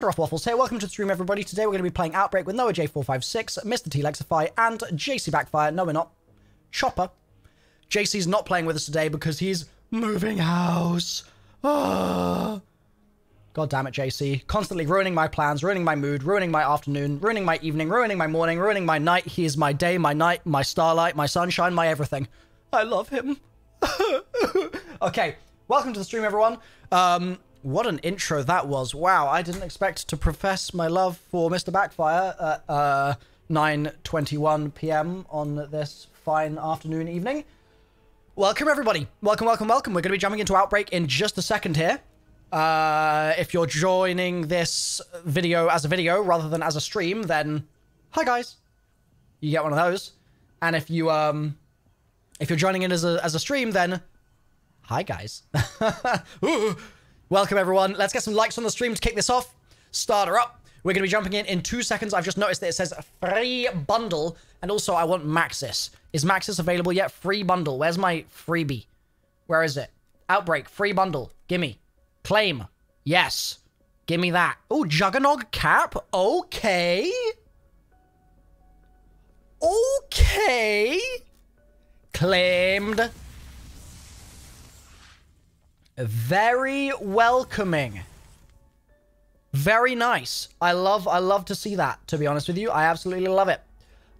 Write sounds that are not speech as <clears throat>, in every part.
Rofl Waffles here. Welcome to the stream, everybody. Today we're going to be playing Outbreak with Noah J456, Mr. T Lexify, and JC Backfire. No, we're not. Chopper. JC's not playing with us today because he's moving house. Ah. God damn it, JC. Constantly ruining my plans, ruining my mood, ruining my afternoon, ruining my evening, ruining my morning, ruining my night. He is my day, my night, my starlight, my sunshine, my everything. I love him. <laughs> okay, welcome to the stream, everyone. Um, what an intro that was. Wow, I didn't expect to profess my love for Mr. Backfire at uh, 9.21 p.m. on this fine afternoon evening. Welcome, everybody. Welcome, welcome, welcome. We're going to be jumping into Outbreak in just a second here. Uh, if you're joining this video as a video rather than as a stream, then hi, guys. You get one of those. And if you, um, if you're joining in as a, as a stream, then hi, guys. <laughs> Welcome, everyone. Let's get some likes on the stream to kick this off. Starter up. We're going to be jumping in in two seconds. I've just noticed that it says free bundle. And also, I want Maxis. Is Maxis available yet? Free bundle. Where's my freebie? Where is it? Outbreak. Free bundle. Gimme. Claim. Yes. Give me that. Oh, Juggernog cap. Okay. Okay. Claimed. Very welcoming. Very nice. I love, I love to see that, to be honest with you. I absolutely love it.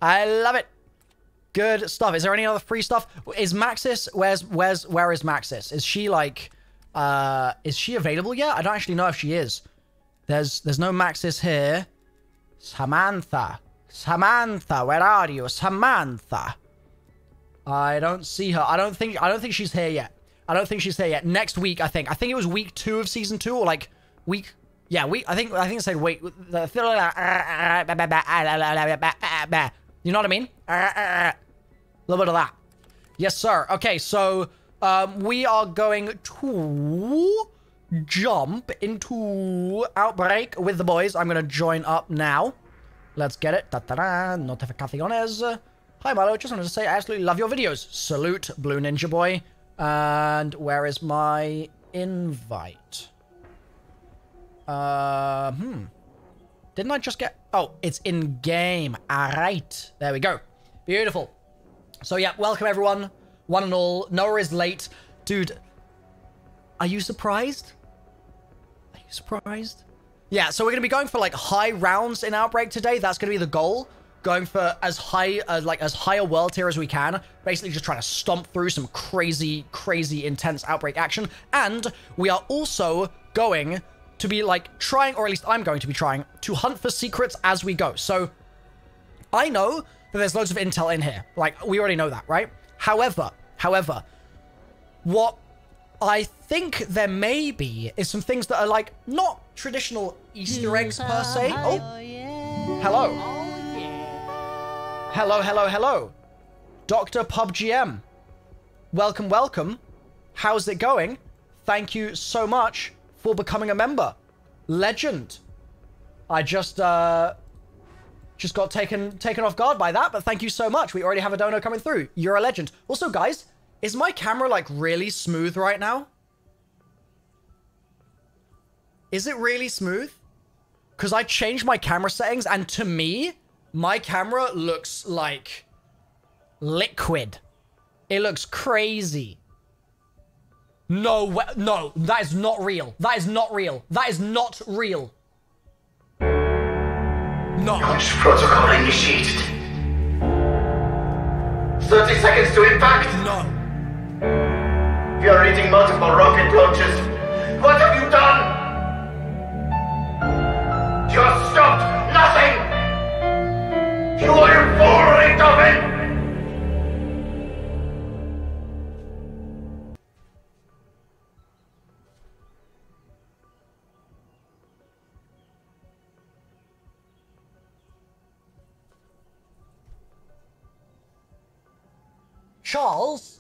I love it. Good stuff. Is there any other free stuff? Is Maxis, where's, where's, where is Maxis? Is she like, uh, is she available yet? I don't actually know if she is. There's, there's no Maxis here. Samantha. Samantha, where are you? Samantha. I don't see her. I don't think, I don't think she's here yet. I don't think she's there yet. Next week, I think. I think it was week two of season two, or like week. Yeah, week. I think. I think it said wait. You know what I mean? A little bit of that. Yes, sir. Okay, so um, we are going to jump into Outbreak with the boys. I'm to join up now. Let's get it. Ta -ta. Notificaciones. Hi, Milo. Just wanted to say I absolutely love your videos. Salute, Blue Ninja Boy. And where is my invite? Uh, hmm. Didn't I just get... Oh, it's in-game. All right. There we go. Beautiful. So, yeah, welcome, everyone. One and all. Noah is late. Dude, are you surprised? Are you surprised? Yeah, so we're going to be going for, like, high rounds in Outbreak today. That's going to be the goal going for as high uh, like as high a world tier as we can basically just trying to stomp through some crazy crazy intense outbreak action. And we are also going to be like trying or at least i'm going to be trying to hunt for secrets as we go. So i know that there's loads of intel in here. Like we already know that right? However however what i think there may be is some things that are like not traditional easter eggs per se. Oh. hello Hello, hello, hello. Dr. PubGM. Welcome, welcome. How's it going? Thank you so much for becoming a member. Legend. I just, uh, just got taken, taken off guard by that, but thank you so much. We already have a dono coming through. You're a legend. Also, guys, is my camera, like, really smooth right now? Is it really smooth? Because I changed my camera settings, and to me, my camera looks like liquid. It looks crazy. No, no, that is not real. That is not real. That is not real. No. Launch protocol initiated. 30 seconds to impact. No. We are reading multiple rocket launches. What have you done? You have stopped nothing! You are fully dumb! Charles?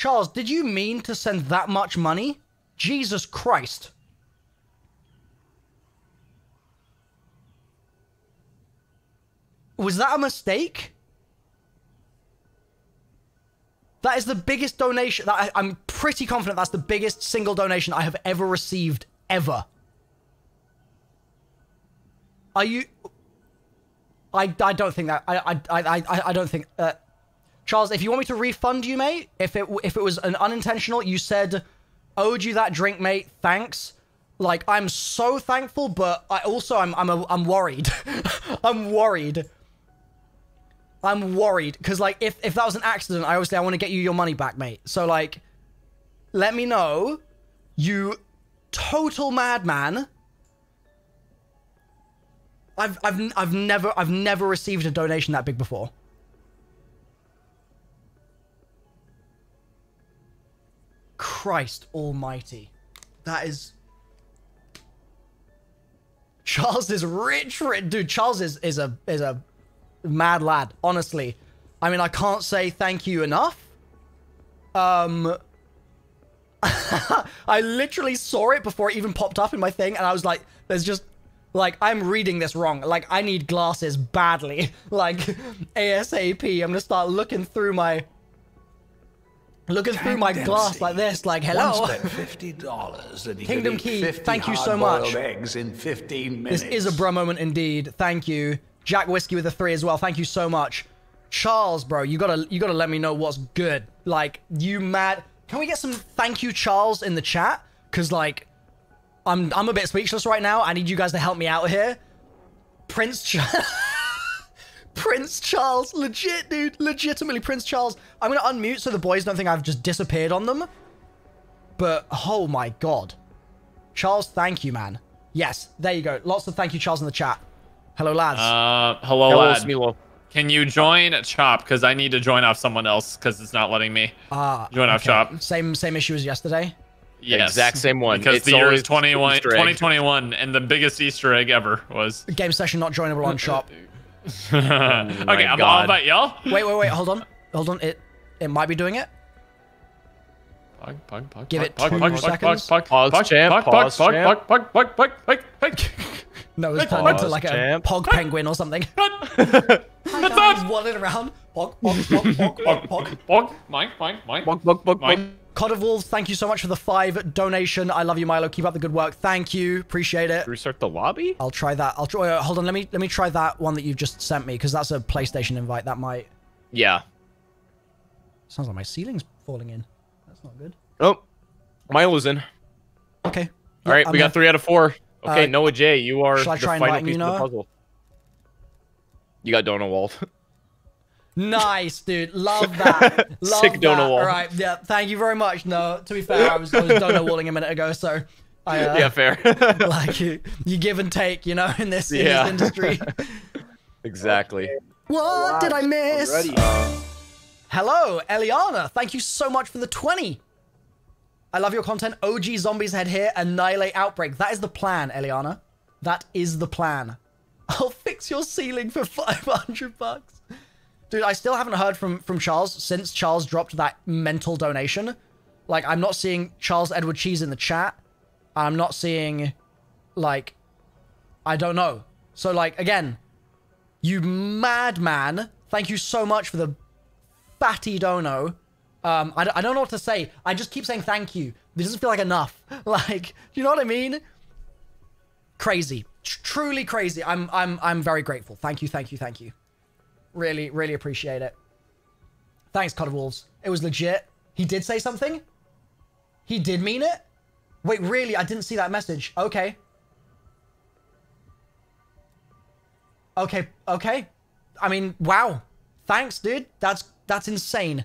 Charles, did you mean to send that much money? Jesus Christ. Was that a mistake? That is the biggest donation. That I, am pretty confident that's the biggest single donation I have ever received, ever. Are you? I, I don't think that. I I I I, don't think. Uh, Charles, if you want me to refund you, mate, if it if it was an unintentional, you said owed you that drink, mate. Thanks. Like I'm so thankful, but I also I'm I'm a, I'm worried. <laughs> I'm worried. I'm worried because like if if that was an accident, I obviously I want to get you your money back, mate. So like, let me know, you total madman. I've I've I've never I've never received a donation that big before. Christ almighty. That is... Charles is rich, rich. Dude, Charles is, is a is a mad lad, honestly. I mean, I can't say thank you enough. Um... <laughs> I literally saw it before it even popped up in my thing, and I was like, there's just... Like, I'm reading this wrong. Like, I need glasses badly. <laughs> Like, <laughs> ASAP. I'm gonna start looking through my looking through my Dempsey glass like this, like hello. Once bet fifty dollars that he Kingdom Key, thank you so much. Eggs in fifteen minutes. This is a bro moment indeed. Thank you, Jack Whiskey with a three as well. Thank you so much, Charles, bro. You gotta you gotta let me know what's good. Like you mad? Can we get some thank you, Charles, in the chat? Cause like, I'm I'm a bit speechless right now. I need you guys to help me out here. Prince. Ch <laughs> Prince Charles. Legit, dude. Legitimately Prince Charles. I'm going to unmute so the boys don't think I've just disappeared on them. But, oh my god. Charles, thank you, man. Yes, there you go. Lots of thank you, Charles, in the chat. Hello, lads. Uh, hello, hello lad. Smilo. Can you join Chop? Because I need to join off someone else because it's not letting me uh, join okay. off Chop. Same same issue as yesterday? Yes. Exact same one. Because it's the year is 21, 2021 and the biggest Easter egg ever was... Game session not joinable on <laughs> Chop. Oh <laughs> okay, I'm all about y'all. Wait, wait, wait. Hold on. Hold on. It it might be doing it. Pug, pug, pug, Give it two more seconds. Pause, champ. Pause, champ. Pug, pug, pug, pug, pug, No, it's turned into like a pog penguin or something. Hi guys, waddling around. Pog, pog, pog, pog, pog, pog. Pog, mine, mine, mine. Pog, pog, pog, pog. Cod of Wolves, thank you so much for the five donation. I love you, Milo. Keep up the good work. Thank you. Appreciate it. Restart the lobby? I'll try that. I'll try. Uh, hold on. Let me let me try that one that you've just sent me because that's a PlayStation invite. That might. Yeah. Sounds like my ceiling's falling in. That's not good. Oh, Milo's in. Okay. All right, we got three out of four. Okay, uh, Noah J, you are the final piece you, of the puzzle. You got Donut Walt. <laughs> Nice, dude. Love <laughs> that. Love Sick that. All right. Yeah. Thank you very much. No, to be fair, I was, I was donut walling a minute ago, so. I, uh, yeah, fair. <laughs> like you, you give and take, you know, in this, in yeah. this industry. <laughs> exactly. What did I miss? Uh, Hello, Eliana. Thank you so much for the 20. I love your content. OG Zombies Head here. Annihilate Outbreak. That is the plan, Eliana. That is the plan. I'll fix your ceiling for 500 bucks. Dude, I still haven't heard from, from Charles since Charles dropped that mental donation. Like, I'm not seeing Charles Edward Cheese in the chat. I'm not seeing, like, I don't know. So, like, again, you madman, thank you so much for the fatty dono. Um, I, I don't know what to say. I just keep saying thank you. This doesn't feel like enough. <laughs> Like, you know what I mean? Crazy. Tr truly crazy. I'm, I'm, I'm very grateful. Thank you, thank you, thank you. Really, really appreciate it. Thanks, Cod Wolves. It was legit. He did say something? He did mean it? Wait, really? I didn't see that message. Okay. Okay, okay. I mean, wow. Thanks, dude. That's that's insane.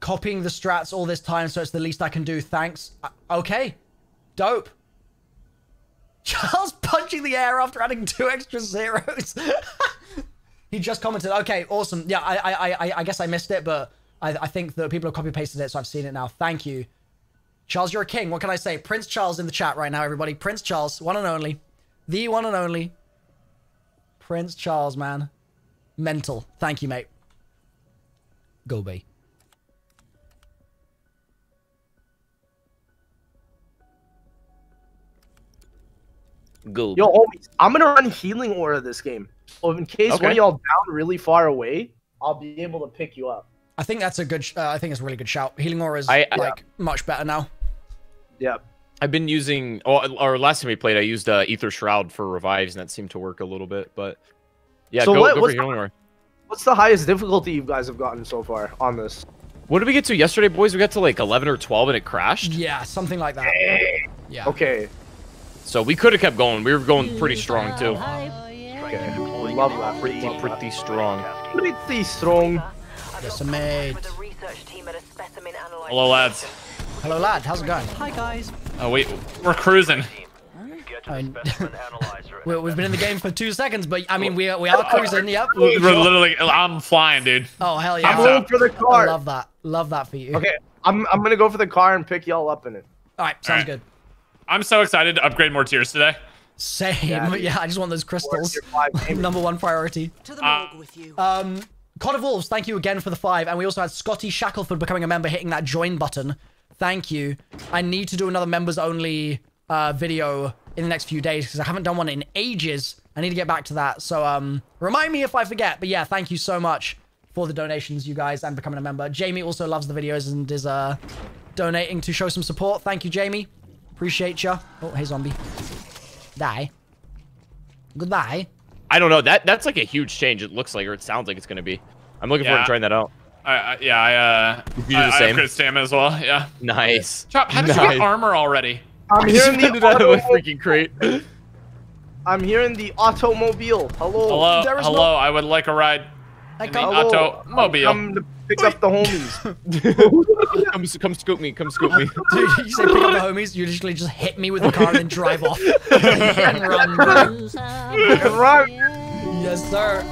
Copying the strats all this time, so it's the least I can do. Thanks. Uh, okay. Dope. Charles punching the air after adding two extra zeros. <laughs> he just commented, okay, awesome. Yeah, I, I, I, I guess I missed it, but I, I think that people have copy pasted it, so I've seen it now. Thank you. Charles, you're a king. What can I say? Prince Charles in the chat right now, everybody. Prince Charles, one and only. The one and only. Prince Charles, man. Mental. Thank you, mate. Go B. Go. Yo, homies, I'm gonna run healing aura this game. So in case Okay. one of y'all down really far away, I'll be able to pick you up. I think that's a good. sh- Uh, I think it's a really good shout. Healing aura is I- I- like much better now. Yep. I've been using, or, or last time we played, I used uh, Ether Shroud for revives, and that seemed to work a little bit. But yeah, So go, what- go for healing aura. What's the highest difficulty you guys have gotten so far on this? What did we get to yesterday, boys? We got to like 11 or 12, and it crashed. Yeah, something like that. Yeah. Okay. So we could have kept going. We were going pretty strong too. Okay. Love that. Pretty, Love that. strong. Pretty strong. Yes, mate. Hello, lads. Hello, lad. How's it going? Hi guys. Oh, we we're cruising. I mean, <laughs> we, we've been in the game for two seconds, but I mean, we are, we are cruising. <laughs> Yep. We're literally, I'm flying, dude. Oh hell yeah! I'm going for the car. I car. love that. Love that for you. Okay. I'm I'm gonna go for the car and pick y'all up in it. All right. Sounds Alright. good. I'm so excited to upgrade more tiers today. Same. Yeah, <laughs> Yeah. I just want those crystals. Five. <laughs> Number one priority. To the Uh, with you. Um, Cod of Wolves, thank you again for the five. And we also had Scotty Shackleford becoming a member, hitting that join button. Thank you. I need to do another members only uh, video in the next few days because I haven't done one in ages. I need to get back to that. So um, remind me if I forget. But yeah, thank you so much for the donations, you guys, and becoming a member. Jamie also loves the videos and is uh, donating to show some support. Thank you, Jamie. Appreciate ya. Oh, hey, zombie. Die. Goodbye. I don't know. That that's like a huge change. It looks like, or it sounds like it's gonna be. I'm looking forward to trying that out. I, I yeah, I uh, You do the I, I same? upgrade stamina as well. Yeah. Nice. Chop, how did you get armor already? I'm here in the needed out of a freaking crate. I'm here in the automobile. Hello. Hello, there is hello. no- I would like a ride I in the can't. Hello. automobile. Come to pick up the homies. <laughs> come, come scoop me. Come scoop me. <laughs> Dude, you say pick up the homies, you literally just hit me with the car and then drive off. <laughs> and run, bro. Run. Yes, sir.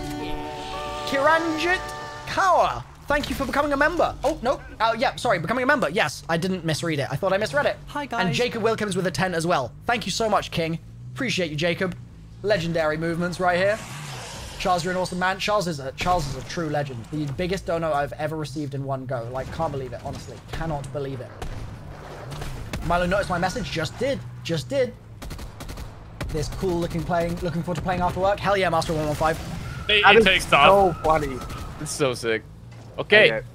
Kiranjit Kaur, thank you for becoming a member. Oh, no. Oh, yeah, sorry, becoming a member. Yes, I didn't misread it. I thought I misread it. Hi, guys. And. Jacob Wilkins with a 10 as well. Thank you so much, King. Appreciate you, Jacob. Legendary movements right here. Charles, you're an awesome man. Charles is a Charles is a true legend. The biggest dono I've ever received in one go. Like, can't believe it, honestly. Cannot believe it. Milo noticed my message. Just did. Just did. This cool looking playing. Looking forward to playing after work. Hell yeah, Master 115. It, That it is takes off. so funny. It's so sick. Okay, Okay.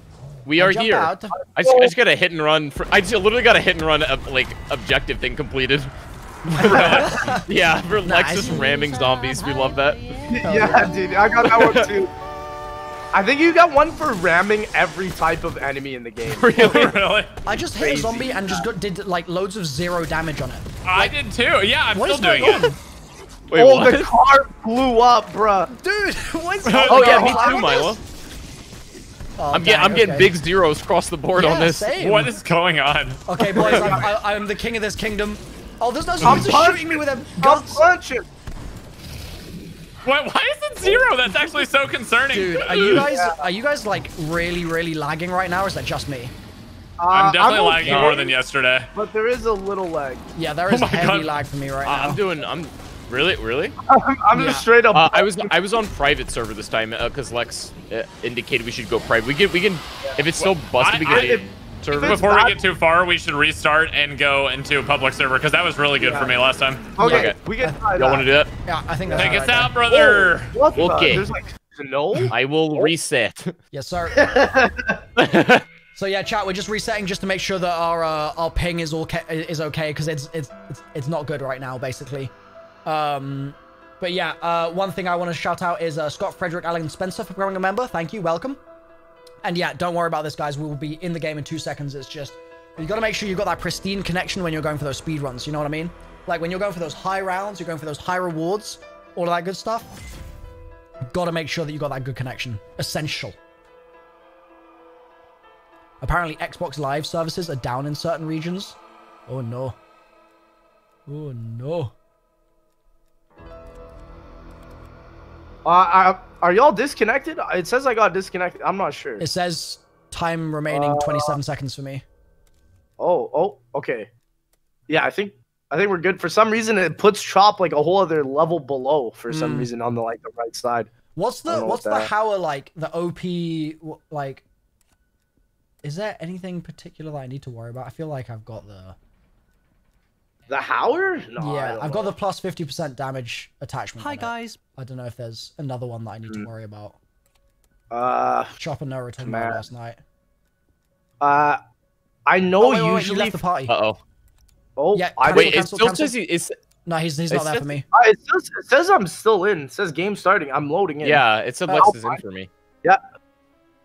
we are here. I just, I just got a hit and run. For, I just literally got a hit and run uh, like objective thing completed. Yeah, for <laughs> Nice. Lexus ramming zombies. We love that. <laughs> Yeah, dude, I got that one too. I think you got one for ramming every type of enemy in the game. <laughs> Really? really? I just hit a zombie and just got, did like loads of zero damage on it. I did too. Yeah, I'm What still is doing going it. on? Wait, oh, what? the car blew up, bruh. Dude, what's oh, going on? Oh yeah, me too, on? Milo. Oh, I'm getting, I'm dang, getting big zeros across the board on this. same. What is going on? Okay, boys, I'm, I'm the king of this kingdom. Oh, there's no zombies just punching- shooting me with their I'm guns. punching. Why, why is it zero? That's actually so concerning. Dude, are you guys are you guys like really really lagging right now? Or is that just me? Uh, I'm definitely okay, lagging more than yesterday. But there is a little lag. Yeah, there is Oh heavy God. lag for me right Uh, now. I'm doing. I'm really, really. <laughs> I'm, I'm Yeah. just straight up. Uh, I was I was on private server this time because Lex uh, indicated we should go private. We can we can if it's still busted, we can I- server. it's Before we get too far, we should restart and go into a public server because that was really good for me last time. okay, okay. we can try Y'all want to do that? yeah, I think that's Take us there. out, brother. What? Okay. There's like no. I will reset. Yes, sir. <laughs> so yeah, chat. We're just resetting just to make sure that our uh, our ping is all is okay because it's, it's it's it's not good right now, basically. Um, but yeah, uh, one thing I want to shout out is uh, Scott Frederick Allen Spencer for becoming a member. Thank you, welcome. And yeah, don't worry about this, guys. We will be in the game in two seconds. It's just you got to make sure you've got that pristine connection when you're going for those speed runs. You know what I mean? Like when you're going for those high rounds, you're going for those high rewards, all of that good stuff. Got to make sure that you got that good connection. Essential. Apparently, Xbox Live services are down in certain regions. Oh no. Oh no. Uh, I, are y'all disconnected? It says I got disconnected. I'm not sure. It says time remaining 27 seconds for me. Oh, oh, okay. Yeah, I think I think we're good. For some reason, it puts Chop like a whole other level below. For some Mm. reason, on the like the right side. What's the what's what the how like the OP like is there anything particular that I need to worry about? I feel like I've got the. The Howard? No, yeah, I've know. got the plus 50% damage attachment. Hi, guys. It. I don't know if there's another one that I need mm. to worry about. Uh, Chopper no return last night. Uh, I know oh, wait, wait, usually. left the party. Uh oh. Oh, yeah. I wait. Cancel, it still cancel. says he is. No, he's he's not there for me. Uh, it, says, it says I'm still in. It says game starting. I'm loading in. Yeah, it said Lex is in for me. Yeah,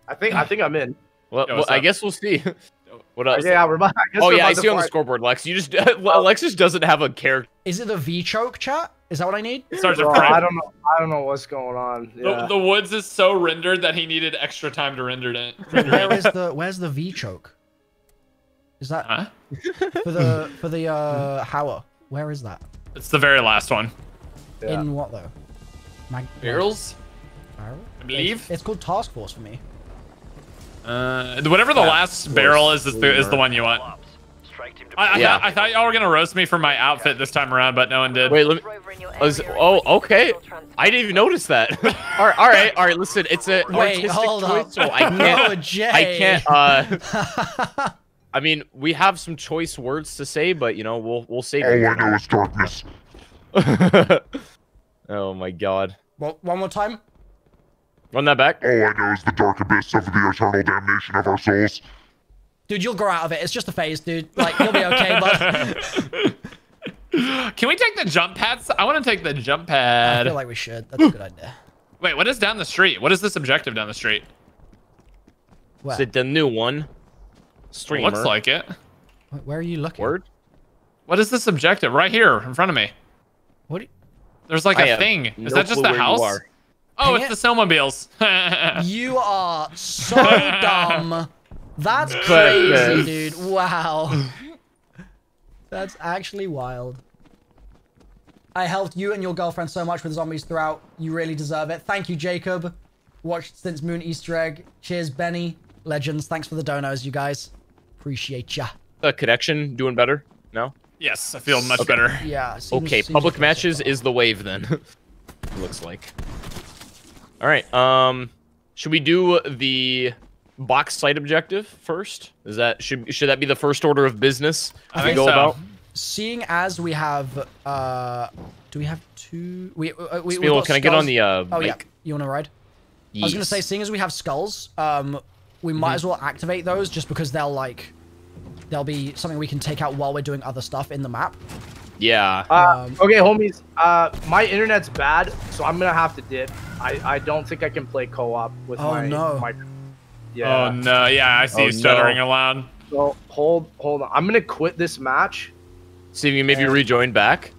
I think I think I'm in. Well, Yo, well I guess we'll see. <laughs> what else? Yeah, we're about, I oh yeah, I see on the scoreboard, Lex. You just <laughs> oh. Alexis doesn't have a character. Is it the V choke chat? Is that what I need? Bro, I don't know. I don't know what's going on. Yeah. The, the, woods is so rendered that he needed extra time to render it. <laughs> Where is the Where's the V choke? Is that huh? for the for the uh Hauer? Where is that? It's the very last one. Yeah. In what though? Mag Barrels? Barrel? I believe. It's, it's, called Task Force for me. Uh, whatever the last barrel is, is the, is the one you want. I, I, yeah. I, thought y'all were gonna roast me for my outfit this time around, but no one did. Wait, let me. Was, oh, okay. I didn't even notice that. <laughs> all right, all right, all right. Listen, it's a Wait, artistic hold choice, up. so I can't. No, Jay. I can't. Uh, <laughs> I mean, we have some choice words to say, but you know, we'll we'll say. All I know is darkness. <laughs> oh my god. Well, one more time. Run that back. All I know is the dark abyss of the eternal damnation of our souls. Dude, you'll grow out of it. It's just a phase, dude. Like, you'll be okay, but... <laughs> Can we take the jump pads? I want to take the jump pad. I feel like we should. That's a good idea. Wait, what is down the street? What is this objective down the street? Where? Is it the new one? Streamer. Looks like it. Where are you looking? Word? What is this objective? Right here, in front of me. What? You... There's like I a thing. Is that just the house? Oh, it's the snowmobiles. <laughs> you are so <laughs> dumb. That's crazy, dude. Wow. That's actually wild. I helped you and your girlfriend so much with zombies throughout. You really deserve it. Thank you, Jacob. Watched since Moon Easter egg. Cheers, Benny. Legends. Thanks for the donos, you guys. Appreciate ya. The connection doing better? No? Yes, I feel much okay. better. Yeah. Seems, okay, seems public matches is the wave then. <laughs> looks like. All right. Um, should we do the box site objective first? Is that should should that be the first order of business? I think go so. About? Seeing as we have, uh, do we have two? We uh, we. Spiel, can I get on the uh? Oh mic? yeah, you want to ride? Yes. I was gonna say, seeing as we have skulls, um, we might mm -hmm. as well activate those just because they'll like, they'll be something we can take out while we're doing other stuff in the map. Yeah. Uh, um, okay, homies. Uh, my internet's bad, so I'm gonna have to dip. I I don't think I can play co-op with oh, my. no. My, yeah. Oh no! Yeah, I see oh, you stuttering no. aloud. So hold hold on. I'm gonna quit this match. See if you maybe and... rejoin back.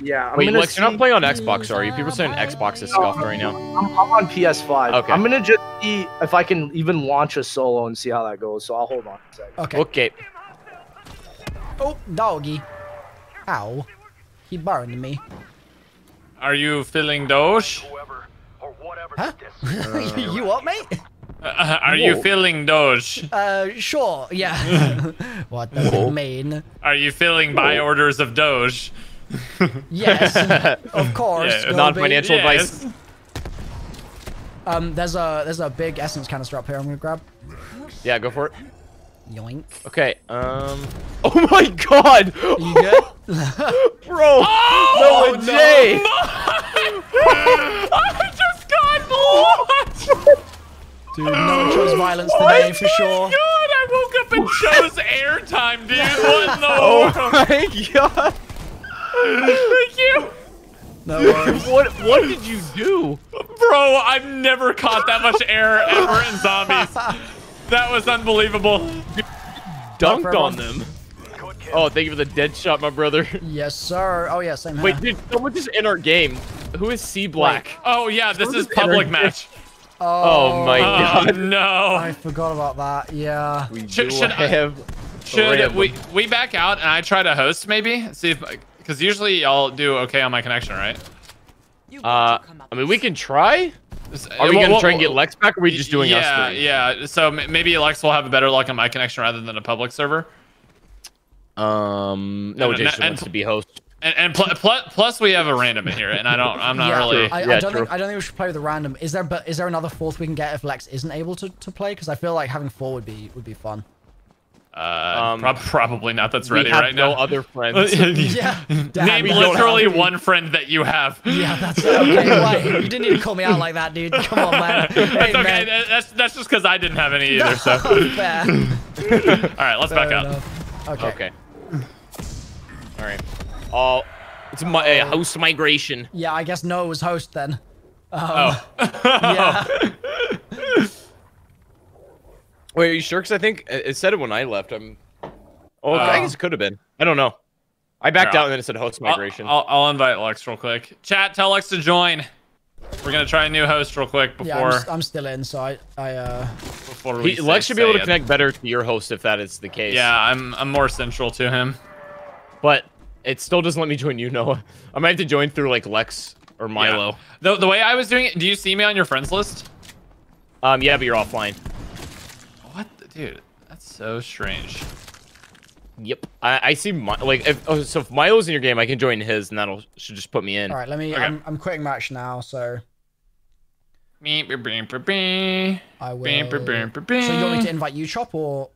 Yeah. I'm Wait, Lex, see... you're not playing on Xbox, are you? People saying Xbox is scuffed right now. I'm, I'm, on PS5. Okay. I'm gonna just see if I can even launch a solo and see how that goes. So I'll hold on a second. Okay. Okay. Oh, doggy. Ow. He burned me. Are you feeling Doge? Huh? <laughs> you what, mate? Uh, are Whoa. you feeling Doge? Uh, sure, yeah. <laughs> what does Whoa. it mean? Are you feeling buy orders of Doge? <laughs> yes, of course. Yeah, non-financial yes. advice. Um, there's a there's a big essence canister up here. I'm gonna grab. Yeah, go for it. Yoink. Okay. Um. <laughs> Oh my God. You good, <laughs> <laughs> bro? Oh, no, Jay. No. I just got launched. Dude, no one chose violence today oh for sure. God, I woke up and chose airtime, dude. What in the oh world? Oh my God. Thank you. No worries. what what did you do? Bro, I've never caught that much air ever in zombies. That was unbelievable. Dunked on them. Oh, thank you for the dead shot, my brother. <laughs> Yes, sir. Oh, yeah, same Wait, dude, someone just in our game. Who is C Black? Wait. Oh, yeah, this is public match. Oh, oh, my god. Oh, <laughs> no. I forgot about that. Yeah. We should, do should have. I, should we we back out and I try to host maybe? See if because usually I'll do okay on my connection, right? Uh, I mean, we can try. Are we gonna try and get Lex back, or are we just doing yeah, us three? Yeah, So maybe Lex will have a better luck on my connection rather than a public server. Um, no, and, Jason and, wants to be host. And, and pl- pl- plus we have a random in here, and I don't. I'm not yeah, really. I, I Yeah, don't true. think I don't think we should play with a random. Is there but is there another fourth we can get if Lex isn't able to, to play? Because I feel like having four would be would be fun. Uh, Um, prob- <laughs> probably not. That's ready right no now. other <laughs> friends. Yeah. Damn. Name literally have- one friend that you have. Yeah, that's okay. Why? You didn't need to call me out like that, dude. Come on, man. <laughs> Hey, That's okay. man. That's that's just because I didn't have any either. So, all Fair. right, let's back Fair up. Okay. okay. All right. Oh, it's my uh, host migration. Yeah, I guess Noah was host then. Oh, Yeah. Wait, are you sure? Because I think it it said it when I left. I'm. Oh, I Oh. guess it could have been. I don't know. I backed Here, out and then it said host I'll, migration. I'll, I'll invite Lex real quick. Chat, tell Lex to join. We're gonna try a new host real quick before. Yeah, before I'm, s- I'm still in, so I, I, uh, before we He, say- Lex should be able to it. connect better to your host if that is the case. Yeah, I'm I'm more central to him. But it still doesn't let me join you, Noah. I might have to join through like Lex or Milo. Yeah. The the way I was doing it. Do you see me on your friends list? Um, yeah, but you're offline. What, the, dude? That's so strange. Yep. I, I see. Mi- like, if, oh, so if Milo's in your game, I can join his, and that'll should just put me in. all right. Let me. Okay. I'm, I'm quitting match now, so Beep, beep, beep, beep, beep. I will. Beep, beep, beep, beep, beep. So you want me to invite you, Chop, or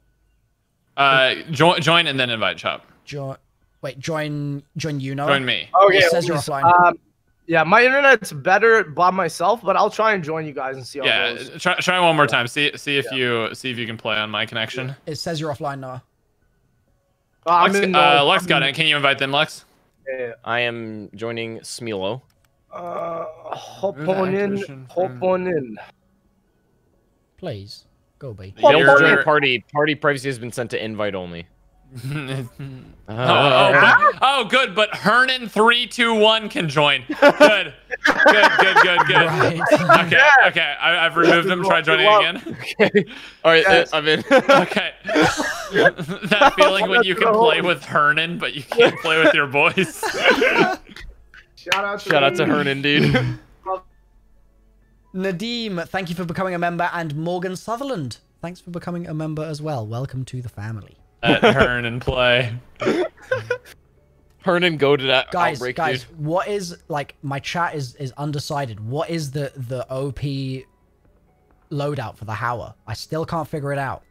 Uh, join join and then invite Chop. join? Wait, join, join you, Noah. Join me. Okay. It says you're let me- offline. Um, yeah, my internet's better by myself, but I'll try and join you guys and see how Yeah, it goes. try try one more time. See see if you see if you can play on my connection. It says you're offline, Noah. Uh, I'm Lex, in, uh, uh, Lex I'm got in- it. Can you invite them, Lex? yeah, I am joining Smilo. Uh, hop Where's on in, hop on in. Please go be. Well, Don't You're- join Your- party. Party privacy has been sent to invite only. <laughs> oh, oh, but- oh, good. But Hernan three two one can join. Good, good, good, good, good. <laughs> Right. Okay, okay. I, I've removed him. Try joining again. Okay. All right, Yes. uh, I'm in. Okay. <laughs> that feeling when you can play with Hernan, but you can't play with your boys. Shout out to Shout out to. Hernan, dude. Nadim, thank you for becoming a member, and Morgan Sutherland, thanks for becoming a member as well. Welcome to the family. Let and play. Hernan, go to that guys outbreak, guys dude. what is like my chat is is undecided what is the the op loadout for the Hauer i still can't figure it out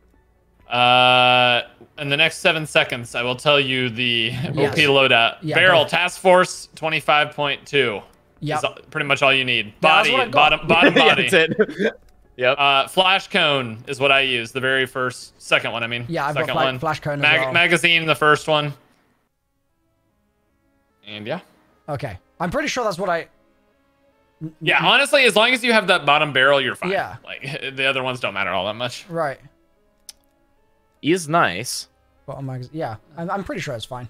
Uh, in the next seven seconds, I will tell you the Yes. OP loadout. Yeah, Barrel. Task Force twenty five point two. Yeah, Is pretty much all you need. that's Body, what I bottom, bottom <laughs> yeah, body. that's it. Yep. Uh, flash cone is what I use. The very first, second one. I mean. Yeah, I've got second fla- one. flash cone as Mag- well. Magazine, the first one. And yeah, okay i'm pretty sure that's what i yeah. Honestly, as long as you have that bottom barrel, you're fine. Yeah. Like <laughs> the other ones don't matter all that much. right is nice. bottom mag- yeah I'm, I'm pretty sure it's fine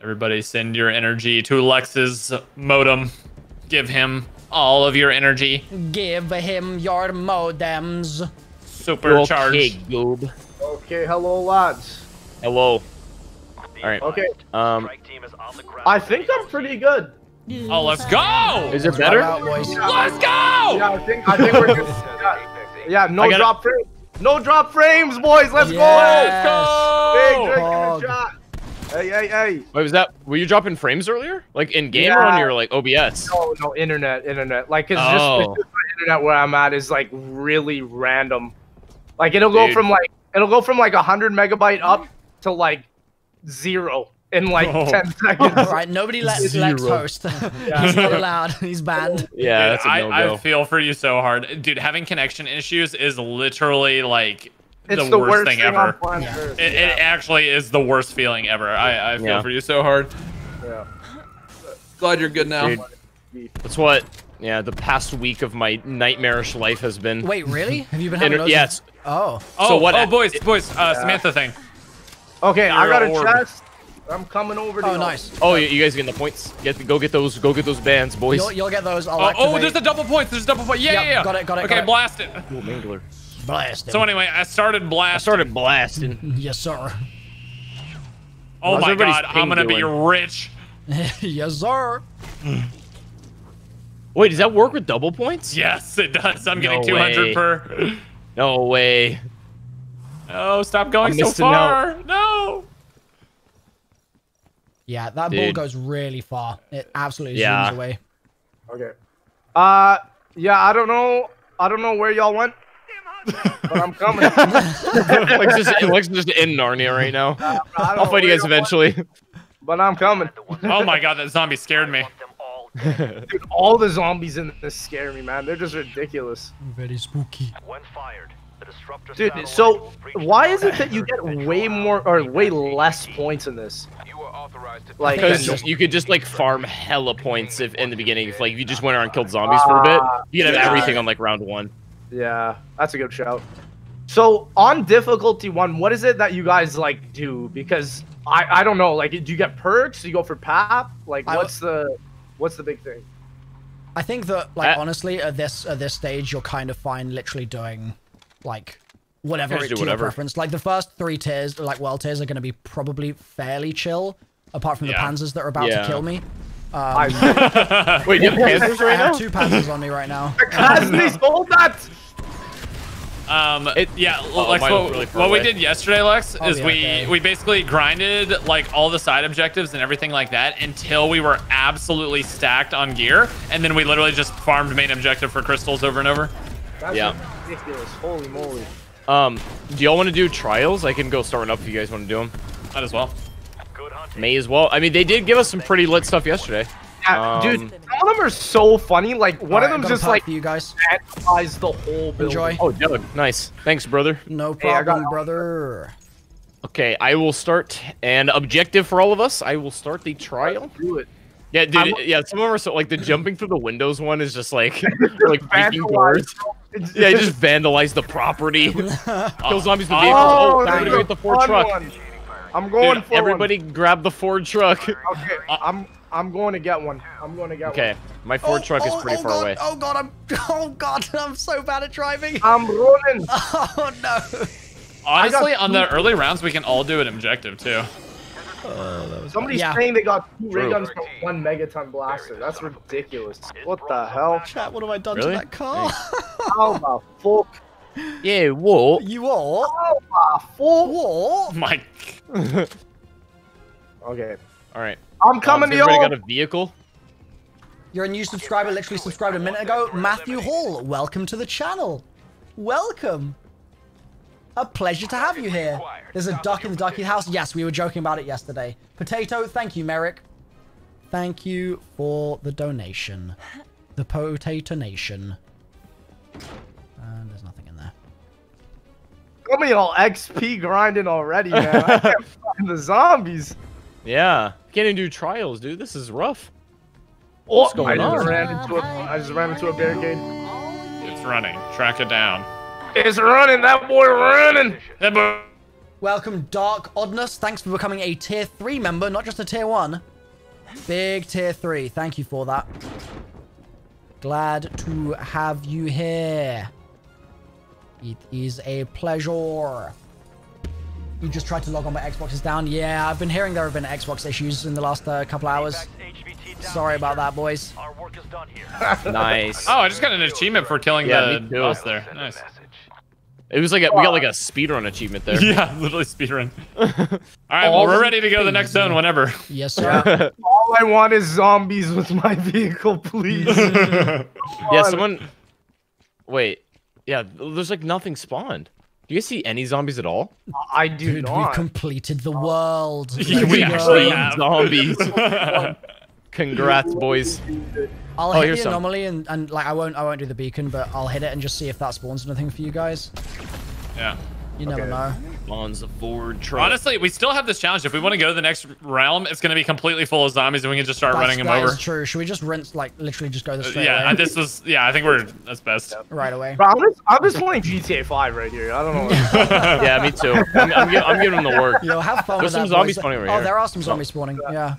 Everybody, send your energy to Lex's modem. Give him all of your energy. give him your modems Supercharged. Okay, goob. Okay, hello lads. Hello. All right. Okay, Um, I think I'm pretty good. Oh, let's go! is it better? out. Let's go! Yeah, I think I think we're good. <laughs> Yeah, yeah no drop frames. No drop frames, boys. Let's Yes. go. Big drink in the chat. Hey, hey, hey. Wait, was that? Were you dropping frames earlier? Like in game or on your like OBS? No, no, internet, internet. Like, it's just, Oh. it's just the internet where I'm at is like really random. Like, it'll go from like it'll go from like hundred megabyte up to like zero in like Oh. ten <laughs> seconds. right nobody lets lex Zero. host <laughs> <laughs> he's not allowed he's banned Yeah, Dude, that's a I, no I go. feel for you so hard. Dude, having connection issues is literally like It's the, worst, thing, on ever. Yeah. Earth. It, it actually is the worst feeling ever. I, I feel Yeah. for you so hard. Yeah. Glad you're good now. Dude. That's what. Yeah, the past week of my nightmarish life has been. wait really <laughs> have you been having Inter- those yes. oh Oh, So what- oh, boys, boys, uh, Samantha thing. Okay, I You're got a a orb. chest. I'm coming over to oh you. nice Oh, you, you guys getting the points? Get go get those go get those bands, boys. you'll, you'll get those I'll Oh, oh, there's a double point. There's a double point. Yeah, Yep, yeah, yeah. got it, got it, Okay, got it. blast it. Cool, Mangler. Blast him. So anyway, I started blast. I started blasting. <laughs> yes sir Oh How's my god, I'm gonna be rich. <laughs> yes sir <laughs> Wait, does that work with double points? Yes, it does. I'm getting 200 way. per. No way. Oh, stop going I'm so missing out. far. No. Yeah, that ball goes really far. It absolutely Yeah. zooms away. Okay. Uh, yeah, I don't know. I don't know where y'all went, but I'm coming. Lex just Lex just in Narnia right now. Uh, I'll know fight you guys eventually. but I'm coming. Oh my god, that zombie scared me. <laughs> Dude, all the zombies in this scare me, man. They're just ridiculous. Very spooky. When fired, the disruptor Dude, so why is it that you get way more or way less points in this? You are authorized to Like, Because- Because you could just like farm hella points if in the beginning. If like if you just went around and killed zombies for a bit, you could have Yeah. everything on like round one. Yeah, that's a good shout. So on difficulty one, what is it that you guys like do? Because I I don't know. Like, do you get perks? Do you go for pap? Like, I- what's the what's the big thing? I think that, like, Uh, honestly, at this at this stage, you're kind of fine, literally doing, like, whatever it, do to your preference. Like the first three tiers, like world tiers, are going to be probably fairly chill, apart from the panzers that are about Yeah. to kill me. I <laughs> Wait, you have <laughs> panzers I right have now? two panzers on me right now. <laughs> Hasn't sold that? Um, It- yeah, Oh, Lex, what, really what we did yesterday, Lex, Oh, is yeah, we okay. we basically grinded like all the side objectives and everything like that until we were absolutely stacked on gear, and then we literally just farmed main objective for crystals over and over. That's Yeah. ridiculous. Holy moly. Um, do y'all want to do trials? I can go start one up if you guys want to do them. Might as well. good. May as well. I mean, they did give us some pretty lit stuff yesterday. Yeah, dude, Um, some of them are so funny. Like one Alright, of them got just like for you guys. analyzed the whole building. Enjoy. Oh, Doug, nice. Thanks, brother. No Hey, problem, brother. Okay, I will start an objective for all of us. I will start the trial. Do it. Yeah, dude. I'm- yeah, some of them are so like the jumping through the windows one is just like <laughs> <laughs> like breaking doors. Yeah, you just vandalize the property. <laughs> Kill zombies with vehicles. Oh, Oh, there's everybody a get the Ford truck. one. I'm going Dude, for everybody grab the Ford truck. one. Okay, I'm I'm going to get one. I'm going to get Okay, my Ford Oh, truck is oh, pretty oh far god, away. Oh god, I'm <laughs> oh god, <laughs> I'm so bad at driving. I'm rolling. <laughs> Oh no. Honestly, on the early rounds, we can all do an objective too. Somebody's Yeah. saying they got two ray True. guns from one megaton blaster. That's ridiculous. What the hell? Chat, what have I done Really? to that car? oh my fuck? Yeah, what? you all? How the fuck? What? Mike. Okay. All right. I'm coming Um, to has everybody y'all. got a vehicle? You're a new subscriber, literally subscribed a minute ago. Matthew Hall, welcome to the channel. Welcome. A pleasure to have you here. There's a duck in the ducky house. Yes, we were joking about it yesterday. Potato, thank you, Merrick. Thank you for the donation. The Potato Nation. And there's nothing in there. Come here, y'all XP grinding already, man. I <laughs> can't find the zombies. Yeah. Can't even do trials, dude. This is rough. Oh, What's going I just on? ran into a I just ran into a barricade. it's running. Track it down. It's running. That boy running. Hey, boy. Welcome, Dark Oddness. Thanks for becoming a tier 3 member, not just a tier 1. Big tier 3. Thank you for that. Glad to have you here. It is a pleasure. You just tried to log on, but Xbox is down. Yeah, I've been hearing there have been Xbox issues in the last uh, couple hours. Sorry about that, boys. Our work is done here. <laughs> Nice. Oh, I just got an achievement for killing Yeah, the me boss there. Nice. It was like a, we got like a speedrun achievement there. <laughs> Yeah, literally speedrun. <laughs> All right, well, we're ready to go to the next zone whenever. Yes, sir. All I want is zombies with my vehicle, please. Yeah, on. someone. Wait. Yeah, there's like nothing spawned. Do you guys see any zombies at all? I do Dude, we've completed the world. Yeah, <laughs> we go. actually Clean have. zombies. <laughs> Congrats, boys. I'll Oh, hit here's the some. anomaly and, and like I won't I won't do the beacon, but I'll hit it and just see if that spawns anything for you guys. Yeah. You never know. Spawns the Ford truck. Honestly, we still have this challenge. If we want to go to the next realm, it's going to be completely full of zombies, and we can just start That's, running them over. is true. Should we just rinse like literally just go this Uh, yeah, away? this was. Yeah, I think we're that's best. <laughs> right away. Bro, I'm just, I'm just playing GTA 5 right here. I don't know. <laughs> yeah, me too. I'm, I'm, gi- I'm giving them the work. Yo, have fun There's with some that. zombies boys. spawning over oh, here. there are some zombies spawning. Yeah.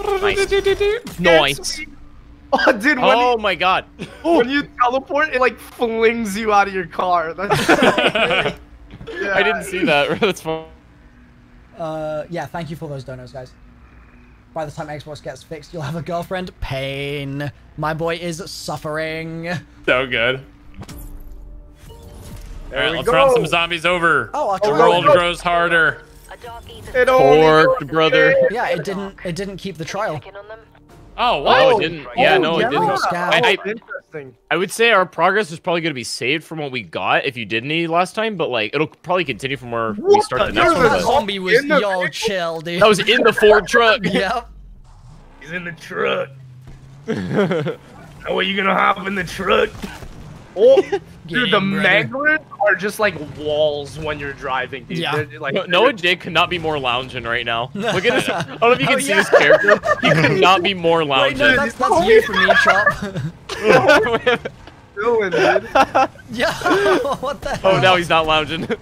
Nice. Nice. <laughs> oh, dude, when, Oh my god. when you teleport, it like flings you out of your car. That's yeah, I didn't see that. <laughs> That's fun. Uh, yeah. Thank you for those donos, guys. By the time Xbox gets fixed, you'll have a girlfriend. Pain. My boy is suffering. So good. All right, we let's run go. some zombies over. Oh, I'll the try. world go. grows harder. It only Porked, goes brother. Yeah, it didn't. It didn't keep the trial. Oh, what? Oh, oh, it didn't. Yeah, Oh, no, it didn't. Scam. I, I, Interesting. I would say our progress is probably going to be saved from what we got if you did need last time, but like it'll probably continue from where we What start the- the next one. the Zombie was In the yo vehicle? chill, dude. That was in the Ford truck. <laughs> Yep. He's in the truck. <laughs> now what you gonna hop in the truck? Oh, <laughs> dude, the Getting manglers are just like walls when you're driving, dude. Yeah. They're, like No- Noah J could not be more lounging right now. <laughs> Look at this. I don't know if you can Oh, see yeah. his character. He could <laughs> not be more Wait, lounging. no, that's, that's you from me, Chop. doing, dude. yeah. what the hell? oh, now he's not lounging. that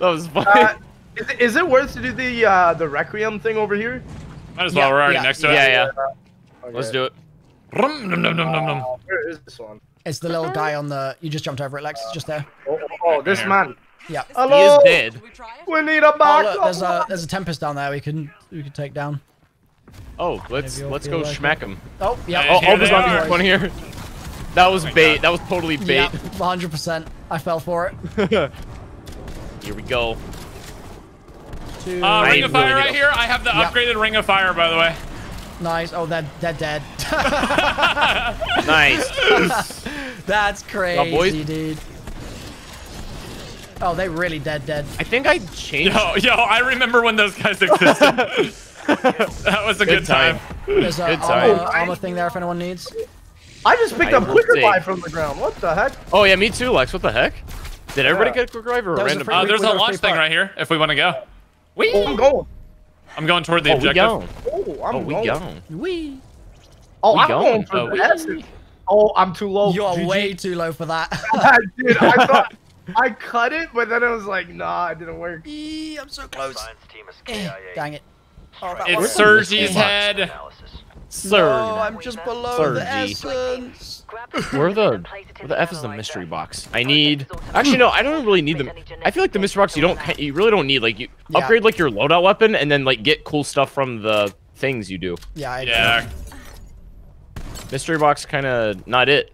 was funny. Uh, is, it, is it worth to do the uh, the requiem thing over here? Might as well. Yeah, We're already yeah, next to it. yeah, yeah. Okay. Let's do it. Uh, where is this one? It's the little guy on the. You just jumped over it, Lex. It's just there. Oh, oh, oh, this Here. man. Yeah. He Hello. is dead. We need a Oh, look, there's a there's a tempest down there. We can we can take down. Oh, let's let's go like smack him. Oh, yeah. Hey, Oh, here oh, the they one here. That was my bait. God. That was totally bait. Yeah, 100%. I fell for it. <laughs> Here we go. Two. Uh, Ring of Fire need right a- here. I have the Yep. upgraded Ring of Fire, by the way. Nice. Oh, they're, they're dead. <laughs> Nice. <laughs> That's crazy, boys. dude. Oh, they really dead, dead. I think I changed. Yo, yo, I remember when those guys existed. <laughs> that was a good, Good time. time. There's a Good armor, time. armor thing there if anyone needs. I just picked I up will quicker buy from the ground. What the heck? Oh yeah, me too, Lex. What the heck? Did everybody Yeah. get a quick drive or a That a random? free- Uh, there's a launch thing part. right here if we want to go. Oh, I'm going. I'm going toward the oh, we objective. Go. Oh, I'm Oh, we going. go. Wee. Oh, We I'm going. going for Oh, the we- Oh, I'm too low. You're GG. way too low for that. <laughs> Dude, I <laughs> thought I cut it, but then I was like, nah, it didn't work. Eee, I'm so close. Team is Eh, dang it. Oh, It's was- Sergi's head. Analysis. Sir. No, I'm just below the essence. <laughs> Where the where the f is the mystery box? I need. Actually, no. I don't really need them. I feel like the mystery box you don't. You really don't need. Like you Yeah. upgrade like your loadout weapon and then like get cool stuff from the things you do. Yeah, I Yeah. Mystery box kind of not it.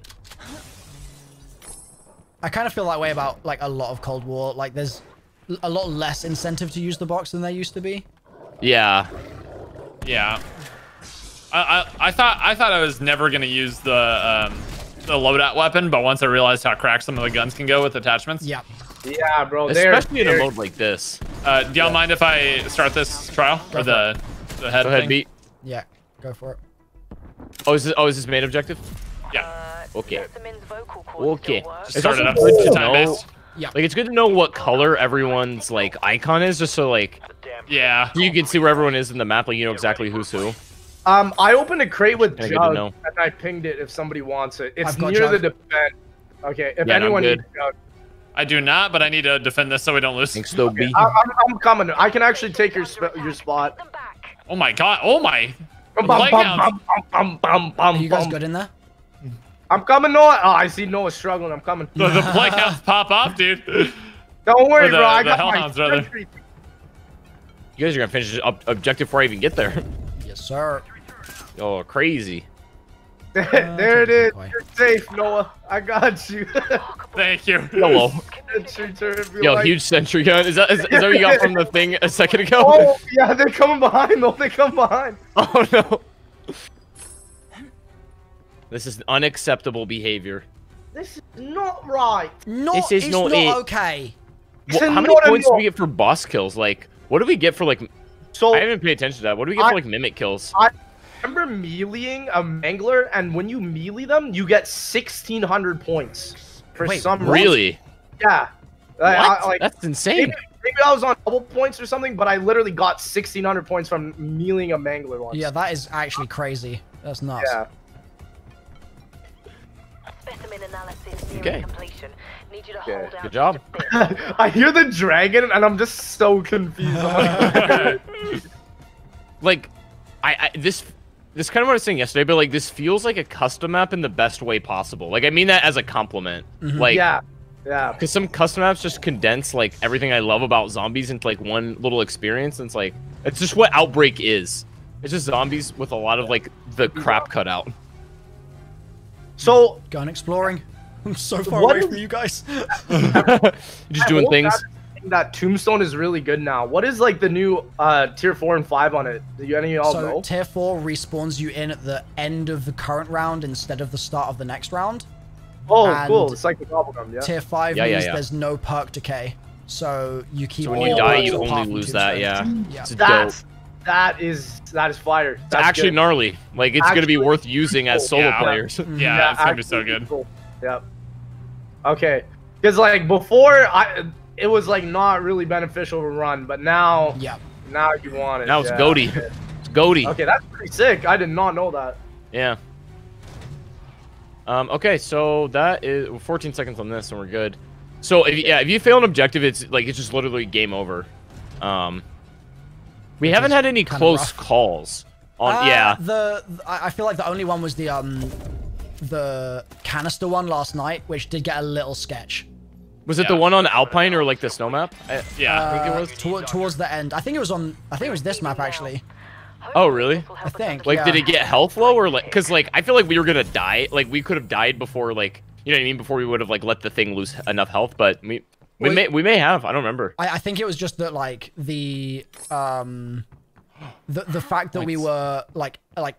I kind of feel that way about like a lot of Cold War. Like there's a lot less incentive to use the box than there used to be. Yeah. Yeah. I, I, I thought I thought I was never gonna use the um, the loadout weapon, but once I realized how cracked some of the guns can go with attachments. Yeah. Yeah, bro. They're, Especially in a they're- mode like this. Uh, do y'all mind if I start this trial or the the head Go ahead, thing? beat. Yeah. Go for it. Oh, is this, oh, is this main objective? Yeah. Okay. Okay. Okay. Just It's start it up. good to Time know. based. Like it's good to know what color everyone's like icon is, just so like Damn Yeah. you can see where everyone is in the map, like you know exactly who's who. Um, I opened a crate with Kinda good to Jug, and I pinged it if somebody wants it. It's I've got near the defense. Okay, if Yeah, anyone needs Jug. I do not, but I need to defend this so we don't lose. Thanks, though, B. I, I'm, I'm coming. I can actually take your sp- your spot. Oh my god. Oh my. Bum, Play bum, counts. bum, bum, bum, bum, Are you guys bum. good in there? I'm coming, Noah. Oh, I see Noah struggling. I'm coming. The, the play counts pop off, dude. Don't worry, the- bro. I the got my Hellhounds, rather. You guys are gonna finish this objective before I even get there. Yes, sir. Oh, crazy. <laughs> Oh, there it is. boy. You're safe, Noah. I got you. <laughs> Thank you. Hello. Sentry turret, be Yo, like- huge sentry gun. Is that, is, is that what you got from the thing a second ago? <laughs> Oh, yeah, they're coming behind. No, they come behind. Oh, no. This is unacceptable behavior. This is not right. Not, This is it's not not okay. Wha- It's how many points do we get for boss kills? Like, what do we get for like? So I haven't paid attention to that. What do we get I- for like mimic kills? I remember meleeing a mangler, and when you melee them, you get 1,600 points. For Wait, some reason. Really? Yeah. What? I- I- like, That's insane. maybe, maybe I was on double points or something, but I literally got 1,600 points from meleeing a mangler once. Yeah, that is actually crazy. That's nuts. Yeah. Specimen analysis Okay. completion. Need you to Okay, hold out good job. just a bit. <laughs> I hear the dragon, and I'm just so confused. Like, <laughs> <laughs> like I, I this this kind of what I was saying yesterday, but like this feels like a custom map in the best way possible. Like I mean that as a compliment. Mm-hmm. Like yeah. Yeah. because some custom maps just condense like everything I love about zombies into like one little experience. And it's like it's just what Outbreak is. It's just zombies with a lot of like the crap cut out. So, Going exploring. <laughs> I'm so far What away is- from you guys. <laughs> just doing whole things. Map that Tombstone is really good now. What is like the new uh tier four and five on it? Do you any of y'all So know? tier four respawns you in at the end of the current round instead of the start of the next round. Oh, and cool. It's like the bubblegum, yeah. Tier five Yeah, yeah, means yeah. there's no perk decay, so you keep. So when you all die, perks you only lose that. Yeah. Tombstone. Yeah. It's dope. That's that is that is fire. It's actually good. gnarly. Like it's gonna be worth using as solo Yeah. players. Yeah, it's gonna be so good. cool. Yep. Okay. Because like before, I it was like not really beneficial to run, but now Yeah. now you want it. Now it's yeah. goaty. It's goaty. Okay, that's pretty sick. I did not know that. Yeah. Um, okay, so that is 14 seconds on this, and we're good. So if you, yeah, if you fail an objective, it's like it's just literally game over. Um, we Which haven't had any close rough. calls on. Uh, yeah, The I I feel like the only one was the um the canister one last night, which did get a little sketch. Was it the one on Alpine or like the snow map? I, Yeah. I think it Uh, was. towa- towards the end. I think it was on. I think it was this map actually. Oh, really? I think. Like, yeah. did it get health low or like? Cause like I feel like we were gonna die. Like we could have died before like you know what I mean before we would have like let the thing lose enough health, but we we Well, may we may have. I don't remember. I, I think it was just that like the um the the fact that we were like like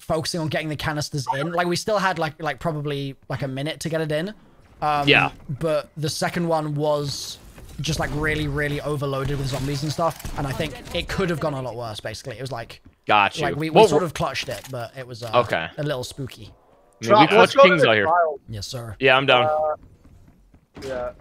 focusing on getting the canisters in like we still had like like probably like a minute to get it in um Yeah. but the second one was just like really really overloaded with zombies and stuff and i think it could have gone a lot worse basically it was like Got you. like we, we Well, sort of clutched it but it was uh, Okay. a little spooky I mean, we Let's clutch go to kings out here. trial. yes sir Yeah, I'm down. Yeah.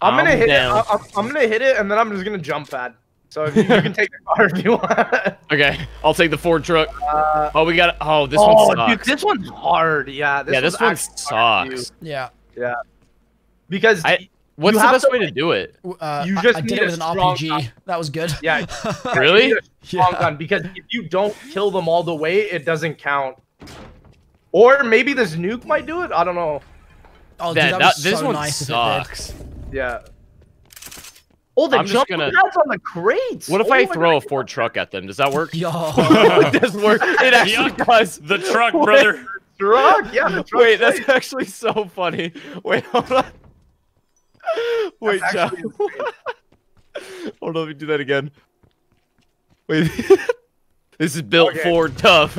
I'm gonna hit down. it. I, I'm, I'm gonna hit it, and then I'm just gonna jump pad. So if you, you can <laughs> take the car if you want. <laughs> Okay, I'll take the Ford truck. Uh, oh, we got. Oh, this oh, one dude, sucks. this one's hard. Yeah, this yeah, this one actually hard, sucks. yeah Yeah. Because I. What's the best to, way to do it? uh, You just I, did need it a with an rpg gun. that was good yeah, <laughs> Really? you need a strong Yeah. gun because if you don't kill them all the way, it doesn't count. Or maybe this nuke might do it. I don't know. oh dude, That, that, that, was this so one nice if it did. sucks. Yeah. Oh, the I'm jump gonna- pads on the crates. What if oh I my throw a Ford truck at them? Does that work? Yo. <laughs> it does work. It <laughs> actually Yuck. does. The truck, brother. Truck? Yeah, <laughs> the truck. Wait, that's actually so funny. Wait, hold on. Wait, That's John. <laughs> hold on, let me do that again. Wait. <laughs> this is built Okay. Ford tough.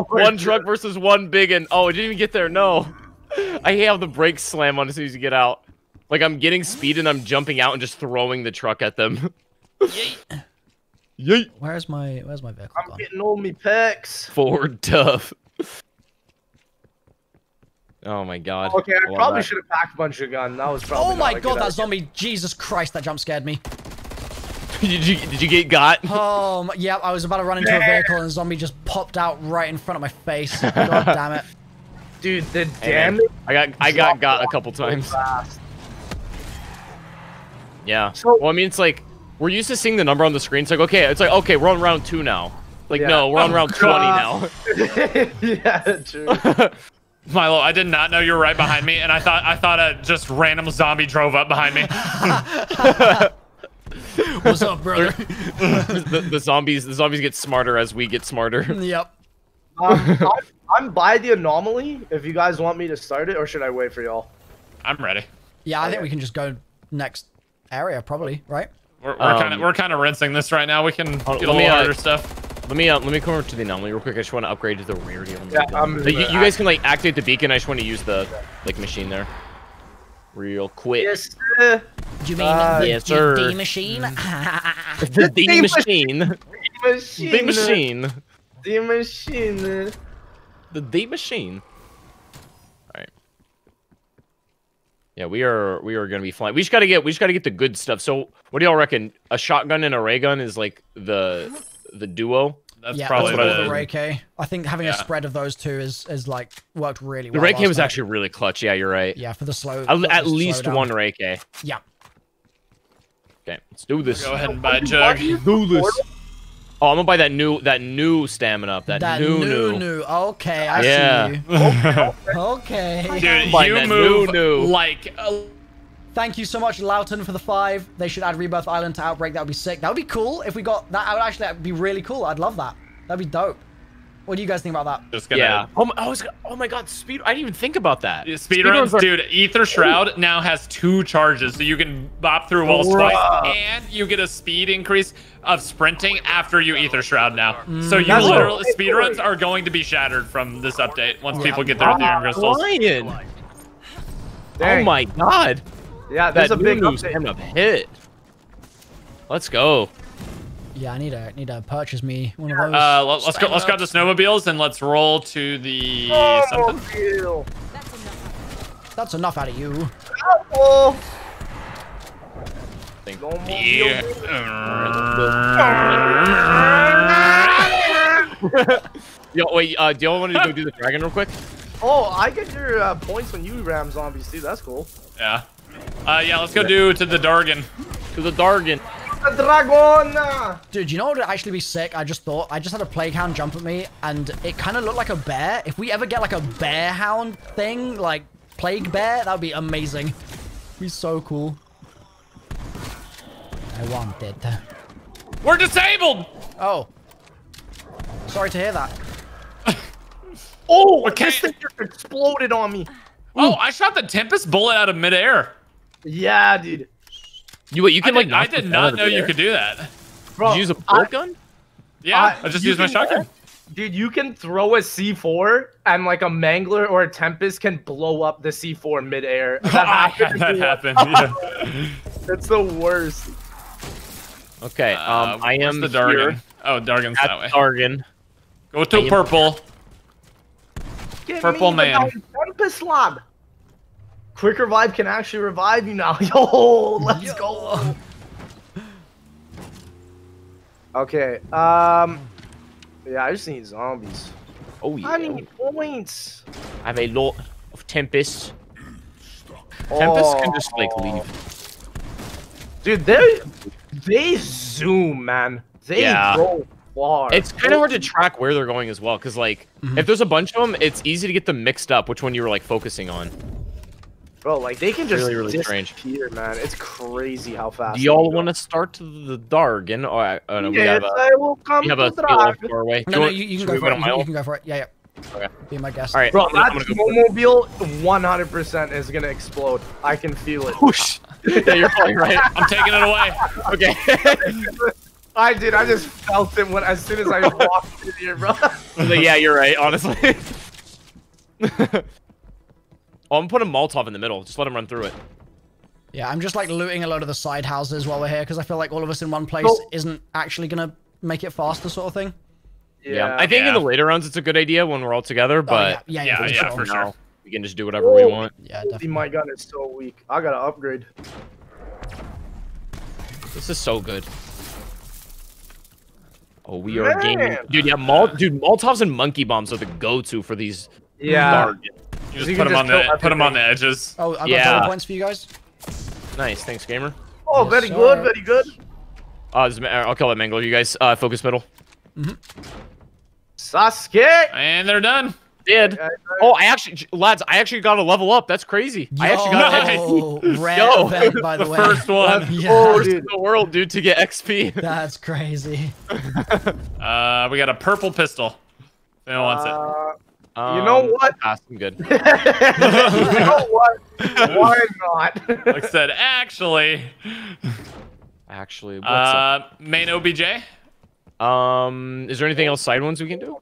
one truck versus one big and oh, it didn't even get there. No, I have the brakes slam on as soon as you get out. Like I'm getting speed and I'm jumping out and just throwing the truck at them. Yeet. Where's my Where's my vehicle I'm gone? getting all me pecs. Ford tough. Oh my god. Okay, I love probably should have packed a bunch of gun. That was probably. Oh my not a god, good that idea. zombie! Jesus Christ, that jump scared me. <laughs> did you did you get got? Oh, my, yeah, I was about to run into a vehicle and a zombie just popped out right in front of my face. <laughs> God damn it. Dude, the Hey, man, damage. I got I got got a couple times. fast. Yeah. So- well, I mean, it's like we're used to seeing the number on the screen. It's like okay, it's like okay, we're on round two now. Like Yeah. no, we're on oh round twenty now. <laughs> yeah, true. Milo, I did not know you were right behind me, and I thought I thought a just random zombie drove up behind me. <laughs> What's up, brother? <laughs> the, the zombies the zombies get smarter as we get smarter. <laughs> yep. Um, I'm, I'm by the anomaly. If you guys want me to start it, or should I wait for y'all? I'm ready. Yeah, I think we can just go next area, probably, right? We're, we're kind Um, of we're kind of rinsing this right now. We can Hold- get a let me, little uh, harder stuff. Let me uh, let me come over to the anomaly real quick. I just want to upgrade to the rarity. on Yeah, gun. I'm- Like, you, you guys can like activate the beacon. I just want to use the like machine there, real quick. Yes. sir. Do you mean Uh, the, yes, the sir. D machine? <laughs> The D <laughs> D machine. Machine. The machine. The machine. The D machine. Alright. Yeah, we are we are gonna be flying. We just gotta get we just gotta get the good stuff. So what do y'all reckon? A shotgun and a ray gun is like the the duo. That's yeah, probably that's what I the was the, Ray K. I think having a spread of those two is is like worked really well. The K last was night. actually really clutch. Yeah, you're right. yeah for the slow. At, the at slow least down. one ray K. Yeah. Okay, let's do this. Go ahead and buy a jug. Do this. Oh, I'm gonna buy that new that new stamina up. That, That new new, new. new. Okay, I Yeah. see you. <laughs> Okay. Dude, you move new, new. like uh, Thank you so much, Loughton, for the five. They should add Rebirth Island to Outbreak. That would be sick. That would be cool if we got that. I would actually that'd be really cool. I'd love that. That'd be dope. What do you guys think about that? Just gonna. Yeah. Oh my, oh, I was, oh my god, speed. I didn't even think about that. Speedruns, are- dude. Aether Shroud now has two charges, so you can bop through walls twice, and you get a speed increase of sprinting after you Aether Shroud now. Mm, so you That's literally what- speedruns are going to be shattered from this update once oh, Yeah. people get their Aetherium crystals. Lion. Oh my god. Yeah, there's That a big Nunu's update. having a hit. Let's go. Yeah, I need to need to purchase me one of those. Uh, let, us go. Let's go to snowmobiles and let's roll to the something. Snowmobile. That's enough out of you. Think- snowmobile. <laughs> Yo, wait. Uh, do y'all want to go do the <laughs> dragon real quick? Oh, I get your uh, points when you ram zombies too. That's cool. Yeah. Uh, yeah. Let's go do to the Dargon. To the Dargon. The dragon. Dude, you know what would actually be sick? I just thought I just had a plague hound jump at me, and it kind of looked like a bear. If we ever get like a bear hound thing, like plague bear, that would be amazing. Be so cool. I want it. We're disabled. Oh, sorry to hear that. Oh, Okay. this thing just exploded on me. Oh, I shot the Tempest bullet out of midair. Yeah, dude. You wait. You I can like. did, I did not know you could do that. Bro, Did you use a bolt gun? Yeah, I- I just you used my can- shotgun. Dude, you can throw a C4 and like a Mangler or a Tempest can blow up the C4 midair. <laughs> That happened. that happened. Yeah. <laughs> That's the worst. Okay. Uh, Um, I am the Dargan. here Oh, Dargan's at that way. Dargan. Go to purple. Give Purple me man. The Tempest lab. Quick revive can actually revive you now. <laughs> Yo, let's go. Okay. Um. Yeah, I just need zombies. Oh yeah. I need points. I have a lot of Tempest. Tempest can just like Oh. leave. Dude, they they zoom, man. They Yeah. go far. It's kind of hard to track where they're going as well, because like Mm-hmm. if there's a bunch of them, it's easy to get them mixed up. Which one you were like focusing on? Bro. Like they can just Really, really strange. disappear, man. It's crazy how fast. Do y'all want to start the Dargan? Oh, I, oh no, we Yes, have a I will come we have to a field far away. Do No, no, you, you can go for it. You, you can go for it. Yeah, yeah. Okay. Be my guest. All right. Bro, I'm that I'm gonna go for it. snowmobile 100% is gonna explode. I can feel it. Whoosh. <laughs> yeah, you're probably right. I'm taking it away. Okay. <laughs> I did. I just felt it when as soon as I walked in here, bro. <laughs> Yeah, you're right. Honestly. Oh, I'm putting Molotov in the middle. Just let him run through it. Yeah, I'm just like looting a lot of the side houses while we're here because I feel like all of us in one place Cool. isn't actually gonna make it faster, sort of thing. Yeah. I think in the later rounds, it's a good idea when we're all together. Oh, But yeah, yeah, yeah, yeah, yeah, for for sure. sure. now, we can just do whatever we Oh. want. Yeah, See, definitely. my gun is so weak. I gotta upgrade. This is so good. Oh, we are gaming, dude. Yeah, Mol- dude, Molotovs and monkey bombs are the go-to for these. Yeah. Dargan. You just You put them on the kill put them on the edges. Oh, I've got Yeah. double points for you guys. Nice, thanks, gamer. Oh, Yes, very sir. good, very good. Uh, this is Ma- I'll call it Mangler. You guys, uh, focus middle. Sasuke. And they're done. Did. Oh, I actually, lads, I actually got a level up. That's crazy. I actually got <laughs> Yo, XP. rare Yo. event, by the, <laughs> The way. first one. Yeah, First in dude. the world, dude, to get XP. that's crazy. <laughs> Uh, we got a purple pistol. If anyone wants it. Uh, You know Um, what? pass, I'm good. <laughs> you know what? Why not? Like <laughs> I said, actually, Actually, what's uh, main OBJ. Um, is there anything else side ones we can do?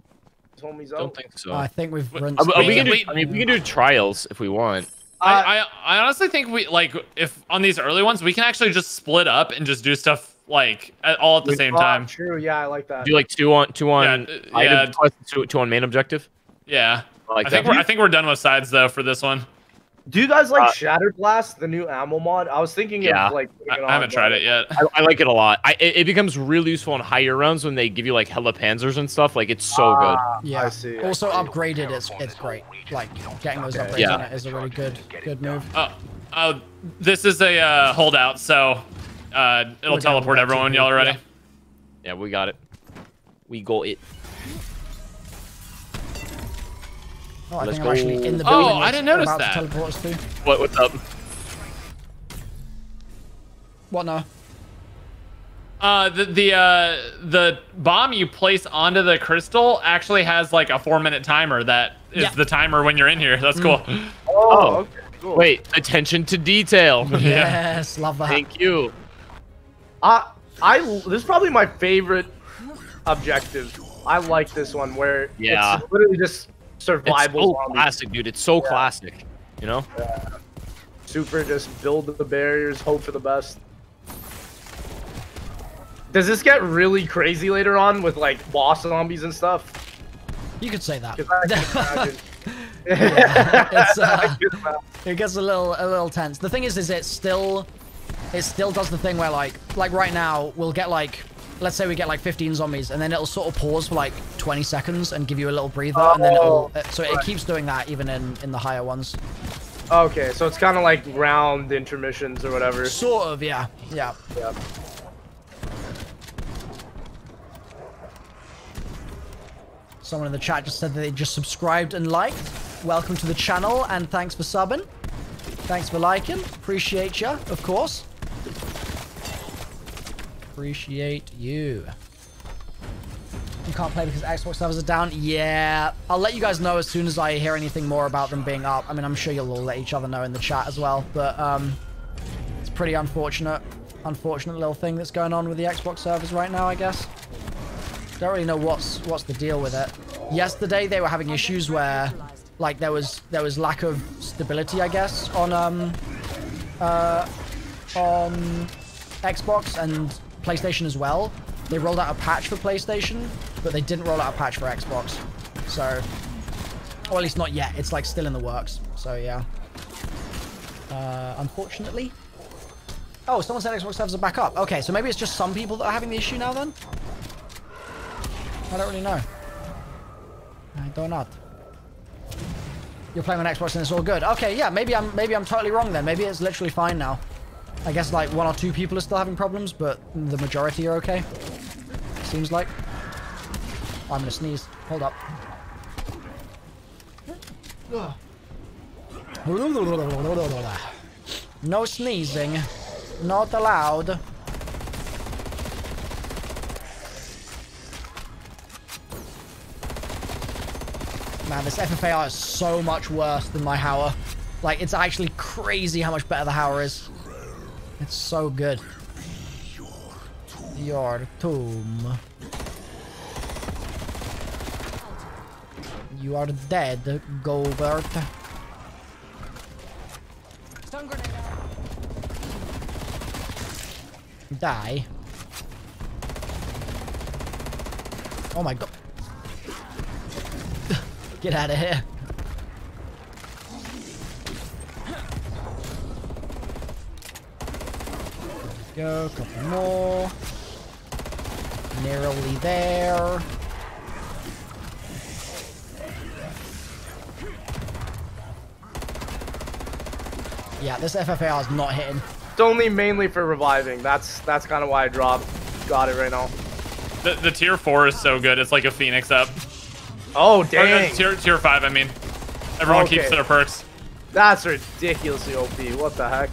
Homies Don't up. think so. I think we've rinsed. Uh, uh, we Wait, can do. wait. I mean, we can do trials if we want. I, I I honestly think we like if on these early ones we can actually just split up and just do stuff like at, all at the same Oh, time. True. Yeah, I like that. Do like two on two on Yeah, uh, item, yeah. quest, two, two on main objective. Yeah. I like I think that. we're I think we're done with sides though for this one. Do you guys like Uh, Shattered Blast, the new ammo mod? I was thinking Yeah. of like. I, I haven't tried it yet. I, I like it a lot. I it, it becomes really useful in higher rounds when they give you like hella panzers and stuff. Like it's so good. Ah, Yeah. I see. I Also see. upgraded, it's it's great. Like getting those upgrades Yeah. on it is a really good good move. Oh, oh, this is a uh, holdout, so uh, it'll We're teleport everyone. Y'all ready? yeah. Yeah, we got it. We go it. Oh, I Let's think I'm actually in the go. Oh. I didn't notice about that. To teleport us to. What? What's up? What now? Uh, the the uh, the bomb you place onto the crystal actually has like a four minute timer that is Yeah. the timer when you're in here. That's cool. <laughs> Oh, okay, cool. Wait, attention to detail. <laughs> Yes, love that. Thank you. I, I, this is probably my favorite objective. I like this one where Yeah. it's literally just It's survival. so zombies. classic, dude. It's so classic. You know? Super, just build the barriers, hope for the best. Does this get really crazy later on with like boss zombies and stuff? You could say that. I can imagine. <laughs> it's, uh, <laughs> I can imagine. it gets a little a little tense. The thing is, is it still it still does the thing where like like right now we'll get like let's say we get like 15 zombies and then it'll sort of pause for like 20 seconds and give you a little breather and then it'll uh, so it keeps doing that even in in the higher ones. Okay, so it's kind of like round intermissions or whatever. Sort of, yeah, yeah. Yeah. Someone in the chat just said that they just subscribed and liked. Welcome to the channel and thanks for subbing. Thanks for liking. Appreciate you, of course. Appreciate you. You can't play because Xbox servers are down? Yeah. I'll let you guys know as soon as I hear anything more about them being up. I mean, I'm sure you'll all let each other know in the chat as well, but um, it's pretty unfortunate. Unfortunate little thing that's going on with the Xbox servers right now, I guess. Don't really know what's what's the deal with it. Yesterday they were having issues where like there was there was lack of stability, I guess, on um uh on Xbox and PlayStation as well. They rolled out a patch for PlayStation, but they didn't roll out a patch for Xbox. So or at least not yet. It's like still in the works. So yeah. Uh unfortunately. Oh, someone said Xbox servers are back up. Okay, so maybe it's just some people that are having the issue now then? I don't really know. I do not. know. You're playing on Xbox and it's all good. Okay, yeah, maybe I'm maybe I'm totally wrong then. Maybe it's literally fine now. I guess like one or two people are still having problems, but the majority are okay. Seems like. I'm gonna sneeze. Hold up. No sneezing. Not allowed. Man, this FFAR is so much worse than my Hauer. Like, it's actually crazy how much better the Hauer is. It's so good. Your tomb. You are dead, Gobert. Die. Oh my god. <laughs> Get out of here. Go, couple more. Narrowly there. Yeah, this FFAR is not hitting. It's only mainly for reviving. That's that's kind of why I dropped. Got it right now. The, the tier four is so good. It's like a phoenix up. Oh Or, uh, dang! tier tier five. I mean, everyone keeps their perks. That's ridiculously OP. What the heck?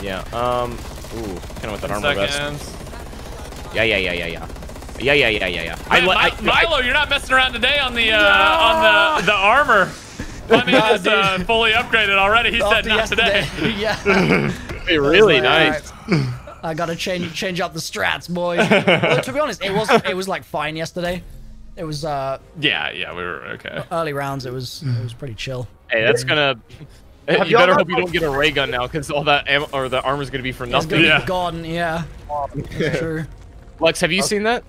Yeah. Um. Ooh. Kind of with an armor vest. Seconds. Yeah, yeah, yeah, yeah, yeah. Yeah, yeah, yeah, yeah, yeah. Man, li- Mi- Milo, you're not messing around today on the uh, on the the armor. <laughs> Fleming Nah, is uh, dude. fully upgraded already. He said After not today. yesterday. <laughs> yeah. <laughs> Hey, really Like, nice. alright, I gotta change change up the strats, boys. well, to be honest, it was it was like fine yesterday. It was uh Yeah, yeah, we were okay. early rounds. It was it was pretty chill. Hey, that's gonna. Have you better hope you don't get a ray gun now, because all that am- or the armor's gonna be for It's nothing. gonna Yeah. be gone. Yeah, that's true. Lex, have you seen that?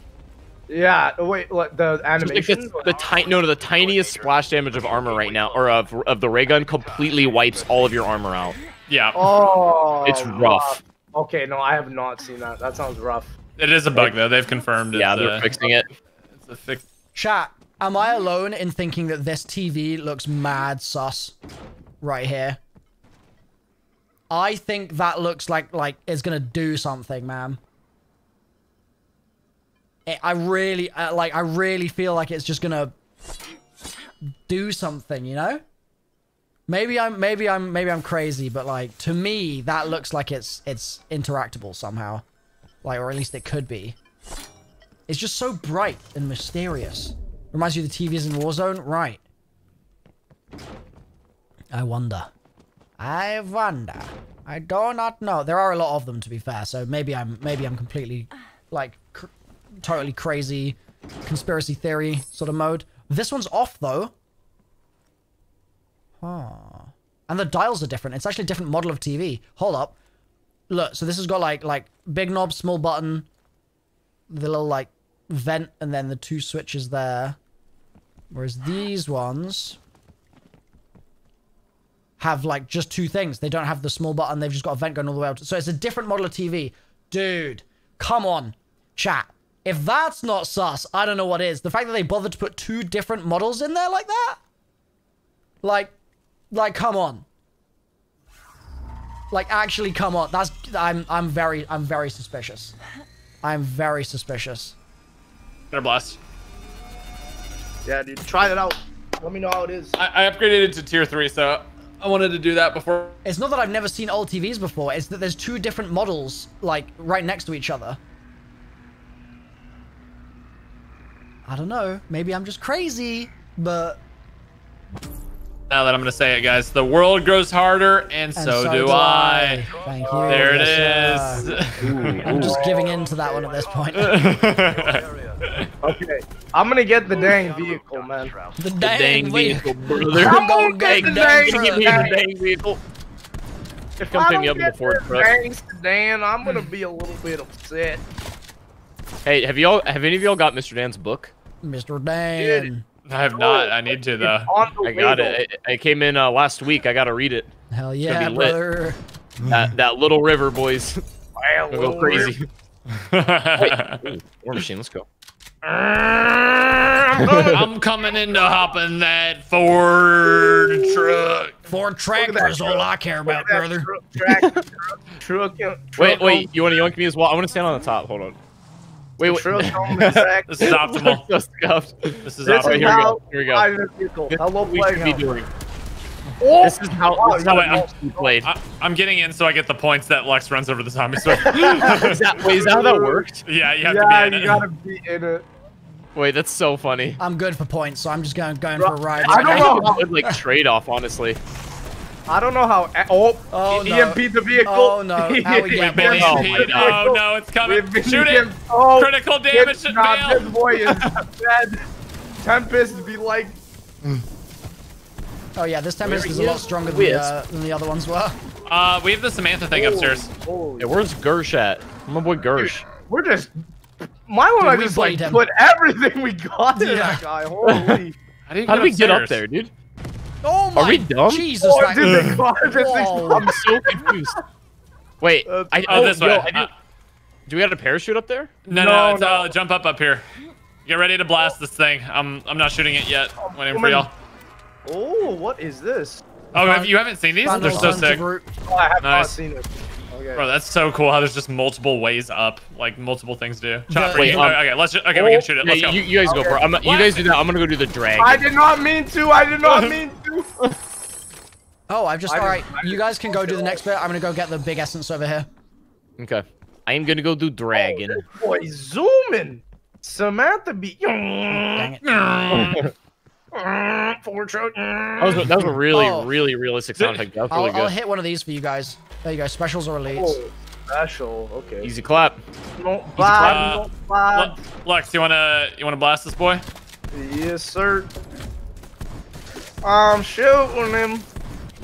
Yeah. oh, Wait. What the It's like animation? the, the ti- no, no, the tiniest splash damage of armor right now, or of of the ray gun, completely wipes all of your armor out. Yeah, Oh. It's rough. Okay. No, I have not seen that. That sounds rough. it is a bug though. They've confirmed. It. Yeah, they're uh, fixing it. It's a fix. Chat. Am I alone in thinking that this TV looks mad sus right here? I think that looks like like it's gonna do something, man. It, I really uh, like. I really feel like it's just gonna do something. You know? Maybe I'm maybe I'm maybe I'm crazy, but like to me that looks like it's it's interactable somehow. Like or at least it could be. It's just so bright and mysterious. Reminds you the TVs in Warzone? Right. I wonder. I wonder. I do not know. There are a lot of them to be fair, so maybe I'm maybe I'm completely like cr- totally crazy conspiracy theory sort of mode. This one's off though. Huh. And the dials are different. It's actually a different model of TV. Hold up. Look, so this has got like like big knob, small button, the little like vent, and then the two switches there. Whereas these ones have like just two things. They don't have the small button. They've just got a vent going all the way up. So it's a different model of TV. Dude, come on, chat. If that's not sus, I don't know what is. The fact that they bothered to put two different models in there like that? Like, like, come on. Like, actually, come on. That's, I'm, I'm very, I'm very suspicious. I'm very suspicious. Better blast. Yeah, dude. Try it out. Let me know how it is. I, I upgraded it to tier three, so I wanted to do that before. It's not that I've never seen old TVs before. It's that there's two different models, like, right next to each other. I don't know. Maybe I'm just crazy, but Now that I'm gonna say it, guys, the world grows harder, and, and so, do I. Thank you. There it yes, is. sir. I'm just giving in to that one at this point. <laughs> Okay. I'm gonna get the dang vehicle, man. The The dang, dang vehicle, brother. I'm <laughs> gonna get get the the dang dang Give me truck. the dang vehicle. Come I pick me don't up in the get Ford the truck. dang sedan. I'm gonna be a little bit upset. Hey, have y'all have any of y'all got Mr. Dan's book? Mr. Dan. I have not. I need to though. It's on the I got it. I, I came in uh, last week. I got to read it. Hell yeah, be lit. brother. That that little river, boys. though. <laughs> Well, Gonna go well, crazy. Ooh, <laughs> War machine. Let's go. I'm coming. I'm coming in to hop in that Ford truck. Ford that tractors, truck. all I care about, brother. Truck, track, <laughs> truck, truck, Wait, truck wait. You want to yoink me as well? I want to stand on the top. Hold on. Wait, wait. Truck on the track. <laughs> This is optimal. <laughs> So scuffed. This is This Alright, is optimal. here we go. Here we go. This Hello, we should be doing. Oh, This is how, wow, this is how it I'm- used to be played. I, I'm getting in so I get the points that Lux runs over the zombies <laughs> with. Is that, wait, is that how that worked? yeah, you have yeah, to be in you it. gotta be in it. Wait, that's so funny. I'm good for points, so I'm just going going for a ride. I don't That's know good like trade off, honestly. I don't know how. Oh, Oh, no. EMP the vehicle. Oh, no. <laughs> How we We've Oh, been EMP'd. my Oh, no, it's coming. We've Shoot it. Oh, Critical damage it's and not- fail. This boy is <laughs> dead. Tempest be like, Oh yeah, this Tempest Where is a lot stronger than the, uh, than the other ones were. Uh, we have the Samantha thing upstairs. holy Yeah, where's Gersh at? My boy Gersh. We're just. My one, I just like him. put everything we got in Yeah. that guy. Holy. <laughs> How do How get do we get up there, dude? Oh my we dumb? Jesus! oh, that- did they Whoa. I'm so confused. Wait, Uh, I, Oh, this yo, way. I do, Uh, do we have a parachute up there? No, no, No, it's, no. Uh, jump up up here. Get ready to blast this thing. I'm I'm not shooting it yet. Waiting for y'all. Oh, what is this? Oh, have you haven't seen these? They're so sick. Oh, I have not seen it. Okay. Bro, that's so cool how there's just multiple ways up, like multiple things do. Chopper, Wait, you- um, okay, let's just, okay, we can shoot it. Let's go. you, you guys go for it. I'm, you guys do that. I'm gonna go do the drag. I did not mean to. I did not mean to. <laughs> Oh, I've just I all just- You guys can go do the next bit. I'm gonna go get the big essence over here. Okay. I am gonna go do dragon. This boy zooming. Samantha be. Dang it. <laughs> Ford truck. That was, a- that was a really, Oh. really realistic sound effect. That was really I'll, I'll hit one of these for you guys. There you go. Specials or elites. Oh, special. Okay. Easy clap. Not Uh, bad. Not bad. Lu- Lux, you wanna you wanna blast this boy? Yes, sir. I'm shooting him.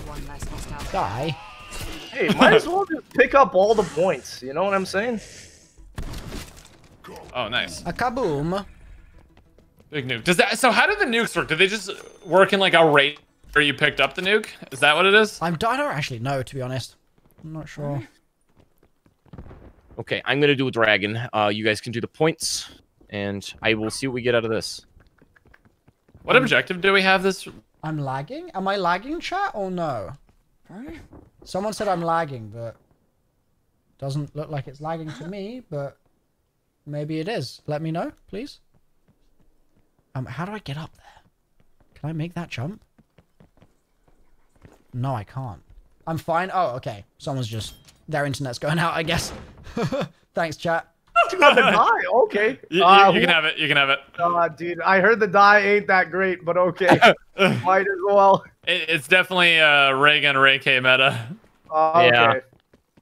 One nice Die. Hey, <laughs> might as well just pick up all the points. You know what I'm saying? Oh, nice. A kaboom. Big nuke. Does that? So how do the nukes work? Do they just work in like a rate where you picked up the nuke? Is that what it is? I'm. I don't actually know to be honest. I'm not sure. Okay, I'm gonna do a dragon. Uh, you guys can do the points, and I will see what we get out of this. What objective do we have this? I'm lagging. Am I lagging, chat or no? Someone said I'm lagging, but doesn't look like it's lagging to me. But maybe it is. Let me know, please. Um, how do I get up there? Can I make that jump? No, I can't. I'm fine. Oh, okay. Someone's just their internet's going out, I guess. <laughs> Thanks, chat. You got the <laughs> die. Okay. You, you- Uh, you can have it. You can have it. uh, dude, I heard the die ain't that great, but okay. <laughs> Might as well. it it's definitely uh, ray gun Ray K meta. Uh, okay. Yeah.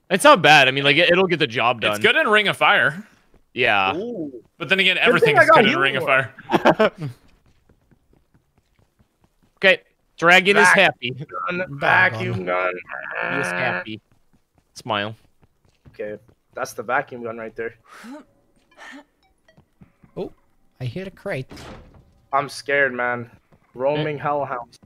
It's not bad. I mean, like it, it'll get the job done. It's good in Ring of Fire, Yeah. Ooh. but then again, thing everything is good in you Ring of. Fire. Okay. Dragon is happy. Gun, vacuum gun. He is happy. Smile. Okay, that's the vacuum gun right there. <gasps> Oh, I hit a crate. I'm scared, man. Roaming eh. hellhounds.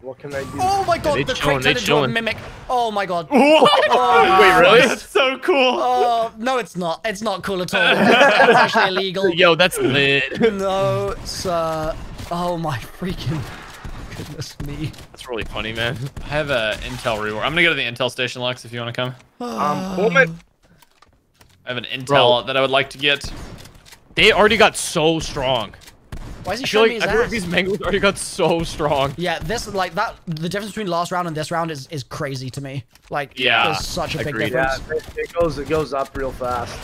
What can I do? Oh my god, they the chilling, crate they turned into a mimic. Oh my god. <laughs> Whoa! Oh wait, really? That's so cool. Oh, no, it's not. It's not cool at all. <laughs> It's actually illegal. Yo, that's lit. No, sir. Oh my freaking goodness me. That's really funny, man. I have a Intel reward. I'm gonna go to the Intel station, Lex, if you want to come. Um, Coleman. I have an Intel Bro. that I would like to get. They already got so strong. Why is he I feel showing me like his I feel like ass? these mangoes already got so strong. Yeah, this like that. The difference between last round and this round is is crazy to me. Like, Yeah, there's such a big difference. Yeah, it, it goes it goes up real fast.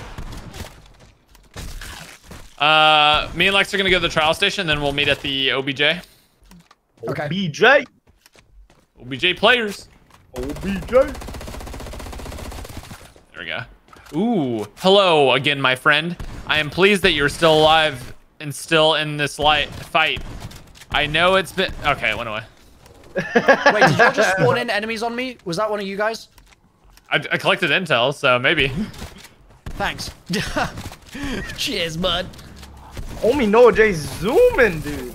Uh, me and Lex are gonna go to the trial station, then we'll meet at the OBJ. Okay. BJ. OBJ players. OBJ. There we go. Ooh, hello again, my friend. I am pleased that you're still alive and still in this light fight. I know it's been okay. Went away. <laughs> Wait, did y'all just spawn in enemies on me? Was that one of you guys? I, I collected intel, so maybe. Thanks. <laughs> Cheers, bud. Homie Noah J zooming, dude.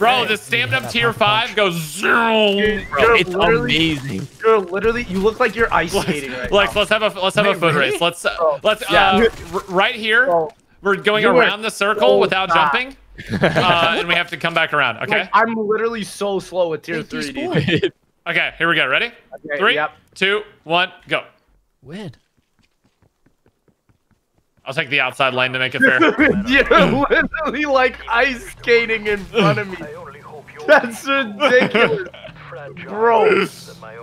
Bro, the stand up tier five goes zero. Bro, it's amazing. You're literally you look like you're ice skating right Lex, now. let's have a let's have a foot really? race. Let's uh, Oh, let's yeah. uh, right here. Bro, We're going around the circle so without fast. jumping, <laughs> uh, and we have to come back around. Okay. like, I'm literally so slow at tier three, dude. Okay. Here we go. Ready? Okay, Three, yep. two, one, go. Weird. I'll take the outside lane to make it fair. <laughs> You're literally like ice skating in front of me. I only hope you That's ridiculous. Bro,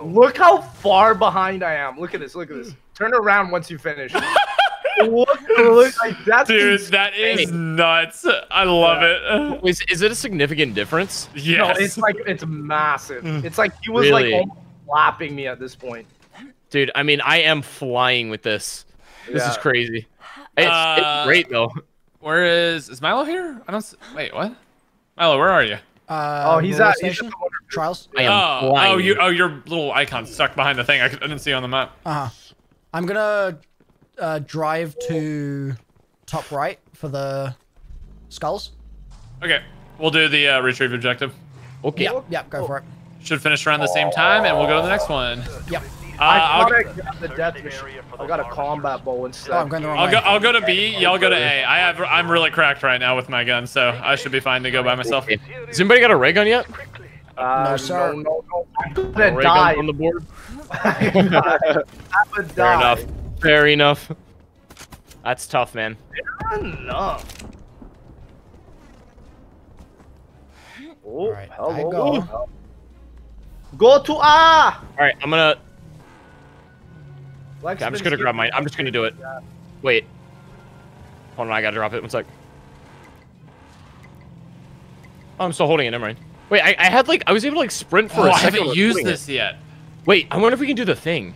look how far behind I am. Look at this. Look at this. Turn around once you finish. look, look, like, that's Dude, insane. that is nuts. I love it. Is, is it a significant difference? Yes. No, it's like it's massive. Hmm. It's like he was like Really? almost slapping me at this point. Dude, I mean, I am flying with this. This is Yeah. Crazy. It's, Uh, it's great, though. Where is is Milo here? I don't. s- Wait, what? Milo, where are you? Uh, Oh, he's at he's at the Trials. I am Oh, flying. oh, you, oh, your little icon stuck behind the thing. I didn't see you on the map. Uh huh. I'm gonna uh, drive to top right for the skulls. Okay, we'll do the uh, retrieve objective. Okay. Yep, yep, go for it. Should finish around the same time, and we'll go to the next one. Yep. Uh, I I'll, thought I grabbed the death machine. I got a combat bow instead. Oh, I'm going the wrong I'll way. go. I'll go to B. Y'all go to A. I have. I'm really cracked right now with my gun, so I should be fine to go by myself. Okay. Has anybody got a ray gun yet? Uh, No, sir. No, no, no. I'm A gonna ray die. gun on the board? <laughs> <laughs> I'm gonna Fair enough. Fair enough. That's tough, man. Fair Enough. Oh, Alright, I hello. go. Go to A. All right, I'm gonna. Lex Okay, I'm just gonna grab mine. skipping I'm just gonna do it. Yeah. Wait. Hold on, I gotta drop it. One sec. Oh, I'm still holding it. Never mind. Wait, I, I had like I was able to like sprint for Oh, a I second. haven't used doing it. this yet. Wait, I wonder if we can do the thing.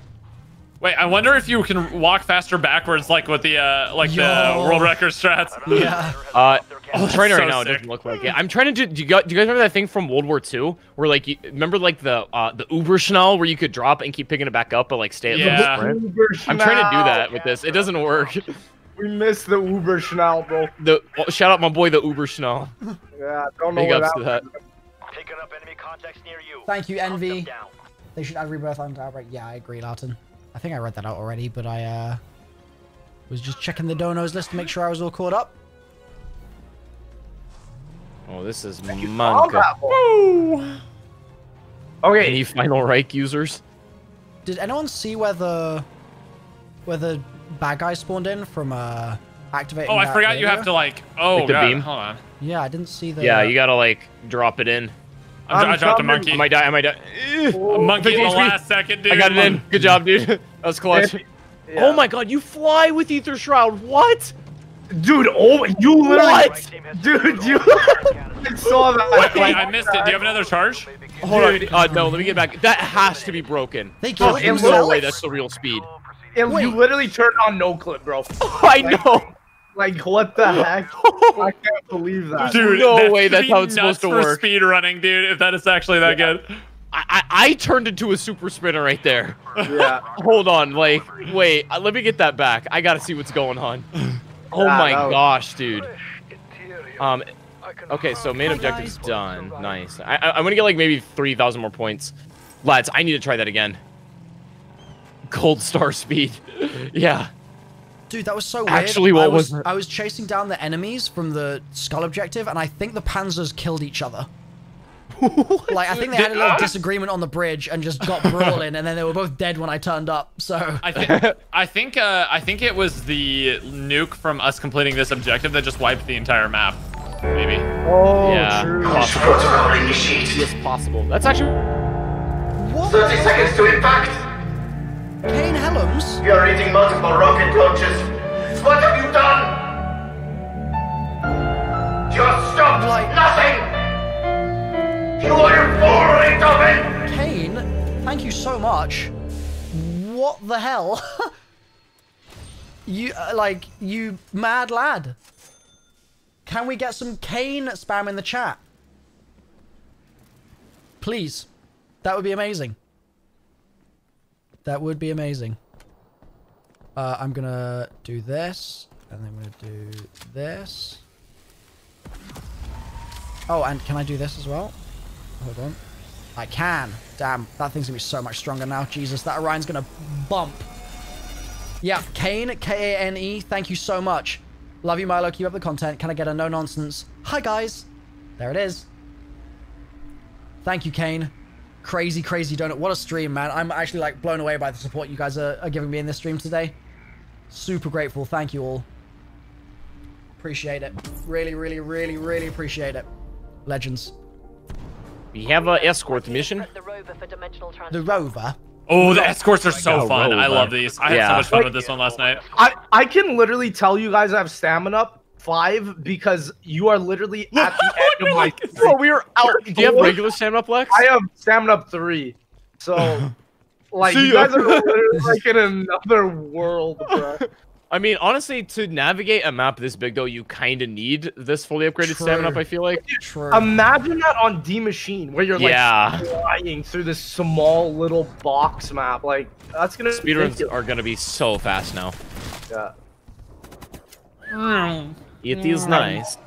Wait, I wonder if you can walk faster backwards, like with the uh, like the Yo. world record strats. Yeah. Uh, Oh, I'm trying that's right so now. It doesn't look like it. I'm trying to do. Do you, got, do you guys remember that thing from World War II where like you remember like the uh the Uber Schnell where you could drop and keep picking it back up but like stay at Yeah. the sprint? Uber I'm trying to do Schnell. that with this. It doesn't work. We missed the Uber Schnell, bro. The oh, shout out my boy the Uber Schnell. Yeah, don't know Big what ups to that. Picking up enemy contacts near you. Thank you, Envy. They should add rebirth on outbreak. Yeah, I agree, Latin. I think I read that out already, but I uh was just checking the donos list to make sure I was all caught up. Oh, this is Combat Monka. bow. Okay, Any final Reich users? Did anyone see where the where the bad guy spawned in from uh activating? Oh, I that forgot you have to like. Oh Like the god, beam? hold on. Yeah, I didn't see the. Yeah, you gotta like drop it in. I, I dropped a coming. monkey. I might die. I might die. A monkey in the last second, dude. I got it in. Good job, dude. <laughs> That was clutch. Yeah. Oh my god, you fly with Aether Shroud. What? Dude, oh, you literally. What? Dude, you. <laughs> I saw that. Wait, wait, I missed it. Do you have another charge? Hold on. Uh, no, let me get back. That has to be broken. They Oh, killed and No themselves. way, that's the real speed. And Wait. you literally turned on no clip, bro. <laughs> I know. Like, what the <laughs> heck? I can't believe that. Dude, no that way that's how it's supposed to work. speed running, dude. If that is actually that good. I, I, I turned into a super spinner right there. Yeah. Hold on, like, wait, uh, let me get that back. I gotta see what's going on. Oh Yeah, my was- gosh, dude. Um, okay, so main objective's done. Nice. I, I, I'm gonna get like maybe 3,000 more points. Lads, I need to try that again. Gold star <laughs> speed. yeah. Dude, that was so weird. Actually, what I was, was? I was chasing down the enemies from the skull objective, and I think the panzers killed each other. <laughs> like, I think they had a little disagreement on the bridge and just got brawling, and then they were both dead when I turned up. So, I think <laughs> I think uh, I think it was the nuke from us completing this objective that just wiped the entire map. Maybe. Oh, Yeah. true. Possible. Protocol initiate. Yes, possible. That's actually. what? 30 seconds to impact. Kane Helms? You are reading multiple rocket launches. What have you done? Just stop Like- nothing. You are full of it. Kane, thank you so much. What the hell? <laughs> you, uh, like, you mad lad. Can we get some Kane spam in the chat? Please. That would be amazing. That would be amazing. Uh, I'm gonna do this, and then I'm gonna do this. Oh, and can I do this as well? Hold on. I can. Damn, that thing's gonna be so much stronger now. Jesus, that Orion's gonna bump. Yeah, Kane, K-A-N-E, thank you so much. Love you, Milo. Keep up the content. Can I get a no-nonsense? Hi, guys. There it is. Thank you, Kane. Crazy, crazy donut. What a stream, man. I'm actually, like, blown away by the support you guys are, are giving me in this stream today. Super grateful. Thank you all. Appreciate it. Really, really, really, really appreciate it. Legends. We have an escort mission. The rover for dimensional transfer. The rover. Oh, the escorts are so fun. I love these. I had so much fun Like- with this one last night. I, I can literally tell you guys I have stamina up five because you are literally <laughs> at the end of my. Bro, we are out. Do you have regular stamina up, Lex? I have stamina up three. So, <laughs> like, See you ya. guys are literally like in another world, bro. <laughs> I mean, honestly, to navigate a map this big, though, you kind of need this fully upgraded stamina up, I feel like. True. Imagine that on Die Maschine where you're like flying through this small little box map. Like, that's gonna be Speedruns are going to be so fast now. Yeah. It is nice.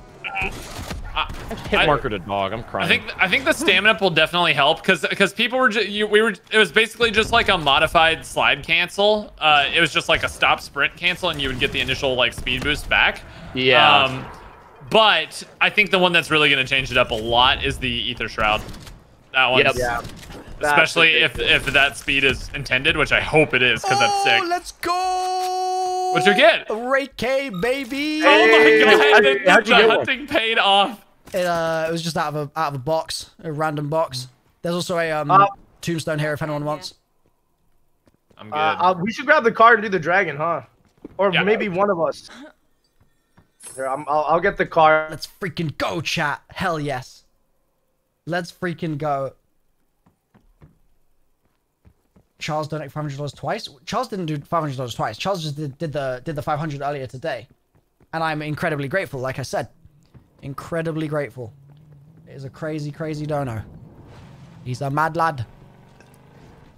Hit I- marker to dog. I'm crying. I think I think the stamina up will definitely help because because people were ju- you, we were it was basically just like a modified slide cancel. Uh, it was just like a stop sprint cancel, and you would get the initial like speed boost back. Yeah. Um, but I think the one that's really going to change it up a lot is the Aether Shroud. That one, Yep. Yeah. That's especially if ridiculous. if that speed is intended, which I hope it is because that's Oh, sick. let's go! What'd you get? Ray K, baby. Oh my god, how'd the, you- how'd you the get one? hunting paid off. It, uh, it was just out of a out of a box, a random box. There's also a um, Uh, tombstone here if anyone wants. I'm good. Uh, uh, we should grab the card and do the dragon, huh? Or Yeah. maybe one of us. Here, I'm, I'll, I'll get the car. Let's freaking go, chat. Hell yes. Let's freaking go. Charles donated five hundred dollars twice. Charles didn't do five hundred dollars twice. Charles just did, did the did the five hundred earlier today, and I'm incredibly grateful. Like I said, incredibly grateful. It is a crazy, crazy dono. He's a mad lad.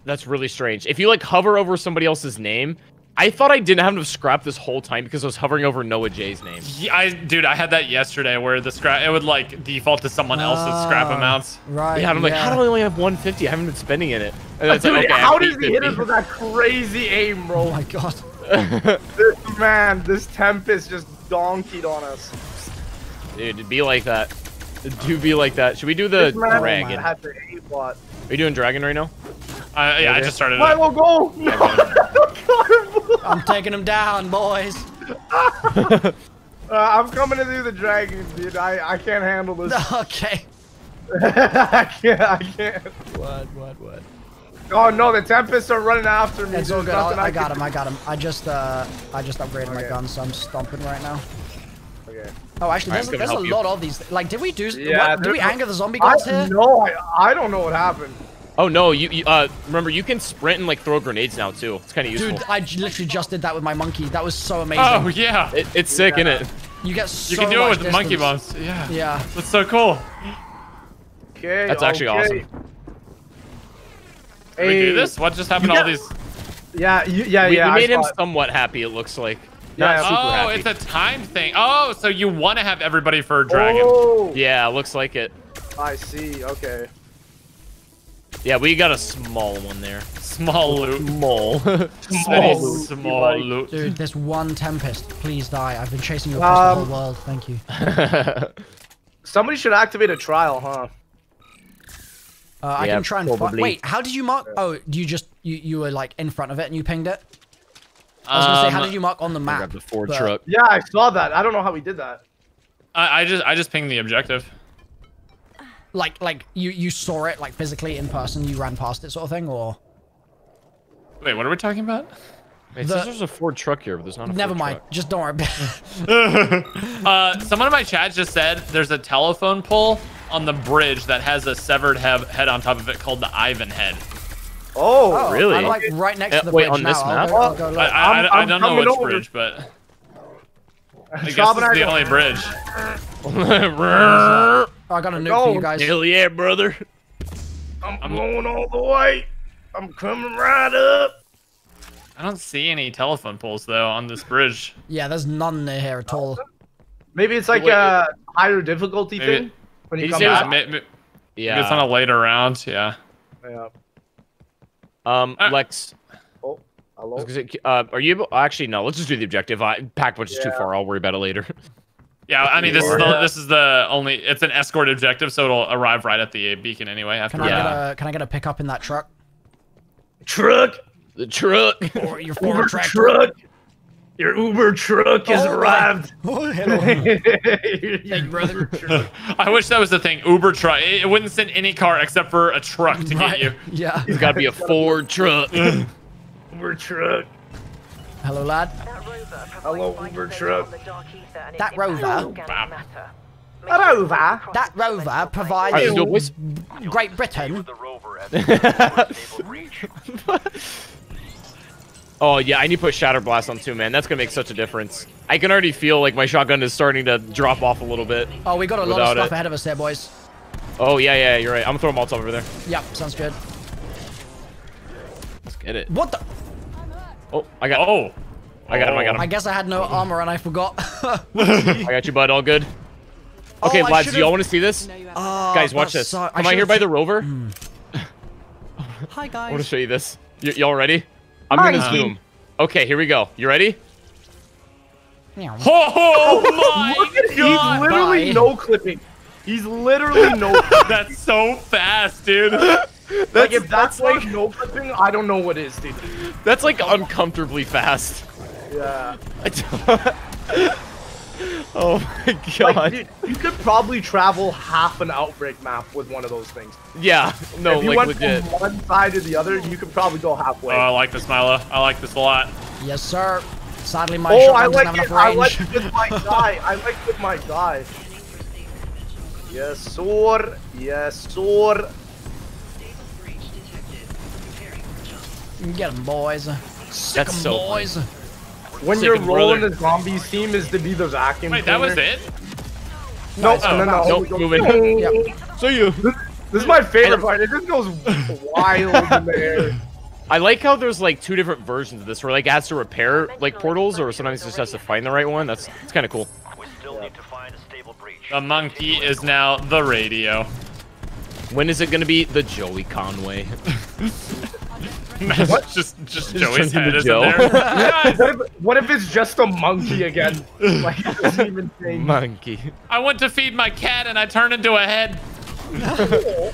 That's really strange. If you like hover over somebody else's name, I thought I didn't have enough scrap this whole time because I was hovering over Noah J's name. Yeah, I, dude, I had that yesterday where the scrap it would like default to someone else's scrap Oh, amounts. Right. Yeah, and I'm like, how do I only have 150? I haven't been spending in it. And it's Dude, like, okay, how have does he hit us with that crazy aim, Oh bro? my god. <laughs> This man, this Tempest just donkeyed on us. Dude, be like that. Do be like that. Should we do the This man dragon? had the A bot. Are you doing dragon right now? Uh, yeah, I just started. it. Milo, go! <laughs> No! I'm taking him down, boys. <laughs> Uh, I'm coming to do the dragon, dude. I, I can't handle this. <laughs> Okay. I can't. I can't. What? What? What? Oh no, the Tempests are running after me. It's all There's good. I, I got him. I got him. I just uh, I just upgraded my gun, so I'm stomping right now. Do. Okay. Oh, actually, there's, there's a you. lot of these. Like, did we do? Yeah, what, did we anger the zombie guards I, here? no, I, I don't know what happened. Oh no, you, you uh remember you can sprint and like throw grenades now too. It's kind of useful. Dude, I j- literally just did that with my monkey. That was so amazing. Oh yeah. It, it's sick, isn't it? you get so You can do it with the monkey bombs. Yeah. Yeah. That's so cool. Okay. That's actually okay. awesome. Can we do this? What just happened to all these? Yeah, you, yeah, We, yeah. we I made him it. somewhat happy. It looks like. Not Yeah. super Oh, happy. it's a time thing. Oh, so you want to have everybody for a dragon. Oh, Yeah, looks like it. I see. Okay. Yeah, we got a small one there. Small loot. Small. <laughs> Small, loot. small loot. Dude, this one Tempest, please die. I've been chasing you across the Um, whole world. Thank you. <laughs> Somebody should activate a trial, huh? Uh, I Yeah, can try and fi- probably. wait. How did you mark? Oh, you just you you were like in front of it and you pinged it. I was gonna say, how Um, did you mark on the map? Grab the Ford But- truck. Yeah, I saw that. I don't know how we did that. I, I just I just pinged the objective. Like like you you saw it like physically in person. You ran past it, sort of thing, or Wait, what are we talking about? Wait, it The- says there's a Ford truck here, but there's not a never Ford mind. truck. Just don't worry. <laughs> <laughs> Uh, someone in my chat just said there's a telephone pole on the bridge that has a severed he- head on top of it called the Ivan head. Oh, Oh, Really? I'm like right next Uh, to the wait, bridge on now. this I'll map? go- I'll go I, look. I, I, I I'm don't know coming which over. bridge, but I guess Chopping it's the only bridge. Oh, <laughs> I got a nuke for you Go. guys. Hell yeah, brother. I'm going all the way. I'm coming right up. I don't see any telephone poles though on this bridge. Yeah, there's none near here at all. Maybe it's like Wait, a higher difficulty Maybe- thing when you come you say it was back. Maybe, maybe Yeah. it's on a later round. Yeah. Yeah. Um, Uh, Lex, Oh, hello. was say, uh, are you able? Actually, no. Let's just do the objective. I pack punch is too far. I'll worry about it later. <laughs> Yeah, I mean this is the this is the only it's an escort objective, so it'll arrive right at the beacon anyway. After Can I Yeah. get a can I get a pickup in that truck Truck. the truck. or your <laughs> Uber Ford tractor? truck. Your Uber truck has Oh arrived. <laughs> Oh, hello. Thank brother. <laughs> I wish that was the thing. Uber truck. It, it wouldn't send any car except for a truck to Right. get you. <laughs> Yeah. It's got to be a Ford truck. Uber truck. Hello, lad. That rover Hello, Uber truck. on the Dark Aether and That rover? impact on organic Bam. matter. A rover? That rover provides Alright, let's do it, boys. Great Britain. The rover at the stable breach. Oh yeah, I need to put Shatter Blast on too, man. That's gonna make such a difference. I can already feel like my shotgun is starting to drop off a little bit. Oh, we got a lot of stuff it. ahead of us there, boys. Oh yeah, yeah, you're right. I'm gonna throw a Molotov over there. Yep, sounds good. Let's get it. What the? Oh, I got. Oh. I got him. I got him. I guess I had no armor and I forgot. <laughs> I got you, bud. All good. <laughs> Okay, Oh, lads, do y'all want to see this? Oh, Guys, watch this. so- Am I here by the rover? Hmm. <laughs> Hi, guys. I want to show you this. Y'all ready? I'm gonna zoom. Okay, here we go. You ready? Meow. <laughs> Oh my <laughs> Look at He's literally Bye. no clipping. He's literally no. <laughs> That's so fast, dude. like if that's like no clipping, I don't know what is, dude. That's like uncomfortably fast. Yeah. I <laughs> don't- oh my god. Like, dude, you could probably travel half an outbreak map with one of those things. yeah. No, if you like went legit. from one side to the other, you could probably go halfway. Oh, I like this, Milo. I like this a lot. Yes, sir. Sadly, my oh, I shotgun like doesn't it. have I like it with my <laughs> guy. I like it with my guy. Yes, sir. Yes, sir. Get them, boys. Sick That's 'em, so boys. When Sick your and role in the zombies team is to be the vacuum Wait, that was it? No, Nice. no, no, no. Nope, moving. Yep. So you. This is my favorite part. It just goes wild in the air. <laughs> I like how there's like two different versions of this, where like it has to repair like portals, or sometimes it just has to find the right one. That's it's kind of cool. We still need to find a stable breach. The monkey is now the radio. When is it gonna be the Joey Conway? <laughs> <laughs> What? just just Joey's turns head is Joe. in there. Guys, What if, what if it's just a monkey again? Like it even change. Monkey. I went to feed my cat and I turned into a head. <laughs>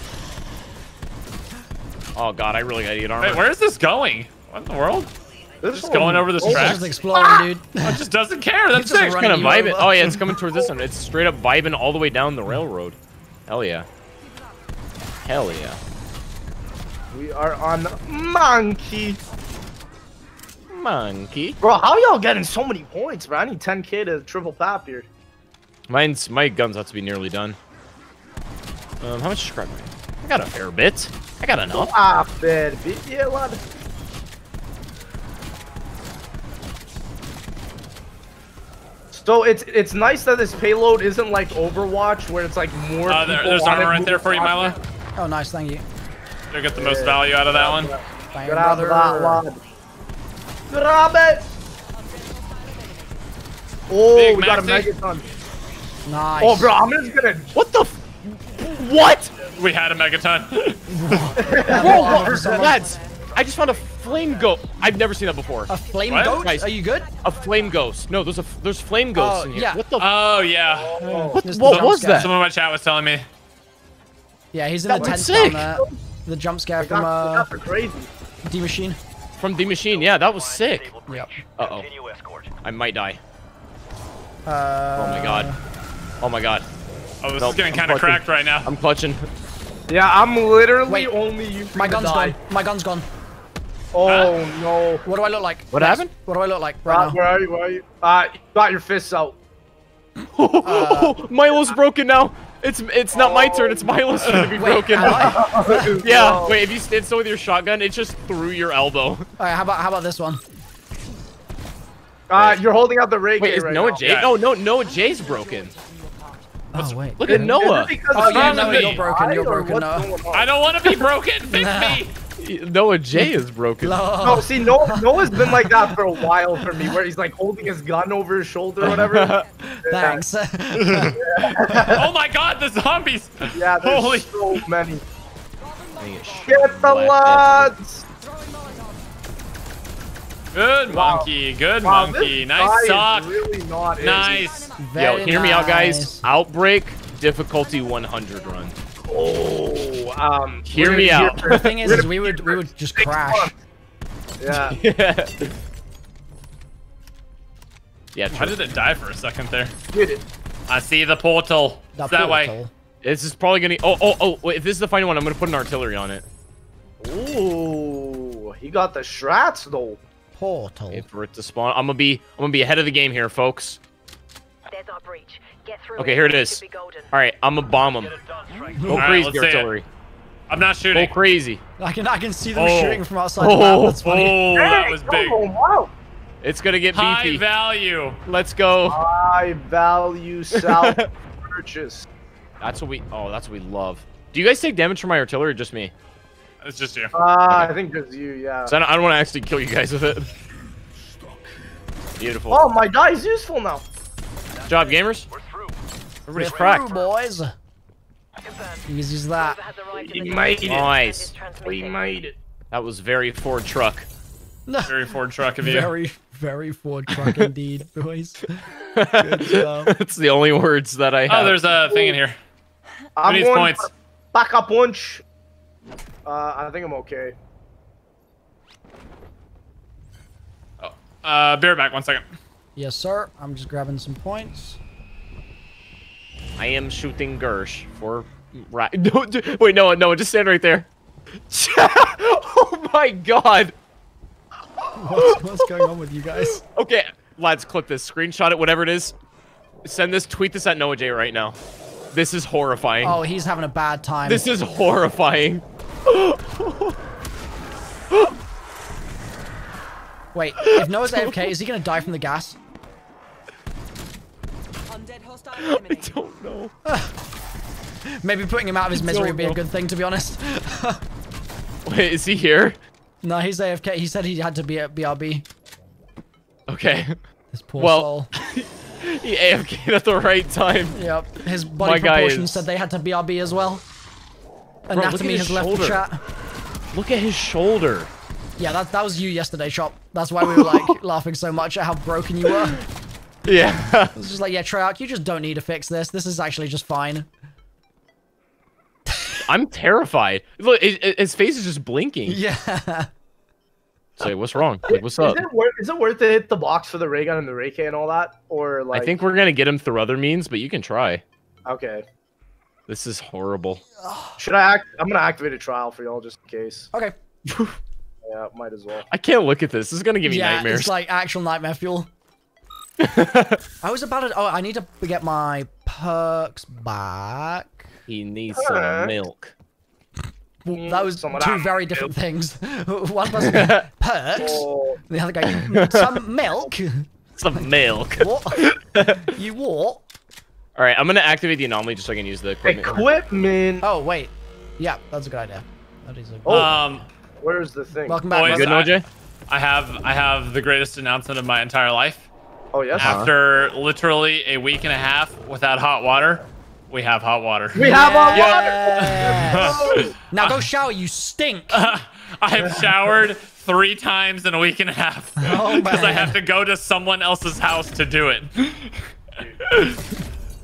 Oh god, I really gotta get armor. Wait, where is this going? What in the world? This Just going over this track? Just exploring, dude. <laughs> It just doesn't care. That's just sick. running kind of vibing. Oh yeah, it's coming towards this one. It's straight up vibing all the way down the railroad. Hell yeah. Hell yeah. We are on monkey. Monkey. Bro, how y'all getting so many points, bro? I need 10k to triple pop here. Mine's my guns have to be nearly done. Um, how much scrap? I got a fair bit. I got enough. Ah, bad bit. Yeah, lad. So it's it's nice that this payload isn't like Overwatch, where it's like more. Uh, there, there's armor right there for you, moving Milo. Oh, nice. Thank you. You'll get the most value out of that one. Thank Get out of that, brother. lad. Grab it. Oh, Big we got a megaton. Nice. Oh, bro, I'm just gonna. What the? F what? We had a megaton. <laughs> Whoa, whoa, lads! I just found a flame ghost. I've never seen that before. A flame What? goat? Guys. Are you good? A flame ghost. No, there's a f- there's flame oh, ghosts Oh, in here. yeah. What the? oh yeah. Oh, what what was jump that? Someone in my chat was telling me. Yeah, he's in That the was tent down sick. There. The jump scare from uh, crazy. Die Maschine. From the machine. Yeah, that was sick. Stable. Yep. Uh oh. I might die. Uh, Oh my god. Oh my god. Oh, this Nope, is getting I'm kind of cracked right now. I'm clutching. Yeah, I'm literally Wait, only using My the gun's die. gone. My gun's gone. Oh no. What do I look like? What Lex, happened? What do I look like right Uh, now? where are you? Where are you? Uh, you got your fists out. <laughs> <laughs> Milo's broken now. It's it's not my turn. It's Milo's turn to be Wait, broken. <laughs> Yeah. Whoa. Wait, if you stand still with your shotgun, it's just through your elbow. <laughs> All right, how about how about this one? Uh, you're holding out the ray Wait, K is right Noah now. Jay? Yeah. Oh no, Noah Jay's broken. Oh wait. Look at Noah. it Oh, yeah, not no, you're broken, you're broken, Noah. I don't want to be broken. Fix me. <laughs> Noah Jay is broken. No, see, Noah, Noah's been like that for a while for me, where he's like holding his gun over his shoulder or whatever. <laughs> Thanks. <laughs> Oh my god, the zombies. Yeah, there's Holy. so many. Shit. Get the lads! Good monkey. Good Wow, monkey. Nice guy sock. really not easy. Nice. Yo, Very hear me out, guys. Outbreak difficulty 100 run. Oh, um, Hear me gonna out. the thing is, is we would we would just crash. Yeah. <laughs> yeah. Yeah, Why did it die for a second there? Get it. I see the portal. The It's that way. This is probably gonna. Oh, oh, oh! Wait, if this is the final one, I'm gonna put an artillery on it. Ooh, he got the strats though. Portal. Wait for it to spawn. I'm gonna be. I'm gonna be ahead of the game here, folks. There's our breach. Get through Okay, here it Should is. be golden. All right, I'm gonna bomb them. Get it done, strike. Go All right, crazy, let's see it. artillery. I'm not Go shooting. crazy. I can I can see them Oh. shooting from outside Oh. the map. That's funny. Oh, that was big. Oh, wow. It's gonna get High beefy. value. Let's go. High value South <laughs> purchase. That's what we. Oh, that's what we love. Do you guys take damage from my artillery or just me? It's just you. Uh, I think it's you, yeah. So I don't, I don't want to actually kill you guys with it. <laughs> Beautiful. Oh, my die is useful now. Good job, gamers. We're through. Through, boys. Easy as that. Whoever has the right We made it. Nice. We made it. That was very Ford truck. Very Ford truck of you. Very very Ford truck indeed, <laughs> boys. <laughs> Good job. That's the only words that I have. Oh, there's a thing in here. Who I'm needs points? back up punch. Uh, I think I'm okay. Uh, bear back one second. Yes, sir. I'm just grabbing some points. I am shooting Gersh for right. <laughs> No, d- wait, no, no, just stand right there. <laughs> oh my god. What's, what's going on with you guys? <laughs> Okay, lads, clip this, screenshot it, whatever it is. Send this, tweet this at Noah J right now. This is horrifying. Oh, he's having a bad time. This is horrifying. Wait, if Noah's AFK, is he gonna die from the gas? Undead hostile <laughs> I don't know. <laughs> Maybe putting him out of his misery would be a good thing, to be honest. <laughs> Wait, is he here? no, he's AFK. He said he had to be at BRB. Okay. This poor Well- soul. He AFK'd at the right time. Yep. His body guy proportions is- said they had to BRB as well. look at Anatomy his has left the chat. Look at his shoulder. Yeah, that, that was you yesterday, Chop. That's why we were like laughing so much at how broken you were. Yeah. It's just like, yeah, Treyarch, you just don't need to fix this. This is actually just fine. I'm terrified. Look, his, his face is just blinking. Yeah. Say, what's wrong? Like, what's up? Is it, worth, is it worth to hit the box for the ray gun and the ray K and all that? Or like, I think we're gonna get him through other means, but you can try. okay. This is horrible. Should I act? I'm gonna activate a trial for y'all just in case. Okay. <laughs> Yeah, might as well. I can't look at this. This is gonna give me yeah, nightmares. it's like actual nightmare fuel. I was about to. Oh, I need to get my perks back. He needs some milk. That was Some two that very different things. <laughs> One person <laughs> perks, Oh, the other guy "Mm, some milk. <laughs> Some milk. What? you what? All right, I'm gonna activate the anomaly just so I can use the equipment. equipment. Oh wait, yeah, that's a good idea. That is a good. Oh. Um, Where's the thing? Welcome back. boys, brother. Good, no, I- Jay? I have I have the greatest announcement of my entire life. Oh yes. After literally a week and a half without hot water, we have hot water. We have our water. Yes. <laughs> now go shower. You stink. <laughs> I have showered three times in a week and a half <laughs> Oh, because I have to go to someone else's house to do it.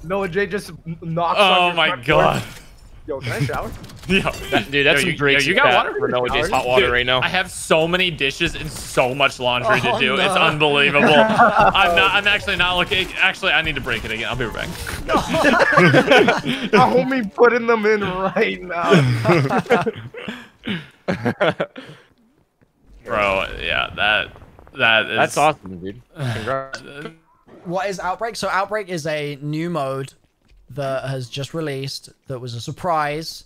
Noah J just n- knocks. Oh, on Oh my god. door. God. Yo, can I shower? <laughs> Yo. Dude, that's Yo, some you- yo, you got cat water? for Noah J's hot water Dude, right now. I have so many dishes and so much laundry Oh, to do. It's unbelievable. <laughs> I'm not. I'm actually not looking. Actually, I need to break it again. I'll be right back. <laughs> Homie putting them in right now. Bro, yeah, that that is. That's awesome, dude. Congrats. what is Outbreak? So Outbreak is a new mode that has just released that was a surprise.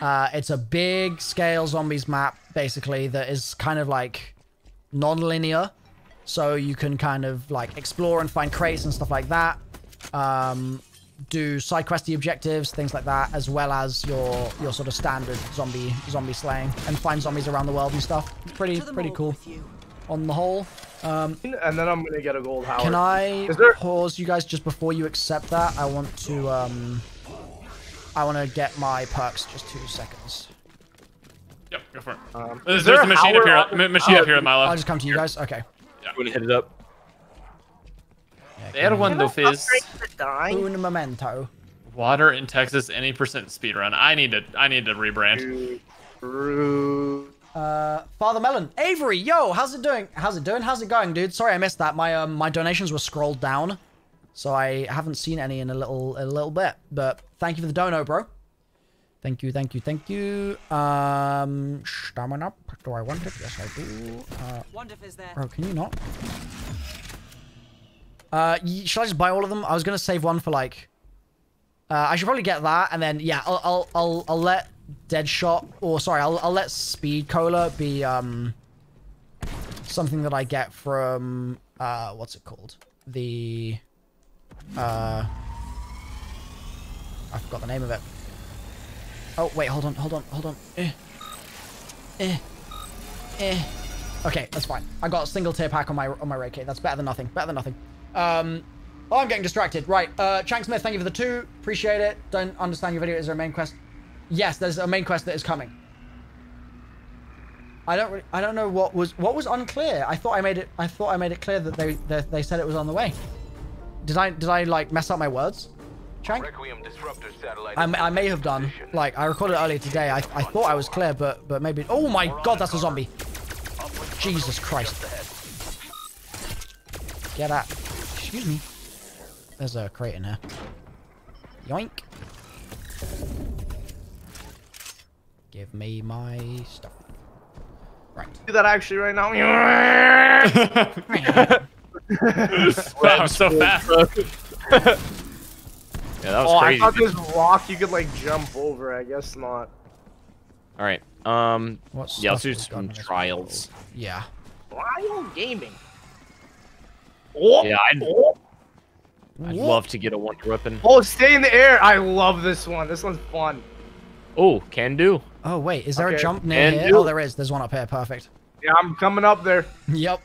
Uh, it's a big scale zombies map, basically, that is kind of like non-linear. So you can kind of like explore and find crates and stuff like that. Um, do side questy objectives, things like that, as well as your your sort of standard zombie zombie slaying and find zombies around the world and stuff. It's pretty pretty cool on the whole. Um, and then I'm gonna get a gold Hauer. can I Is there- pause you guys just before you accept that? I want to um I want to get my perks just two seconds. Yep, go for it. Um, There's, is there there's a a machine up here. on- m- Machine up here at my I'll just come to you guys. Okay. I'm gonna hit it up. There one though, Fizz. Un momento. Water in Texas, any percent speedrun. I need to. I need to rebrand. Rude. Uh, Father Melon, Avery, yo, how's it doing? How's it doing? How's it going, dude? Sorry I missed that. My um my donations were scrolled down, so I haven't seen any in a little a little bit. But thank you for the dono, bro. Thank you, thank you, thank you. Um, stamina. Do I want it? Yes, I do. Uh, Wonder if is there. Bro, can you not? Uh, should I just buy all of them? I was gonna save one for like. Uh, I should probably get that, and then yeah, I'll I'll I'll, I'll let Deadshot or sorry, I'll I'll let Speed Cola be um something that I get from uh what's it called the uh I forgot the name of it. Oh wait, hold on, hold on, hold on. Eh. Eh. Eh. Okay, that's fine. I got a single tier pack on my on my raid kit. That's better than nothing. Better than nothing. Um, oh, I'm getting distracted. Right. Uh, Chang Smith, thank you for the two. Appreciate it. Don't understand your video. Is there a main quest? Yes, there's a main quest that is coming. I don't. Really, I don't know what was what was unclear. I thought I made it. I thought I made it clear that they they, they said it was on the way. Did I did I like mess up my words? Chang? Requiem disruptor satellite. I, may- I may have done. Like I recorded earlier today. I, I thought I was clear, but but maybe. Oh my god, that's a zombie. Jesus Christ. Get out. Excuse me. There's a crate in here. Yoink. Give me my stuff. Right. Do that actually right now. <laughs> Wow, so fast. Yeah, that was oh, I thought this rock you could like jump over. I guess not. All right. Um. What Yeah, let's do some in this trials. Yeah. Trial gaming. Oh, Yeah, I'd, oh, I'd love to get a wonder weapon. oh, stay in the air. I love this one. This one's fun. Oh, can do. Oh wait, is there a jump near And here? do- Oh, there is. There's one up here. Perfect. Yeah, I'm coming up there. Yep.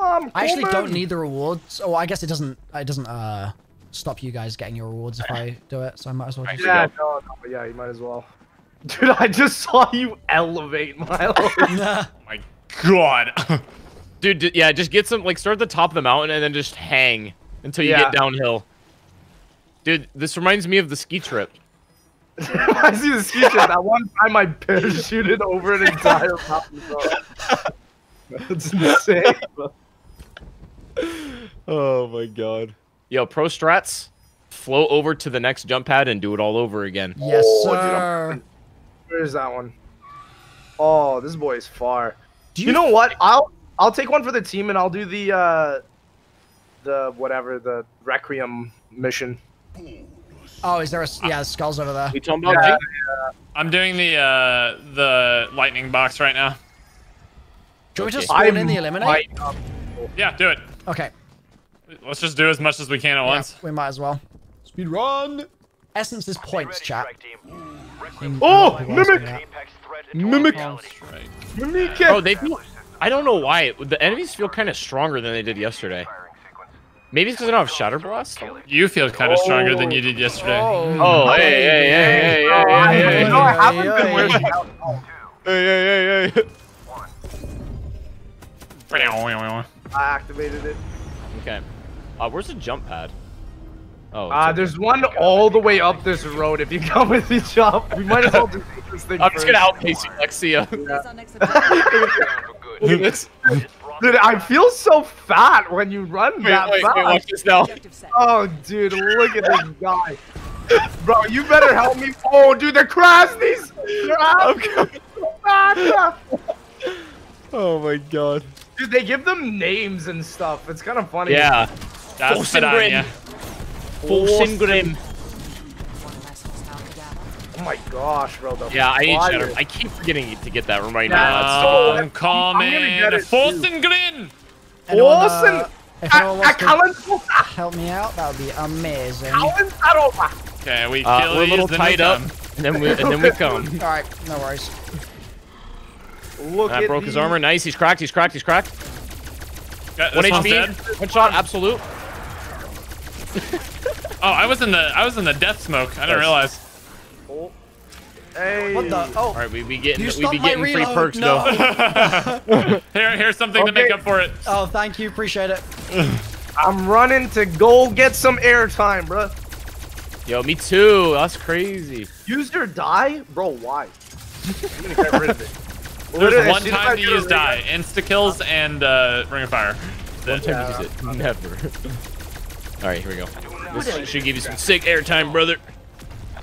I actually don't need the rewards. Oh, I guess it doesn't. It doesn't uh stop you guys getting your rewards if I do it. So I might as well <laughs> just. Yeah, no, no, but yeah, you might as well. <laughs> Dude, I just saw you elevate Milo. <laughs> Nah. my god. Dude, d- yeah, just get some like start at the top of the mountain and then just hang until you Yeah. get downhill. Dude, this reminds me of the ski trip. I see the ski trip. That one time I parachuted over an entire mountain. Bro. That's insane. Oh my god. Yo, pro strats. float over to the next jump pad and do it all over again. Yes, Oh, sir. I'm- Where's that one? Oh, this boy is far. Do You, you know what? I'll I'll take one for the team and I'll do the uh the whatever the requiem mission. Oh, is there a yeah? Skulls over there. We talking about Yeah, Jake? I'm doing the uh, the lightning box right now. Do you want me to Okay. spawn in the eliminate? might not- Yeah, do it. Okay. Let's just do as much as we can at Yeah, once. we might as well. Speed run. Essence is points, Ready, chat. Oh, mimic! that. Apex threat into Mimic. Mimic! Oh, they feel. I don't know why. The enemies feel kind of stronger than they did yesterday. Maybe it's because I don't have Shatter Blast. You feel kind of stronger than you did yesterday. Oh, hey, hey, hey, hey, hey, Oh, I, hey, hey, you know, I haven't hey, been hey. working out. hey, hey, hey, hey. I activated it. Okay. Uh, where's the jump pad? Oh. it's Uh, over there's one all the way up this road. If you come with each up, we might as well just take this thing I'm just gonna outpace you, Lexia. <laughs> Look at this. Dude, I feel so fat when you run Wait, that wait, fast. wait, watch this now. Oh, dude, look at this guy. Bro, you better help me. Oh, dude, they're Krasnies! They're out! Oh my god. Dude, they give them names and stuff. It's kind of funny. Yeah. That's Fosengrim. Spadania. Fosengrim. Oh my gosh, bro. the Yeah, I need fire. Shatter. I keep forgetting to get that right Yeah, now. That's so I'm coming. get it, too. Fosengrin. Anyone, Awesome. uh, if anyone I, I wants to can't help me out, that would be amazing. Okay, we Uh, kill we're a little these, tied up, and then we and then we <laughs> come. All right, no worries. Look I at broke his armor. Nice. He's cracked. He's cracked. He's cracked. Got- One HP. dead. One shot. Absolute. Oh, I was in the I was in the death smoke. I didn't realize. Hey. What the? Oh, All right, we be getting You we be getting free perks no. though. <laughs> Here, here's something to make up for it. oh, thank you, appreciate it. I'm running to go get some airtime, bro. Yo, me too. That's crazy. Use your die? Bro, why? I'm gonna get rid of it. <laughs> There's Literally, one soon as I time to use rid die: insta kills and uh, ring of fire. One time to use it. Never. <laughs> All right, here we go. This should give you some sick airtime, brother.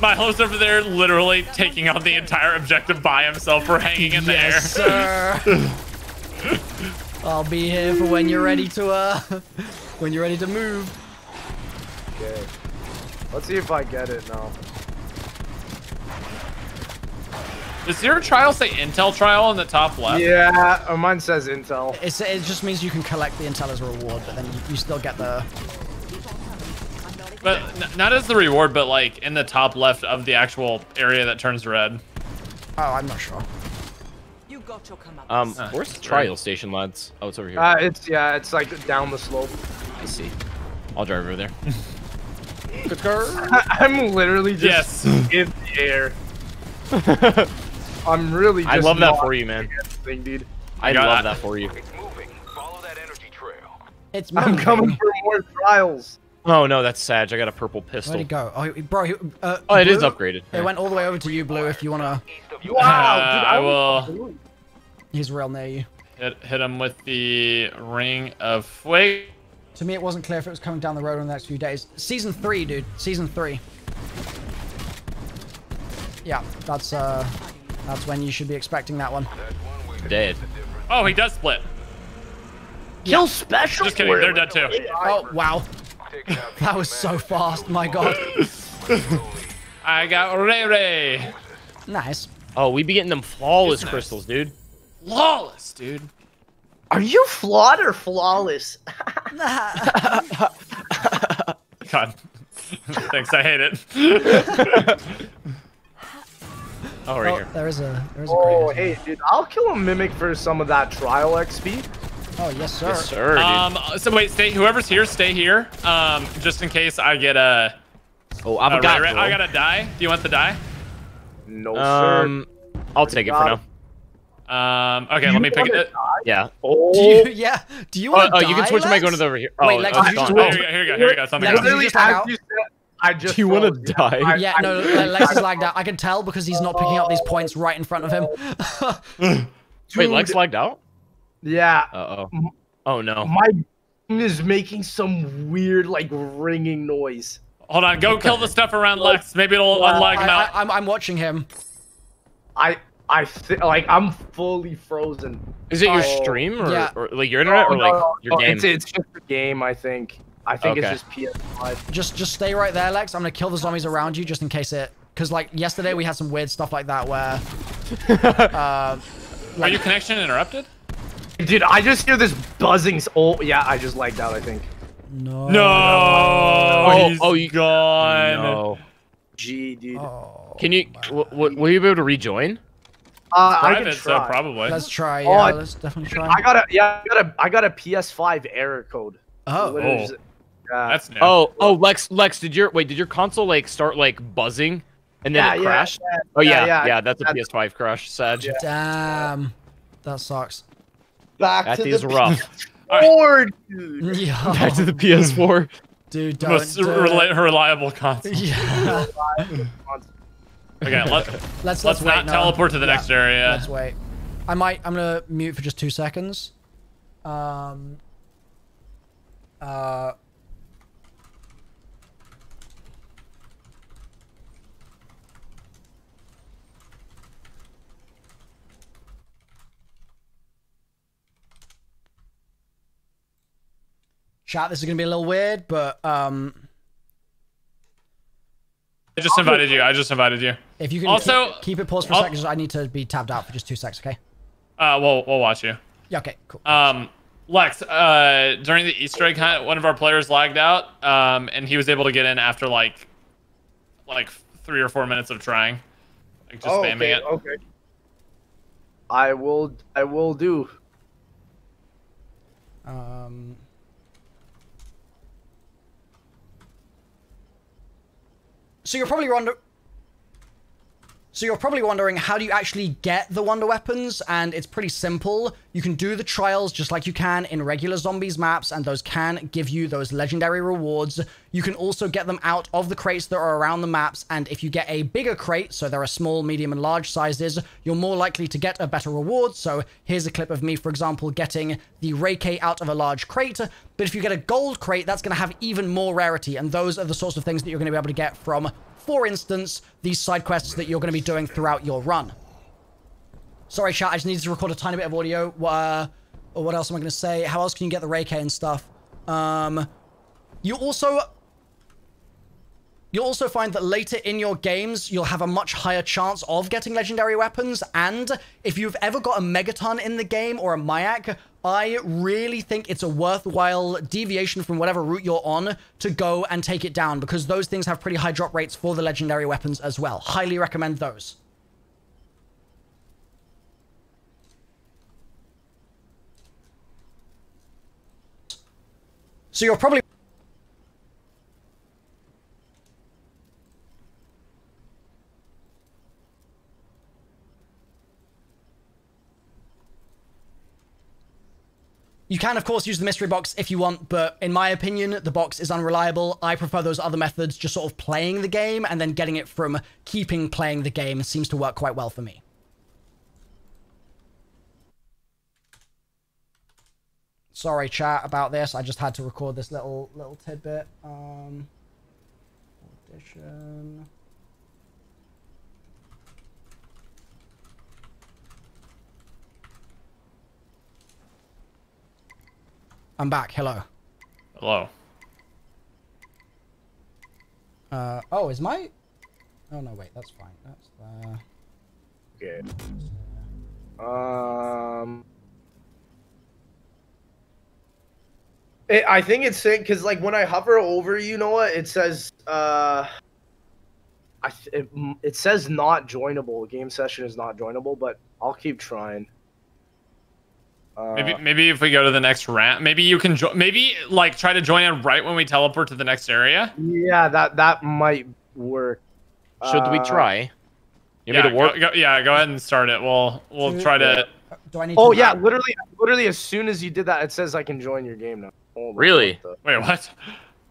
My host over there literally taking out the entire objective by himself for hanging in the Yes, air. sir. <laughs> I'll be here for when you're ready to uh, when you're ready to move. Okay. Let's see if I get it now. Does your trial say Intel trial in the top left? Yeah, uh, mine says Intel. It's, it just means you can collect the intel as a reward, but then you, you still get the. But n- not as the reward, but like in the top left of the actual area that turns red. Oh, I'm not sure. You got your come up. Um, Ah, where's the right. trial station, lads? Oh, it's over here. Uh, it's yeah, it's like down the slope. I see. I'll drive over there. <laughs> <laughs> I'm literally just Yes. in the air. <laughs> I'm really. Just I love that for you, man. Thing, dude. I got love it. that for you. It's moving. Follow that energy trail. It's moving. I'm coming for more trials. Oh no, that's Sag. I got a purple Where'd pistol. he go? Oh, bro. He, uh, Oh, it is Blue, upgraded. It went all the way over to you, Blue. If you wanna, Wow, Uh, I will- he's real near you. Hit, hit him with the ring of fuego. To me, it wasn't clear if it was coming down the road in the next few days. Season three, dude. Season three. Yeah, that's uh, that's when you should be expecting that one. Dead. Oh, he does split. Kill special. Just kidding, they're dead too. Oh wow, that was so fast. My God. <laughs> I got Ray Ray. Nice. Oh, we be getting them flawless nice. crystals, dude. Flawless, dude. Are you flawed or flawless? <laughs> God. <laughs> Thanks, I hate it. Oh, right Oh, here. there is a there is a Oh, crate. hey, dude, I'll kill a mimic for some of that trial XP. Oh yes, sir. Yes, sir, dude. Um, so wait, stay. Whoever's here, stay here. Um, just in case I get a Oh, Ray, Avogadro. Ray, I gotta die. Do you want the die? No, sir. Um, I'll take it for now. Um, okay, let me pick it. Yeah. Oh, Do you, yeah. Do you Oh, <laughs> want oh, to you can switch my gun to over here. Oh, Wait, Lex, oh, you just- Oh, here, here we go. Here we go. Something Lex, else. did you literally, just out? you said, I just. Do you wanna die? I- Yeah, I- no, Lex is lagged out. I can tell because he's not picking up these points right in front of him. <laughs> Wait, Dude, Lex lagged out? Yeah, Uh oh. Oh no. my is making some weird like ringing noise. Hold on. Go kill the stuff around Lex. Maybe it'll Wow. unlag him I, out. I, I'm, I'm watching him. I I th- like I'm fully frozen. Is it your Oh, stream or, yeah. or like your internet or like no, your no, game? It's, it's just a game, I think. I think Okay. it's just PS5. Just just stay right there, Lex. I'm gonna kill the zombies around you just in case it. Because like yesterday we had some weird stuff like that where. <laughs> uh, Are your connection interrupted? Dude, I just hear this buzzing. Oh yeah, I just lagged out. I think. no. No. Oh, he's oh, you- gone. No. G, dude. Oh, Can you? W- w- will you be able to rejoin? Uh, I can Private, so try. probably. Let's try. Oh, Yeah, I- let's definitely try. I got a yeah, I got a I got a PS5 error code. Oh. Oh. just- That's new. Oh, oh, Lex, Lex, did your wait? Did your console like start like buzzing and then Yeah, it crashed? yeah, oh yeah, yeah, yeah, yeah. that's a PS5 crash. Sag. Yeah. Damn. That sucks. Back That to is the rough. board, <laughs> dude. Yeah. Back to the PS4. Dude, don't. most do it. reliable console. Yeah. <laughs> Okay, let, <laughs> Let's let's let's wait not now. teleport to the Yeah, next area. Let's wait. I might. I'm gonna mute for just two seconds. Um. Uh. Chat, this is gonna be a little weird, but um, I just invited you. I just invited you. if you can Also- keep, keep it paused for a I'll- second, I need to be tabbed out for just two seconds, okay? Uh, we'll we'll watch you. Yeah, okay, cool. Um, Lex, uh, during the Easter egg hunt, one of our players lagged out, um, and he was able to get in after like, like three or four minutes of trying, like just Oh, spamming okay, it. okay. I will. I will do. Um. So you're probably wonder. So you're probably wondering how do you actually get the wonder weapons, and it's pretty simple. You can do the trials just like you can in regular zombies maps, and those can give you those legendary rewards. You can also get them out of the crates that are around the maps, and if you get a bigger crate, so there are small, medium, and large sizes, you're more likely to get a better reward. So here's a clip of me, for example, getting the K out of a large crate. But if you get a gold crate, that's going to have even more rarity, and those are the sorts of things that you're going to be able to get from for instance, these side quests that you're going to be doing throughout your run. Sorry, chat, I just needed to record a tiny bit of audio. Uh, what else am I going to say? How else can you get the K and stuff? Um, you also... You'll also find that later in your games, you'll have a much higher chance of getting legendary weapons, and if you've ever got a Megaton in the game or a Mayak, I really think it's a worthwhile deviation from whatever route you're on to go and take it down, because those things have pretty high drop rates for the legendary weapons as well. Highly recommend those. So you're probably... You can, of course, use the mystery box if you want, but in my opinion, the box is unreliable. I prefer those other methods, just sort of playing the game and then getting it from keeping playing the game seems to work quite well for me. Sorry, chat, about this. I just had to record this little little tidbit. Um, audition. I'm back. Hello. Hello. Uh, oh, is my... Oh, no, wait. That's fine. That's uh... Okay. Um. It, I think it's saying because like when I hover over, you know what it says. Uh, I it, it says not joinable. Game session is not joinable, but I'll keep trying. Uh, Maybe maybe if we go to the next ramp, maybe you can jo- maybe like try to join in right when we teleport to the next area. Yeah, that that might work. Should we Uh, try? You yeah, to warp? Go, go, yeah, go ahead and start it. We'll we'll Dude, try to. Do I need Oh to yeah, literally, literally as soon as you did that, it says I can join your game now. Hold on, Really? what Wait, what?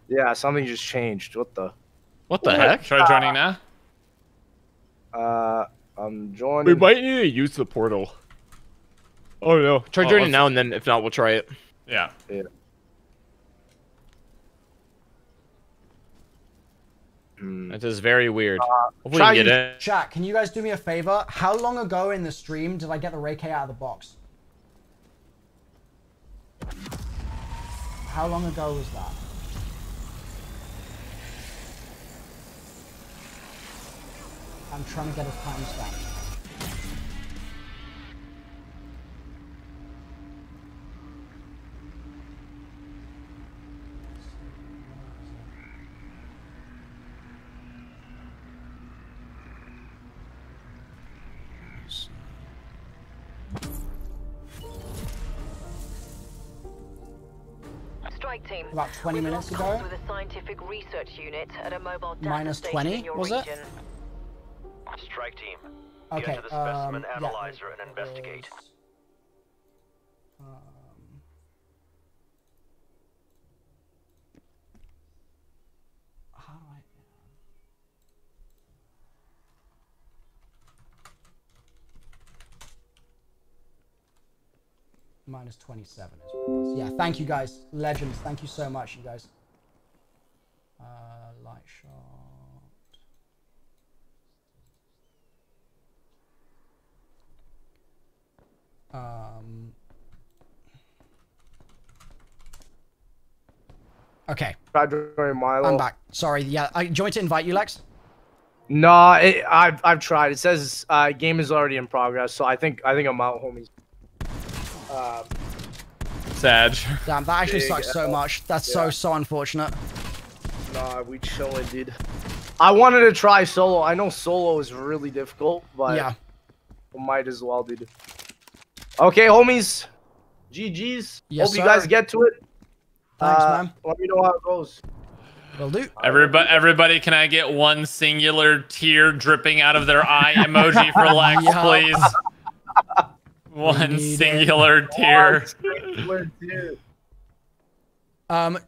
Yeah, something just changed. What the? What the heck? Try joining now. Uh, I'm joining. We might need to use the portal. Oh no! Try Oh, joining let's- now, and then if not, we'll try it. Yeah. Hmm. That is very weird. Hopefully try we can get use- in. Chat, can you guys do me a favor? How long ago in the stream did I get the Ray K out of the box? How long ago was that? I'm trying to get a timestamp. Team. About 20 We've minutes ago? with a scientific research unit at a mobile data station 20, in your was it? region. Strike team. Okay, Get to the specimen um, analyzer it and investigate. was, um, how do I? Minus 27 is what it was. Yeah, thank you guys. Legends. Thank you so much, you guys. Uh, light shot. Um. Okay, Try joining Milo. I'm back. Sorry, yeah. I, do you want to invite you, Lex? No, it, I've I've tried. It says uh, game is already in progress, so I think I think I'm out, homies. Uh, Sag. Damn, that actually Big sucks so much. That's so Yeah. so unfortunate. nah, we chilling, dude. I wanted to try solo. I know solo is really difficult, but yeah. we might as well, dude. Okay, homies. GG's. Yes, Hope you guys get to it. Thanks, Uh, man. Let me know how it goes. Will do. Everybody, everybody, can I get one singular tear dripping out of their eye emoji for <laughs> Lex, please? <laughs> One need it. singular tear. Um,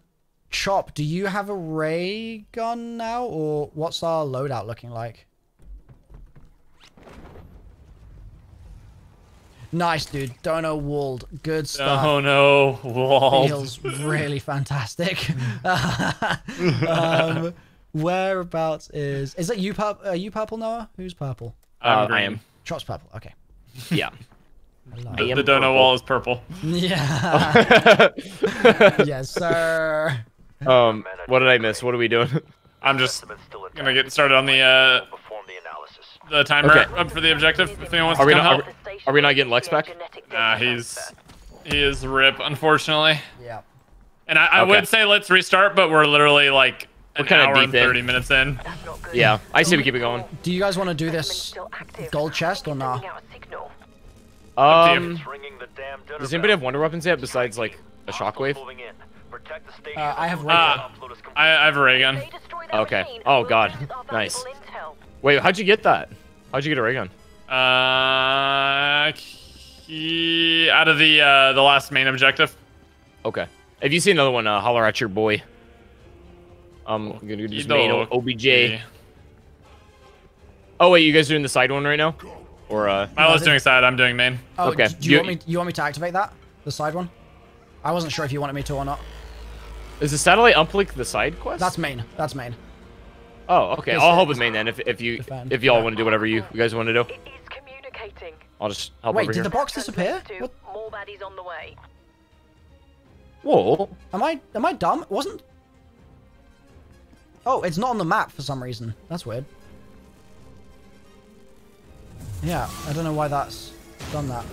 Chop, do you have a ray gun now, or what's our loadout looking like? Nice, dude. Dono walled. Good stuff. Oh no, Walt. Feels really fantastic. <laughs> um, whereabouts is is that you? Pur- are you purple, Noah? Who's purple? I'm Uh, I am. Chop's purple. Okay. Yeah. I like I it. am The dono purple. wall is purple. <laughs> Yeah. <laughs> yes, sir. um, what did I miss? What are we doing? <laughs> I'm just Specimen still intact. gonna get started on the uh perform the analysis. the timer Okay. up for the objective. If anyone wants Are to we come not- help. Are we not getting Lex back? Nah, he's he is rip, unfortunately. Yeah. And I, I Okay. would say let's restart, but we're literally like an kinda hour and deep in. 30 minutes in. Yeah, I say we keep it going. Do you guys want to do this gold chest or not? Up to you. Um, It's ringing the damn dinner does anybody have wonder weapons yet besides like a shockwave? Moving in. Protect the station Uh, I have ray the gun. upload. I, I have a ray gun. Okay. Oh, God. Nice. Wait, how'd you get that? How'd you get a ray gun? Uh, key, out of the uh the last main objective. Okay. If you see another one, uh, holler at your boy. Um, I'm gonna do this main O- OBJ. Oh wait, you guys are doing the side one right now? Or uh? I was doing side. I'm doing main. Oh, Okay. Do you, You- want me? You want me to activate that? The side one? I wasn't sure if you wanted me to or not. Is the satellite uplink the side quest? That's main. That's main. Oh, okay. Yes, I'll it help with main then. If if you Defend. if y'all want to do whatever you, you guys want to do, It's communicating. I'll just help Wait, over did here. the box disappear? What? More baddies on the way. Whoa. Am I? Am I dumb? It wasn't. Oh, it's not on the map for some reason. That's weird. Yeah, I don't know why that's done that.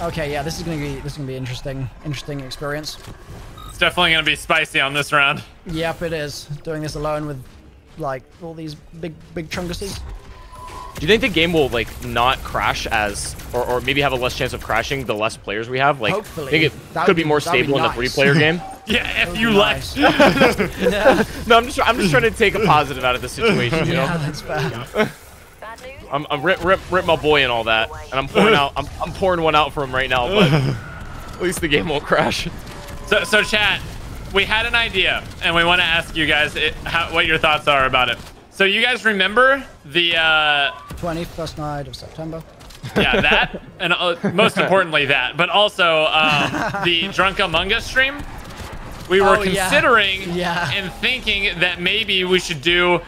Okay, yeah, this is gonna be this is gonna be interesting, interesting experience. It's definitely gonna be spicy on this round. Yep, it is. Doing this alone with like all these big big chunguses. Do you think the game will like not crash as, or, or maybe have a less chance of crashing the less players we have? Like, Hopefully. I think it That could be be- more that'd be stable in the three-player <laughs> game. Yeah, if you be left. yeah, <laughs> <laughs> no, I'm just I'm just trying to take a positive out of the situation. You know, yeah, that's fair. Bad news? I'm, I'm rip, rip rip my boy and all that, and I'm pouring out I'm, I'm pouring one out for him right now, but <laughs> at least the game won't crash. So, so chat, we had an idea, and we want to ask you guys it, how, what your thoughts are about it. So you guys remember the, uh, 21st night of September. <laughs> yeah, that, and uh, most importantly that, but also um, the Drunk Among Us stream. We were Oh, yeah. considering Yeah. and thinking that maybe we should do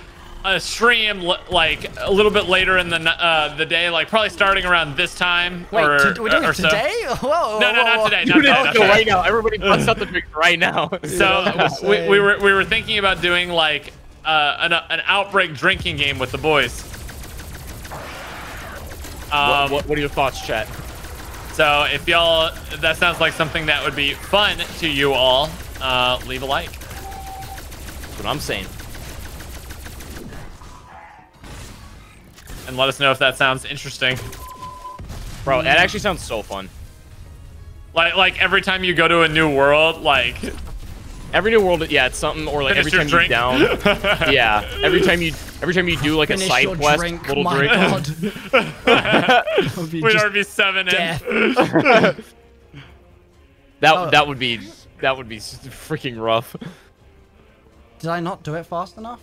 a stream like a little bit later in the uh, the day, like probably starting around this time Wait, or, to, we're doing or it so. today? <laughs> Whoa, No, no, whoa, not today. Not today. Not today. right now. Everybody <laughs> bust out the drink right now. <laughs> So we, we were we were thinking about doing like uh, an, an outbreak drinking game with the boys. Um, what, what, what are your thoughts, chat? So if y'all that sounds like something that would be fun to you all, uh, leave a like. That's what I'm saying. And let us know if that sounds interesting. Bro, that mm. actually sounds so fun. Like like every time you go to a new world, like Every new world, yeah, it's something, or like every your time you drink. down, <laughs> yeah, every time you, every time you do like a side quest, drink, little my drink. God. <laughs> <laughs> We'd already be seven in. That Oh. that would be that would be freaking rough. Did I not do it fast enough?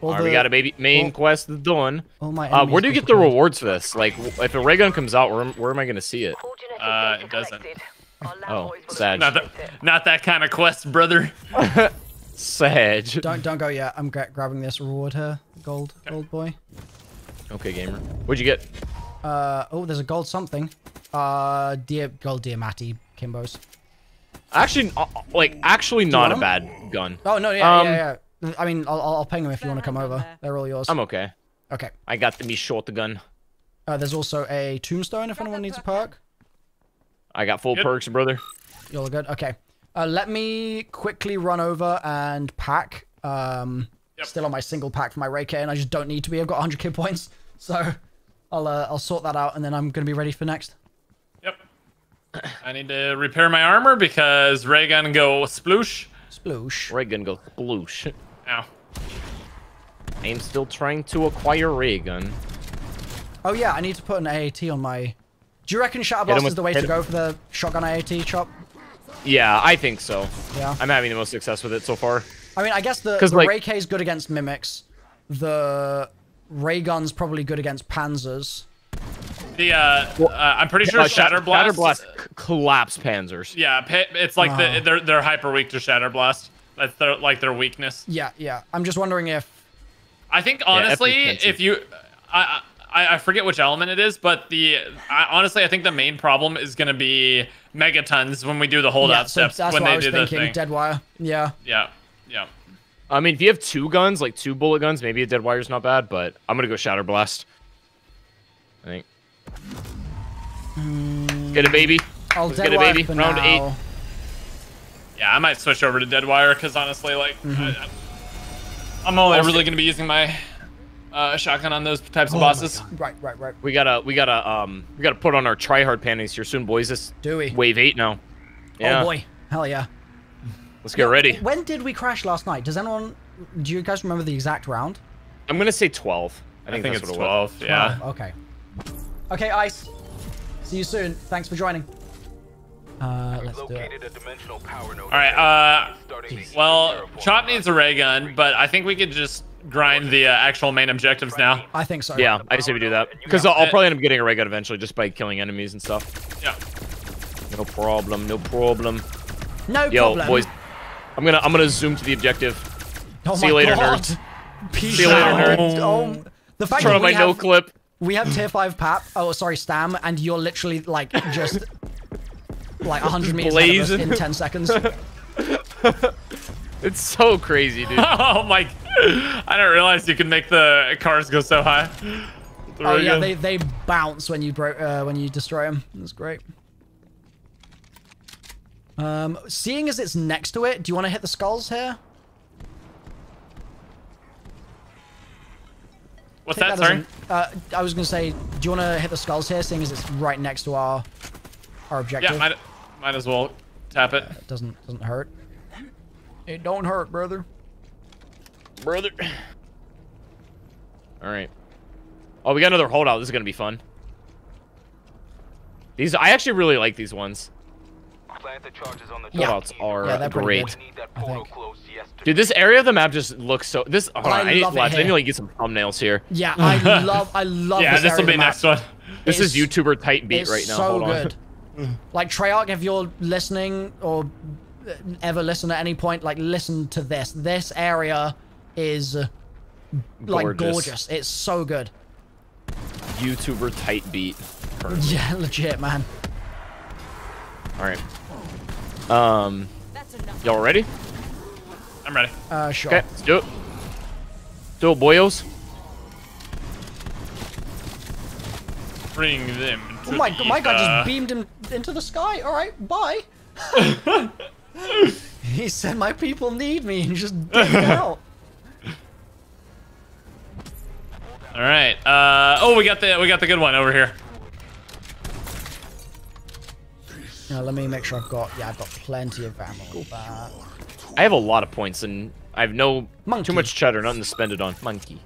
All Alright, we got a baby main all- quest done. all my Uh, where do you get the disappeared. rewards for this? Like, if a ray gun comes out, where, where am I gonna see it? All Uh, it doesn't. collected. Our lab Oh, boys sad. Not that, not that kind of quest, brother. <laughs> Sag. Don't don't go yet. I'm gra- grabbing this reward here. Gold, gold boy. Okay, gamer. What'd you get? Uh oh, there's a gold something. Uh, dear gold Diamatti Kimbos. Actually, uh, like, actually not a bad gun. Oh no, yeah, Um, yeah, yeah. I mean, I'll I'll I'll ping them if you want to come over. They're all yours. I'm okay. Okay. I got the me short the gun. Uh, there's also a tombstone if anyone needs a perk. I got full Good. perks, brother. You're all good. Okay. Uh, let me quickly run over and pack. Um, Yep. still on my single pack for my RAI K, and I just don't need to be. I've got 100 kid points, <laughs> so I'll uh, I'll sort that out, and then I'm gonna be ready for next. Yep. I need to repair my armor because ray gun go sploosh. Sploosh. Ray gun goes <laughs> bloosh. Ow. I'm still trying to acquire ray gun. Oh yeah, I need to put an AAT on my. Do you reckon Shatter Blast is the way to go for the shotgun AAT chop? Yeah, I think so. Yeah. I'm having the most success with it so far. I mean, I guess the, 'Cause, the like- RAI K is good against mimics. The Ray Gun's probably good against Panzers. The uh, uh I'm pretty sure Uh, Shatter Blast. Shatter Blast collapse panzers. Yeah, it's like Oh. the they're they're hyper weak to Shatter Blast. That's their like their weakness. Yeah, yeah. I'm just wondering if. I think honestly, fancy. if you, I, I I forget which element it is, but the I, honestly I think the main problem is gonna be megatons when we do the holdout yeah, so steps that's when what they I was do the thinking. thing. Deadwire. Yeah. Yeah, yeah. I mean, if you have two guns, like two bullet guns, maybe a dead wire is not bad, but I'm gonna go Shatter Blast. I think. Get a baby. I'll Let's get a baby. Round now. eight. Yeah, I might switch over to Deadwire because honestly, like, Mm-hmm. I, I'm only really gonna be using my uh, shotgun on those types of Oh bosses. Right, right, right. We gotta, we gotta, um, we gotta put on our tryhard panties here soon, boys. This Do we? wave eight now. Yeah. Oh boy. Hell yeah. Let's get ready. When did we crash last night? Does anyone? Do you guys remember the exact round? I'm gonna say 12. I I think, think that's it's what it was. 12. Yeah. Oh, okay. Okay, Ice. See you soon. Thanks for joining. Uh, let's do it. A dimensional power node. All right. Uh, well, Chop needs a ray gun, but I think we could just grind the uh, actual main objectives now. I think so. Yeah, I say we do that because I'll, I'll probably end up getting a ray gun eventually just by killing enemies and stuff. Yeah. No problem. No problem. No Yo, problem. boys, I'm gonna, I'm gonna zoom to the objective. Oh see my you later, God. nerds. Peace See you later, nerds. Oh, the fact Turn that on my we no clip. we have tier five pap. Oh, sorry, Stam, and you're literally like just <laughs> like 100 meters ahead of us blazing. in 10 seconds. <laughs> It's so crazy, dude. <laughs> oh my! I didn't realize you could make the cars go so high. Oh yeah, they they bounce when you bro uh, when you destroy them. That's great. Um, seeing as it's next to it, do you want to hit the skulls here? What's Take that? as Sorry. uh, I was gonna say, do you want to hit the skulls here, seeing as it's right next to our our objective? Yeah, might might as well tap it. It doesn't doesn't hurt. It don't hurt, brother. brother. All right. Oh, we got another holdout. This is gonna be fun. These I actually really like these ones. Plant the charges on the Yeah. Holdouts are Yeah, great. Need that portal think. closed. Dude, this area of the map just looks so. This. Hold I on, I need, love it lads, I need to like, get some thumbnails here. Yeah, I <laughs> love I love. Yeah, this this will be the next map. one. This is It's- YouTuber tight beat right now. so Hold on. good. Like Treyarch, if you're listening or ever listen at any point, like listen to this. This area is uh, like Gorgeous. gorgeous. It's so good. YouTuber tight beat. Perfect. Yeah, <laughs> legit, man. All right. Um, y'all ready? I'm ready. Uh, sure. Okay, let's do it. Do it, boyos. Bring them. To Oh my, the, my God! uh, just beamed him into the sky. All right, bye. <laughs> he said, "My people need me," and just dipped out. All right. Uh, oh, we got the we got the good one over here. Now, let me make sure I've got. Yeah, I've got plenty of ammo. with. I have a lot of points and I have no Monkey. too much cheddar, nothing to spend it on. Monkey.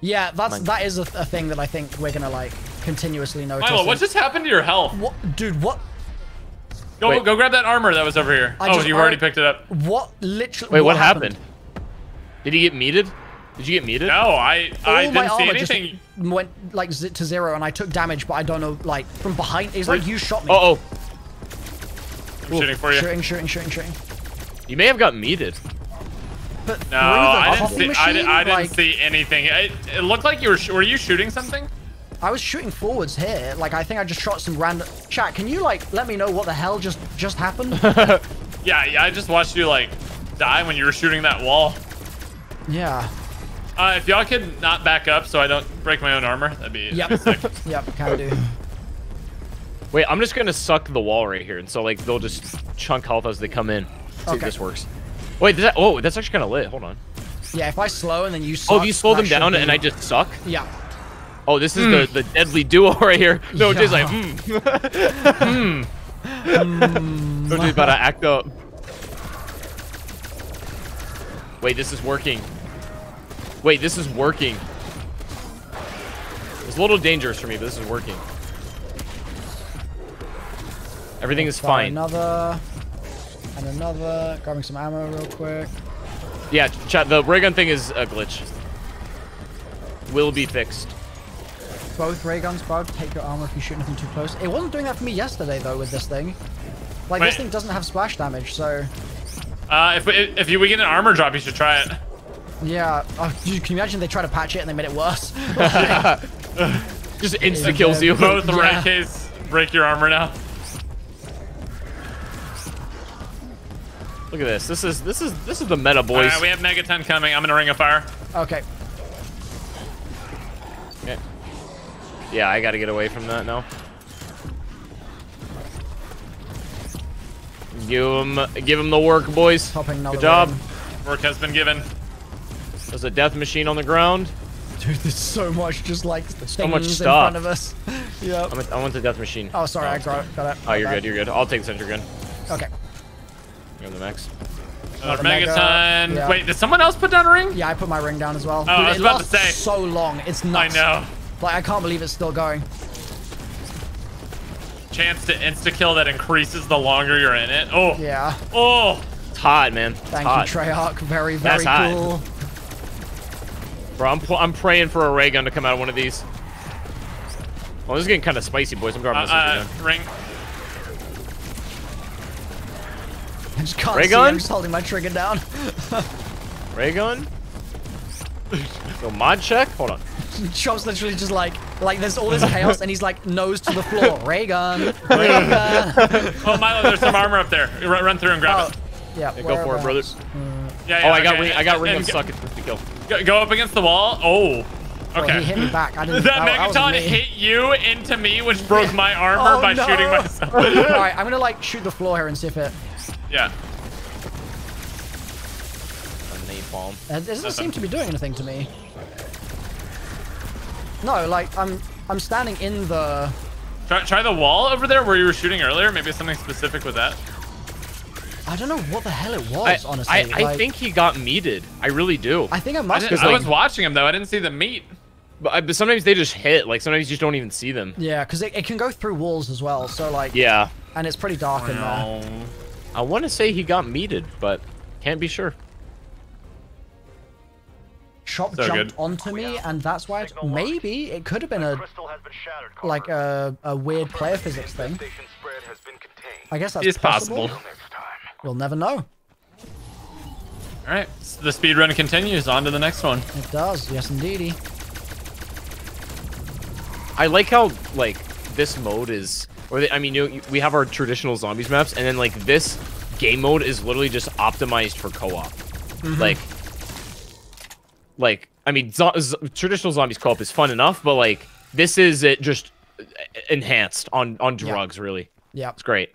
Yeah, that's Monkey. that is a, a thing that I think we're gonna like continuously notice. Milo, what just happened to your health? What, dude? What? Go Wait. go grab that armor that was over here. I oh, just you already already- picked it up. What literally? Wait, what, happened? Did he get meated? Did you get meated? No, I I All my didn't see armor just anything. went like z- to zero, and I took damage, but I don't know, like from behind. He's like you shot me. Oh, oh. I'm shooting for you. Shooting, shooting, shooting, shooting. You may have got meated. But No, through the I didn't coffee see. I, machine, di- I didn't like, see anything. It, it looked like you were. sh- Were you shooting something? I was shooting forwards here. Like I think I just shot some random. Chat, can you like let me know what the hell just just happened? <laughs> Yeah, yeah. I just watched you like die when you were shooting that wall. yeah. Uh, if y'all could not back up so I don't break my own armor, that'd be Yep. that'd be sick. <laughs> Yep. Can do. Wait, I'm just gonna suck the wall right here, and so like they'll just chunk health as they come in. See if this works. Wait, that? Oh, that's actually kind of lit. Hold on. Yeah. If I slow and then you. suck, Oh, Suck, do you slow them down and I just suck? Yeah. Oh, this is the the deadly duo <laughs> right here. No, Jay's like, Yeah. hmm. <laughs> hmm. No, Jay's about to act up. Wait, this is working. Wait, this is working. It's a little dangerous for me, but this is working. Everything is fine. Another. And another. Grabbing some ammo real quick. Yeah, chat. The ray gun thing is a glitch. Will be fixed. Both ray guns, Bud. Take your armor if you shoot nothing too close. It wasn't doing that for me yesterday though with this thing. Like this thing doesn't have splash damage, so Uh, if we, if you we get an armor drop, you should try it. yeah. <laughs> Oh, dude, can you imagine they tried to patch it and they made it worse? <laughs> <laughs> Just insta kills you. Both the Yeah. right case break your armor now. Look at this. This is this is this is the meta, boys. right, we have Megaton coming. I'm in a ring of fire. okay. Okay. Yeah, I gotta get away from that now. Give him, give him the work, boys. Popping Good job. ring. Work has been given. There's a death machine on the ground. Dude, there's so much just like so much things in front of us. <laughs> yep. I'm a, I want the death machine. Oh, sorry, I got it. Got it. Oh, you're My good. You're good. I'll take the sentry gun. Okay. You're the max. Another Mega, Megaton. yeah. Wait, did someone else put down a ring? Yeah, I put my ring down as well. Oh, I was it about to say. so long. It's I nuts. know. Like I can't believe it's still going. Chance to insta kill that increases the longer you're in it. Oh. Yeah. Oh. It's hot, man. It's Thank hot. you, Treyarch. Very, very That's very hot. cool. Bro, I'm, I'm praying for a ray gun to come out of one of these. Oh, this is getting kind of spicy, boys. I'm Uh, grabbing uh, this sentry ring. I just can't Ray see. gun? I'm just holding my trigger down. gun. <laughs> Ray gun? Yo, mod check? Hold on. <laughs> Chop's literally just like, like there's all this chaos, and he's like nose to the floor. <laughs> Ray gun. Ray gun. Oh, Milo, there's some armor up there. Run, run through and grab Oh, it. yeah. Yeah, go for it, brothers. Yeah, yeah, Oh, yeah, I got ring. I got ring And of go- suck at 50 kill. Go, go up against the wall. Oh. Well, Okay. he hit me back. I didn't. That that Megaton me. hit you into me, which broke my armor Oh, by no. shooting myself. all right, I'm gonna like shoot the floor here and see if it. Yeah. A napalm. Uh, it doesn't seem to be doing anything to me. No, like I'm I'm standing in the. Try, try the wall over there where you were shooting earlier. Maybe something specific with that. I don't know what the hell it I, was. honestly, I, I Like, think he got meated. I really do. I think I I, must. didn't- have I like, was watching him though. I didn't see the meat. But, I- but sometimes they just hit. Like sometimes you just don't even see them. Yeah, because it, it can go through walls as well. So like. Yeah. And it's pretty dark in there. No. I want to say he got meated, but can't be sure. Chop So jumped good. onto me, and that's why. It, maybe it could have been a been like a, a weird player physics thing. Station spread has been contained. I guess that's It's possible. possible. We'll never know. All right, so the speed run continues. On to the next one. It does. Yes, indeedy. I like how like this mode is, or the, I mean, you, you- we have our traditional zombies maps, and then like this game mode is literally just optimized for co-op. Like, like I mean, zo- z- traditional zombies co-op is fun enough, but like this is it just enhanced on on drugs. Really, Yeah. it's great.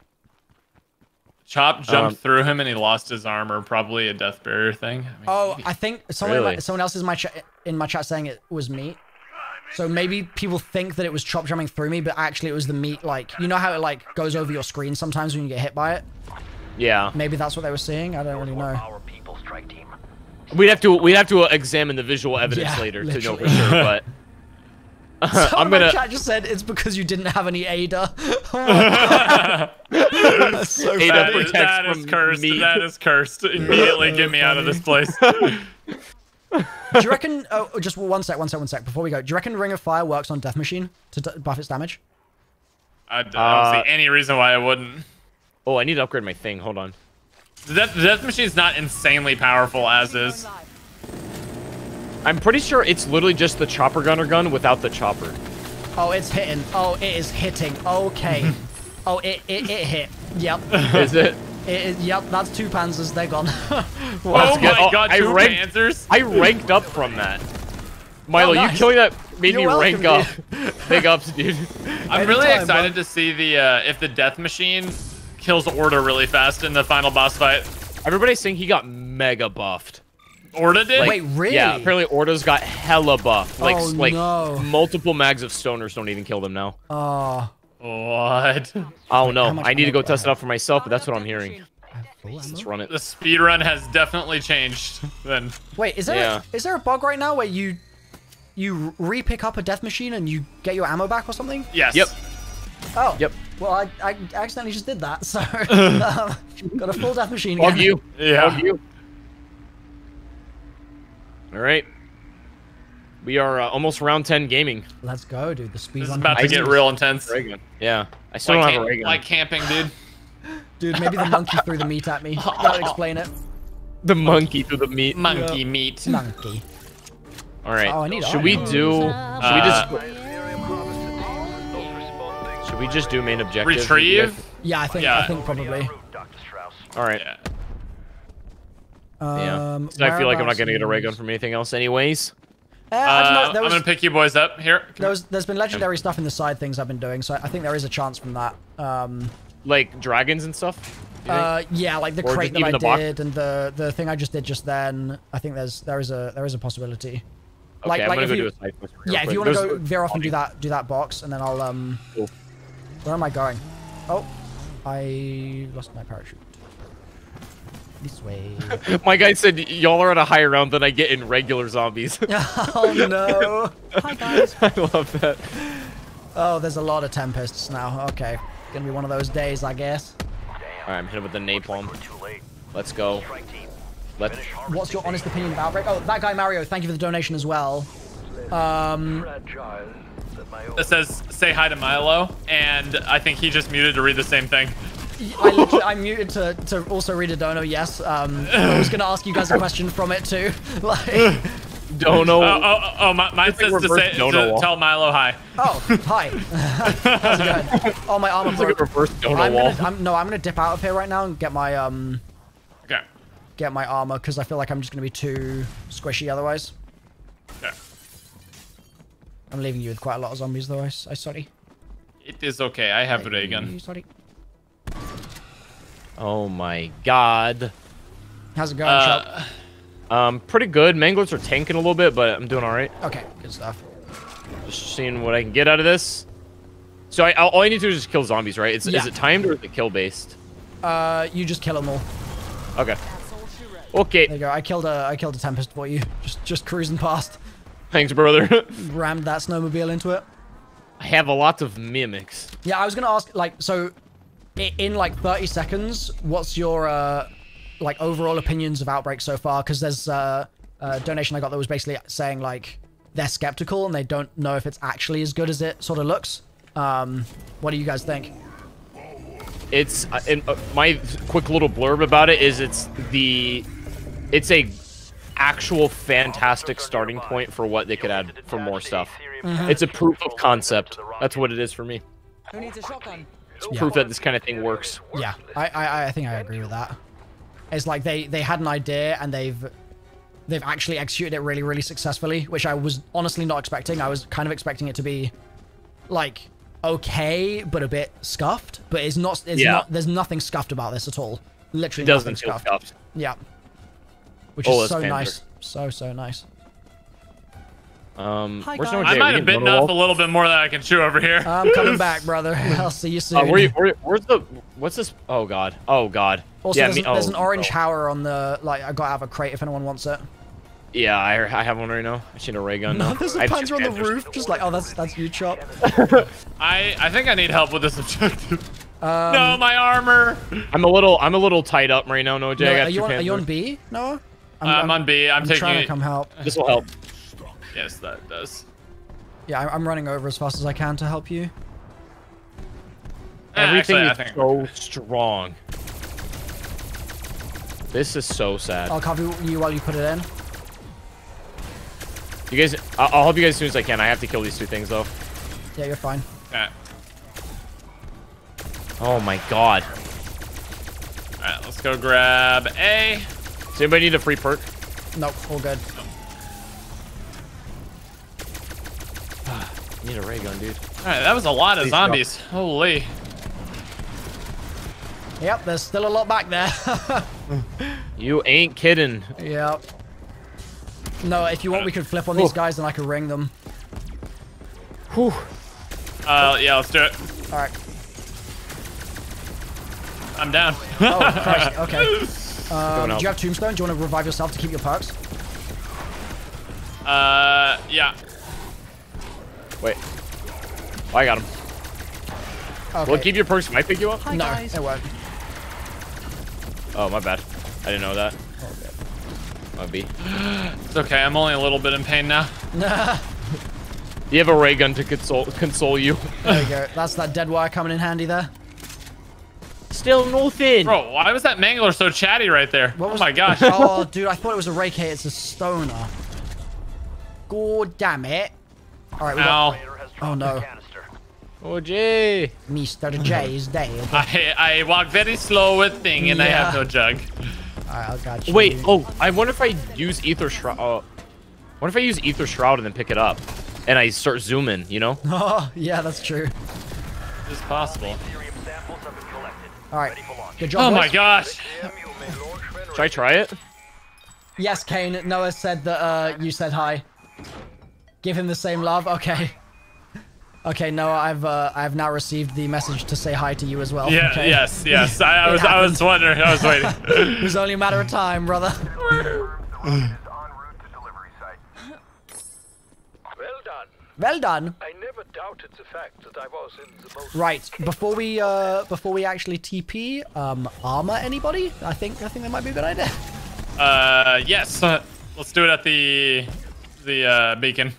Chop jumped Um, through him and he lost his armor. Probably a death barrier thing. I mean, Oh, I think someone in my- someone else is my cha- in my chat saying it was meat. So maybe people think that it was chop jumping through me, but actually it was the meat. Like you know how it like goes over your screen sometimes when you get hit by it. Yeah, Maybe that's what they were seeing. I don't really know. Our people, strike team. we'd have to we'd have to uh, examine the visual evidence Yeah, later to know for sure, but. <laughs> <laughs> Someone I'm in my gonna. chat just said it's because you didn't have any Ada. Oh my That's so Ada that funny. is, protects that is from cursed. meat. That is cursed. Immediately get me out of this place. <laughs> Do you reckon? Oh, just one sec, one sec, one sec. Before we go, do you reckon Ring of Fire works on Death Machine to d- buff its damage? I, I don't Uh, see any reason why I wouldn't. Oh, I need to upgrade my thing. Hold on. The death, the death machine's not insanely powerful as is. I'm pretty sure it's literally just the chopper gunner gun without the chopper. Oh, it's hitting. Oh, it is hitting. Okay. <laughs> oh, it, it it hit. Yep. Is it? It is, yep. That's two Panzers. They're gone. <laughs> Oh Let's my get- oh, god, I two ranked- Panzers. I ranked up from that. Milo, Oh, you nice. killing that made You're me welcome, rank up. <laughs> Big ups, dude. I'm really excited bro. to see the uh, if the death machine kills Orda really fast in the final boss fight. Everybody's saying he got mega buffed. Orda did. Like, Wait, really? Yeah, apparently Orda's got hella buff. Like, Oh, like no. multiple mags of stoners don't even kill them now. Oh. What? Oh no, much I need to go ammo do I test it out for myself, but that's what I'm hearing. Let's run it. The speed run has definitely changed. Then Wait, is there Yeah. a, is there a bug right now where you you re-pick up a death machine and you get your ammo back or something? yes. Yep. Oh. Yep. Well, I, I accidentally just did that, so um, <laughs> <laughs> got a full death machine. Bug you. Yeah. Bug you. All right. We are uh, almost round 10 gaming. Let's go, dude. The speed This is about to get real intense. Ray gun. Yeah. I still Like, don't have a camp- ray gun. like camping, dude. <laughs> Dude, maybe the monkey threw the meat at me. That'll explain it. <laughs> the monkey threw the meat. Monkey meat. Monkey. All right. Oh, I need should we iron. do? Should we just? Should we just do main objective? Retrieve. Yeah, I think Yeah. I think probably. All right. Yeah. Yeah. Um, So I feel like I'm not gonna get a ray gun from anything else, anyways. Uh, Uh, I don't know. There I'm gonna pick you boys up here. there was, there's been legendary stuff in the side things I've been doing, so I think there is a chance from that. Um, Like dragons and stuff. do you think? uh, yeah, like the Or crate that I the box? did and the the thing I just did just then. I think there's there is a there is a possibility. okay, like- I'm like gonna if go you- do a side quest. real Yeah, if you want to go veer off and do that do that box, and then I'll um. Cool. Where am I going? Oh, I lost my parachute. This way. <laughs> My guy said y'all are at a higher round than I get in regular zombies. <laughs> oh no! Hi guys. <laughs> I love that. Oh, there's a lot of tempests now. Okay, gonna be one of those days, I guess. All right, I'm hit with the napalm. We're too late. Let's go. Let's. What's your honest opinion about Outbreak? Oh, that guy Mario, thank you for the donation as well. Um, Fragile. That my own It says say hi to Milo, and I think he just muted to read the same thing. I literally, I'm muted to, to also read a dono, yes. Um, I was gonna ask you guys a question from it too. <laughs> Like, Don't. Oh, oh, oh, oh mi- mine says to say dono to tell Milo hi. oh, hi. <laughs> How's it going? Oh, my armor It's like a reverse donut I'm wall. gonna, I'm, no, I'm gonna dip out of here right now and get my um, Okay. get my armor because I feel like I'm just gonna be too squishy otherwise. Okay. I'm leaving you with quite a lot of zombies though. I, I sorry. It is okay. I have a ray gun. Sorry. Oh my god. How's it going, Uh, Chop? Um, pretty good. Manglers are tanking a little bit, but I'm doing all right. Okay, good stuff. Just seeing what I can get out of this. So I, all I need to do is just kill zombies, right? It's, Yeah. Is it timed or is it kill based? Uh, you just kill them all. Okay. Okay. There you go. I killed a I killed a tempest for you. Just just cruising past. Thanks, brother. <laughs> Rammed that snowmobile into it. I have a lot of mimics. Yeah, I was gonna ask like so, in like 30 seconds, what's your uh like overall opinions of Outbreak so far? Because there's uh, a donation I got that was basically saying like they're skeptical and they don't know if it's actually as good as it sort of looks. Um, what do you guys think? It's uh, and uh, my quick little blurb about it is it's the it's a actual fantastic starting point for what they could add for more stuff. Mhm. It's a proof of concept. That's what it is for me. Who needs a shotgun? It's Yeah. proof that this kind of thing works. Yeah, I, I I think I agree with that. It's like they they had an idea and they've they've actually executed it really really successfully, which I was honestly not expecting. I was kind of expecting it to be like okay, but a bit scuffed. But it's not. It's Yeah. not. There's nothing scuffed about this at all. Literally It doesn't nothing feel scuffed. scuffed. Yeah. Which Oh, is so Panther. nice. So so nice. Um, Hi, where's guys. I might have bitten off a little bit more than I can chew over here. <laughs> I'm coming back, <laughs> brother. <laughs> I'll see you soon. Uh, where, you- where, where's the what's this? Oh god. Oh god. also, yeah, there's, me, an, there's oh, an orange oh. tower on the like. I gotta have a crate if anyone wants it. Yeah, I, I have one right now. I should a ray gun. No, now. there's a I have panzer on the Panthers. roof, just like oh that's that's you, chop. I I think I need help with this objective. Um, no, my armor. I'm a little I'm a little tied up right now, no Jay. No, I got are, you on, are you on B, Noah? I'm, on B. I'm, I'm taking trying it. to come help. This will help. Yes, that does. Yeah, I- I'm running over as fast as I can to help you. Eh, Everything actually, is so strong. This is so sad. I'll cover you while you put it in. You guys, I'll, I'll help you guys as soon as I can. I have to kill these two things though. Yeah, you're fine. Alright. Oh my god. Alright, let's go grab A. Does anybody need a free perk? Nope, all good. Need a ray gun, dude. Alright, that was a lot of Please zombies. Holy. Yep, there's still a lot back there. <laughs> You ain't kidding. yep. No, if you want, we could flip on these guys and I could ring them. Whew. Uh, yeah, let's do it. All right. I'm down. Oh, Christ. <laughs> Okay. Um, do you have Tombstone? Do you want to revive yourself to keep your perks? Uh, yeah. Wait. Oh, I got him. Okay. Well, keep your perks. Can I pick you up? Hi, no, guys. it won't. Oh, my bad. I didn't know that. My B. <gasps> It's okay. I'm only a little bit in pain now. Do <laughs> you have a ray gun to console console you. There you go. That's that dead wire coming in handy there. Still nothing. Bro, why was that mangler so chatty right there? What oh was- my gosh. oh, <laughs> dude, I thought it was a Rake It's a stoner. God damn it. All right, we got... Ow. Oh, no. Oh, Jay. Mr. J is dead. <laughs> I, I walk very slow with thing and I have no jug. All right, I got you. Wait. Oh, I wonder if I use Aether Shroud. Uh, what if I use Aether Shroud and then pick it up, and I start zooming? You know? <laughs> Oh, yeah, that's true. It's possible. All right. Good job, Oh my gosh. Should I try it? Yes, Kane. Noah said that uh, you said hi. Give him the same love. Okay. <laughs> Okay, Noah, I've uh, I've now received the message to say hi to you as well. Yeah, okay? yes, yes. <laughs> I, I It was I was happened. wondering. I was <laughs> waiting. It was only a matter of time, brother. Well done. Well done. I never doubted the fact that I was in the most Right, before we uh before we actually TP, um, armor anybody? I think I think that might be a good idea. Uh, yes. Uh, let's do it at the the uh, beacon.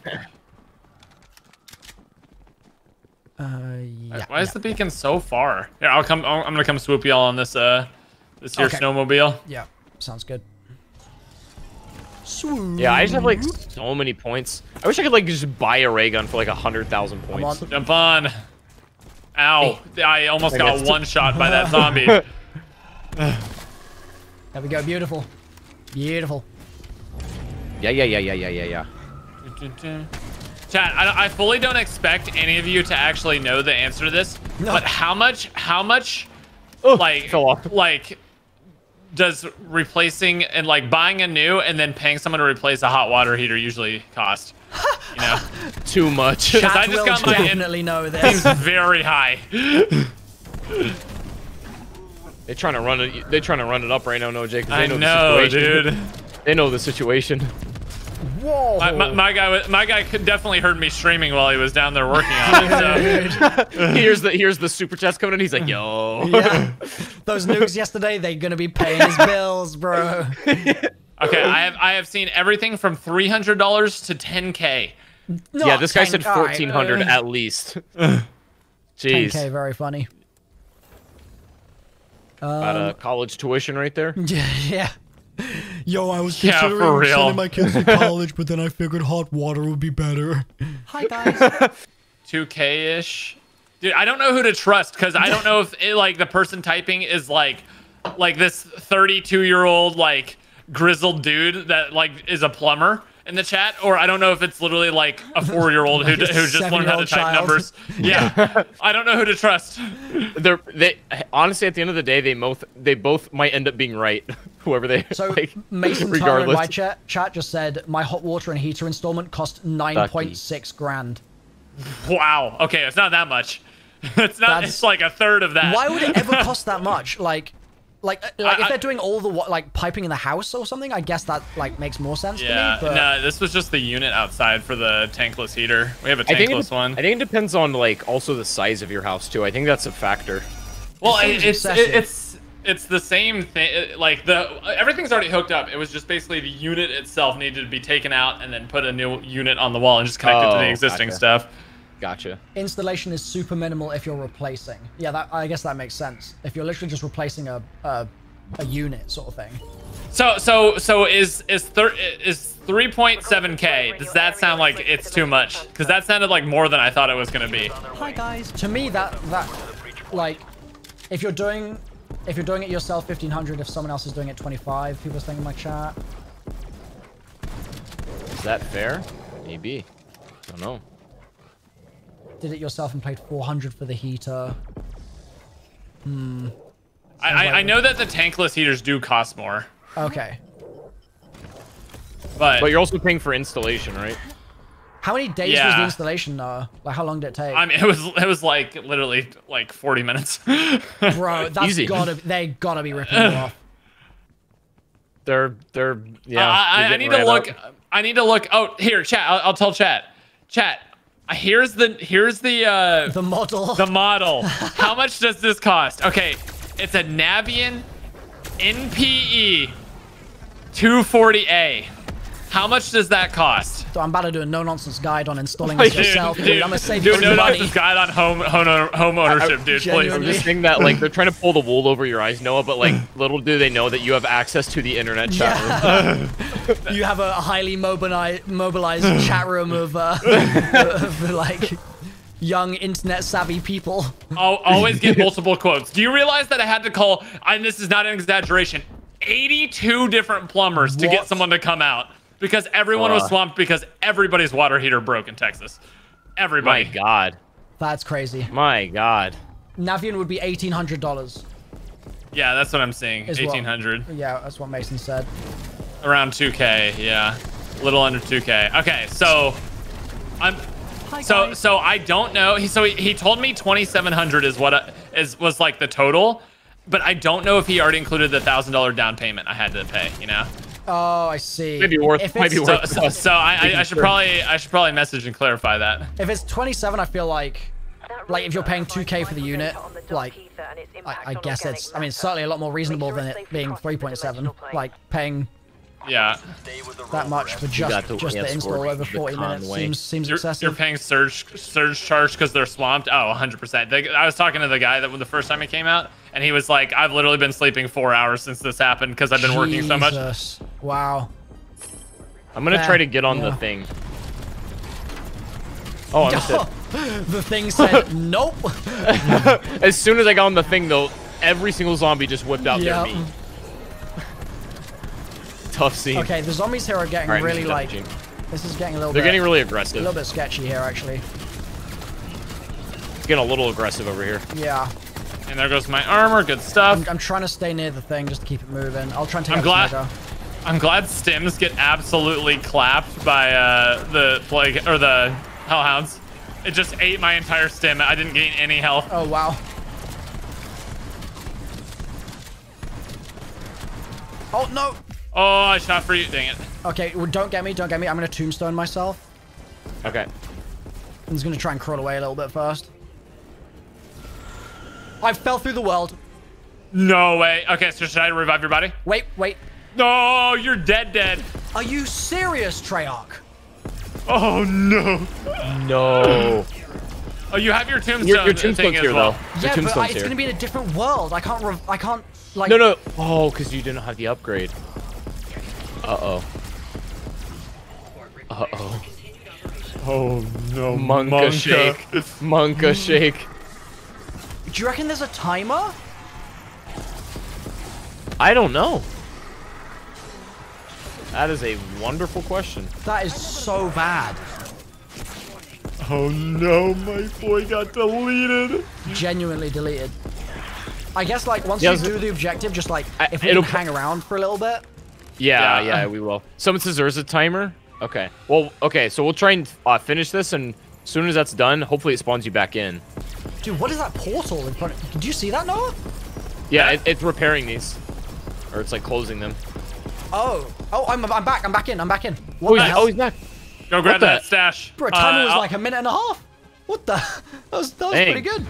Uh, yeah. Why is the beacon so far? Yeah, I'll come. I'm gonna come swoop y'all on this uh this here Okay. snowmobile. Yeah, sounds good. Swoop. Yeah, I just have like so many points. I wish I could like just buy a ray gun for like a hundred thousand points. on. Jump on. Ow! I almost I got one shot by that <laughs> zombie. There we go. Beautiful. Beautiful. Yeah, yeah, yeah, yeah, yeah, yeah, yeah. Chat, I, I fully don't expect any of you to actually know the answer to this, No. but how much, how much, like, like, does replacing and like buying a new and then paying someone to replace a hot water heater usually cost? You know, <laughs> Too much. Because I just will got my in definitely know <laughs> this. very high. They're trying to run it. They're trying to run it up right now, no, Jake. 'cause They I know, know, the situation. dude. They know the situation. Whoa. My, my, my guy, my guy could definitely heard me streaming while he was down there working on it. So. <laughs> <laughs> here's the here's the super chats coming in. He's like, yo. yeah. Those nukes yesterday, they're gonna be paying his bills, bro. <laughs> Okay, I have I have seen everything from three hundred dollars to ten k. yeah, Not this guy said 1400 uh, at least. 10k, very funny. Got a college tuition right there. Yeah, yeah. Yo, I was Yeah, for considering real. sending my kids to <laughs> college, but then I figured hot water would be better. Hi guys. <laughs> Two k ish. Dude, I don't know who to trust because I don't know if it, like the person typing is like like this thirty two year old like grizzled dude that like is a plumber in the chat, or I don't know if it's literally like a <laughs> four year old who Like a who just learned how to seven-year-old type child. numbers. Yeah, I don't know who to trust. They're they honestly at the end of the day they both they both might end up being right. Whoever they So <laughs> like, Mason Taro in my chat chat just said my hot water and heater installment cost nine point six grand. Wow. Okay, it's not that much. <laughs> It's not. That's- It's like a third of that. Why would it ever <laughs> cost that much? Like, like, uh, like I- if they're doing all the like piping in the house or something, I guess that like makes more sense Yeah, to me. But no, this was just the unit outside for the tankless heater. We have a think, it, tankless one. I think it depends on like also the size of your house too. I think that's a factor. Well, It seems it, it's it, it's it's the same thing. Like the everything's already hooked up. It was just basically the unit itself needed to be taken out and then put a new unit on the wall and just connect it to Oh, the existing gotcha. stuff. Gotcha. installation is super minimal if you're replacing. Yeah, that I guess that makes sense. If you're literally just replacing a a, a unit sort of thing. So so so is is thir- is 3.7k? Does that sound like it's too much? Because that sounded like more than I thought it was gonna be. Hi guys. To me, that that like, if you're doing if you're doing it yourself, fifteen hundred. If someone else is doing it, twenty five. People saying in my chat. Is that fair? Maybe. I don't know. Did it yourself and paid four hundred for the heater. Hmm. I, I, I know that the tankless heaters do cost more, Okay. but But you're also paying for installation, right? How many days was the installation? Uh, like how long did it take? I mean it was it was like literally like 40 minutes. <laughs> Bro, that's Easy. gotta they gotta be ripping you off. They're they're yeah. I, they're I, I need to look. up. I need to look. Oh, here, chat. I'll, I'll tell chat. Chat. uh, Here's the here's the uh The model. the model. How much does this cost? Okay, it's a Navien NPE 240A. How much does that cost? So I'm about to do a no nonsense guide on installing <laughs> Dude, this yourself, dude. I'm gonna save dude, you no some money. nonsense guide on home home, home ownership, dude. Please. I'm just saying that like they're trying to pull the wool over your eyes, Noah, but like <laughs> little do they know that you have access to the internet chat room. Yeah. <laughs> you have a highly mobilized, mobilized chat room of, uh, of like young internet savvy people. I'll always get multiple quotes. Do you realize that I had to call, and this is not an exaggeration, 82 different plumbers to get someone to come out because everyone was Uh. swamped because everybody's water heater broke in Texas. Everybody. My god. That's crazy. My god. Navien would be eighteen hundred dollars. Yeah, that's what I'm seeing. Is what- 1800. Yeah, that's what Mason said. Around 2K, yeah. A little under 2K. Okay, so I'm so so I don't know. He so he, he told me 2700 is what I, is was like the total, but I don't know if he already included the $1000 down payment I had to pay, you know? Oh, I see. Maybe worth- If might be worth- So, so, so I, I, I should <laughs> probably I should probably message and clarify that. If it's 27, I feel like, like if you're paying 2k for the unit, like, I, I guess it's, I mean, it's certainly a lot more reasonable than it being 3.7. Like paying Yeah, that much for just to just the escort install over 40 minutes seems seems you're, excessive. you're paying surge surge charge because they're swamped. Oh, 100. percent I was talking to the guy that when the first time it came out, and he was like, "I've literally been sleeping four hours since this happened because I've been working so much." Jesus. Wow. I'm gonna Yeah, try to get on yeah. the thing. Oh, I missed it. the thing said <laughs> nope. <laughs> As soon as I got on the thing, though, every single zombie just whipped out Yeah. their meat. Tough scene. Okay, the zombies here are getting All right, really like. This is getting a little They're bit. getting really aggressive. a little bit sketchy here, actually. It's getting a little aggressive over here. Yeah. And there goes my armor. Good stuff. I'm, I'm trying to stay near the thing just to keep it moving. I'll try and take I'm out glad- the Smoker. I'm glad stims get absolutely clapped by uh, the plague or the hellhounds. It just ate my entire stim. I didn't gain any health. Oh, wow. Oh, no. Oh, I shot for you. Dang it. Okay, well, don't get me, don't get me. I'm going to tombstone myself. Okay. I'm just going to try and crawl away a little bit first. I fell through the world. No way. Okay, so should I revive your body? Wait, wait. No, you're dead, dead. Are you serious, Treyarch? Oh no. No. Oh, you have your tombstone. Your, your thing tombstone's as here, well. though. Your Yeah, but I, uh, it's going to be in a different world. I can't, rev- I can't, like... No, no. Oh, because you didn't have the upgrade. Uh-oh. Uh-oh. Oh no. Monka shake. Monka shake. Do you reckon there's a timer? I don't know. That is a wonderful question. That is so bad. Oh no, my boy got deleted. Genuinely deleted. I guess, like, once Yeah, you do the objective, just, like, I- if we it'll- hang around for a little bit. Yeah, Yeah. yeah, we will. Someone says there's a timer. Okay. Well, okay, so we'll try and uh, finish this, and as soon as that's done, hopefully it spawns you back in. Dude, what is that portal in front of... Did you see that, Noah? Yeah, it, it's repairing these. Or it's like closing them. Oh. Oh, I'm, I'm back. I'm back in. I'm back in. What Oh, the he's, hell? oh, he's back. Go grab that stash. Bro, timer Uh, was I'll- like a minute and a half. What the? <laughs> That was, that was Dang. pretty good.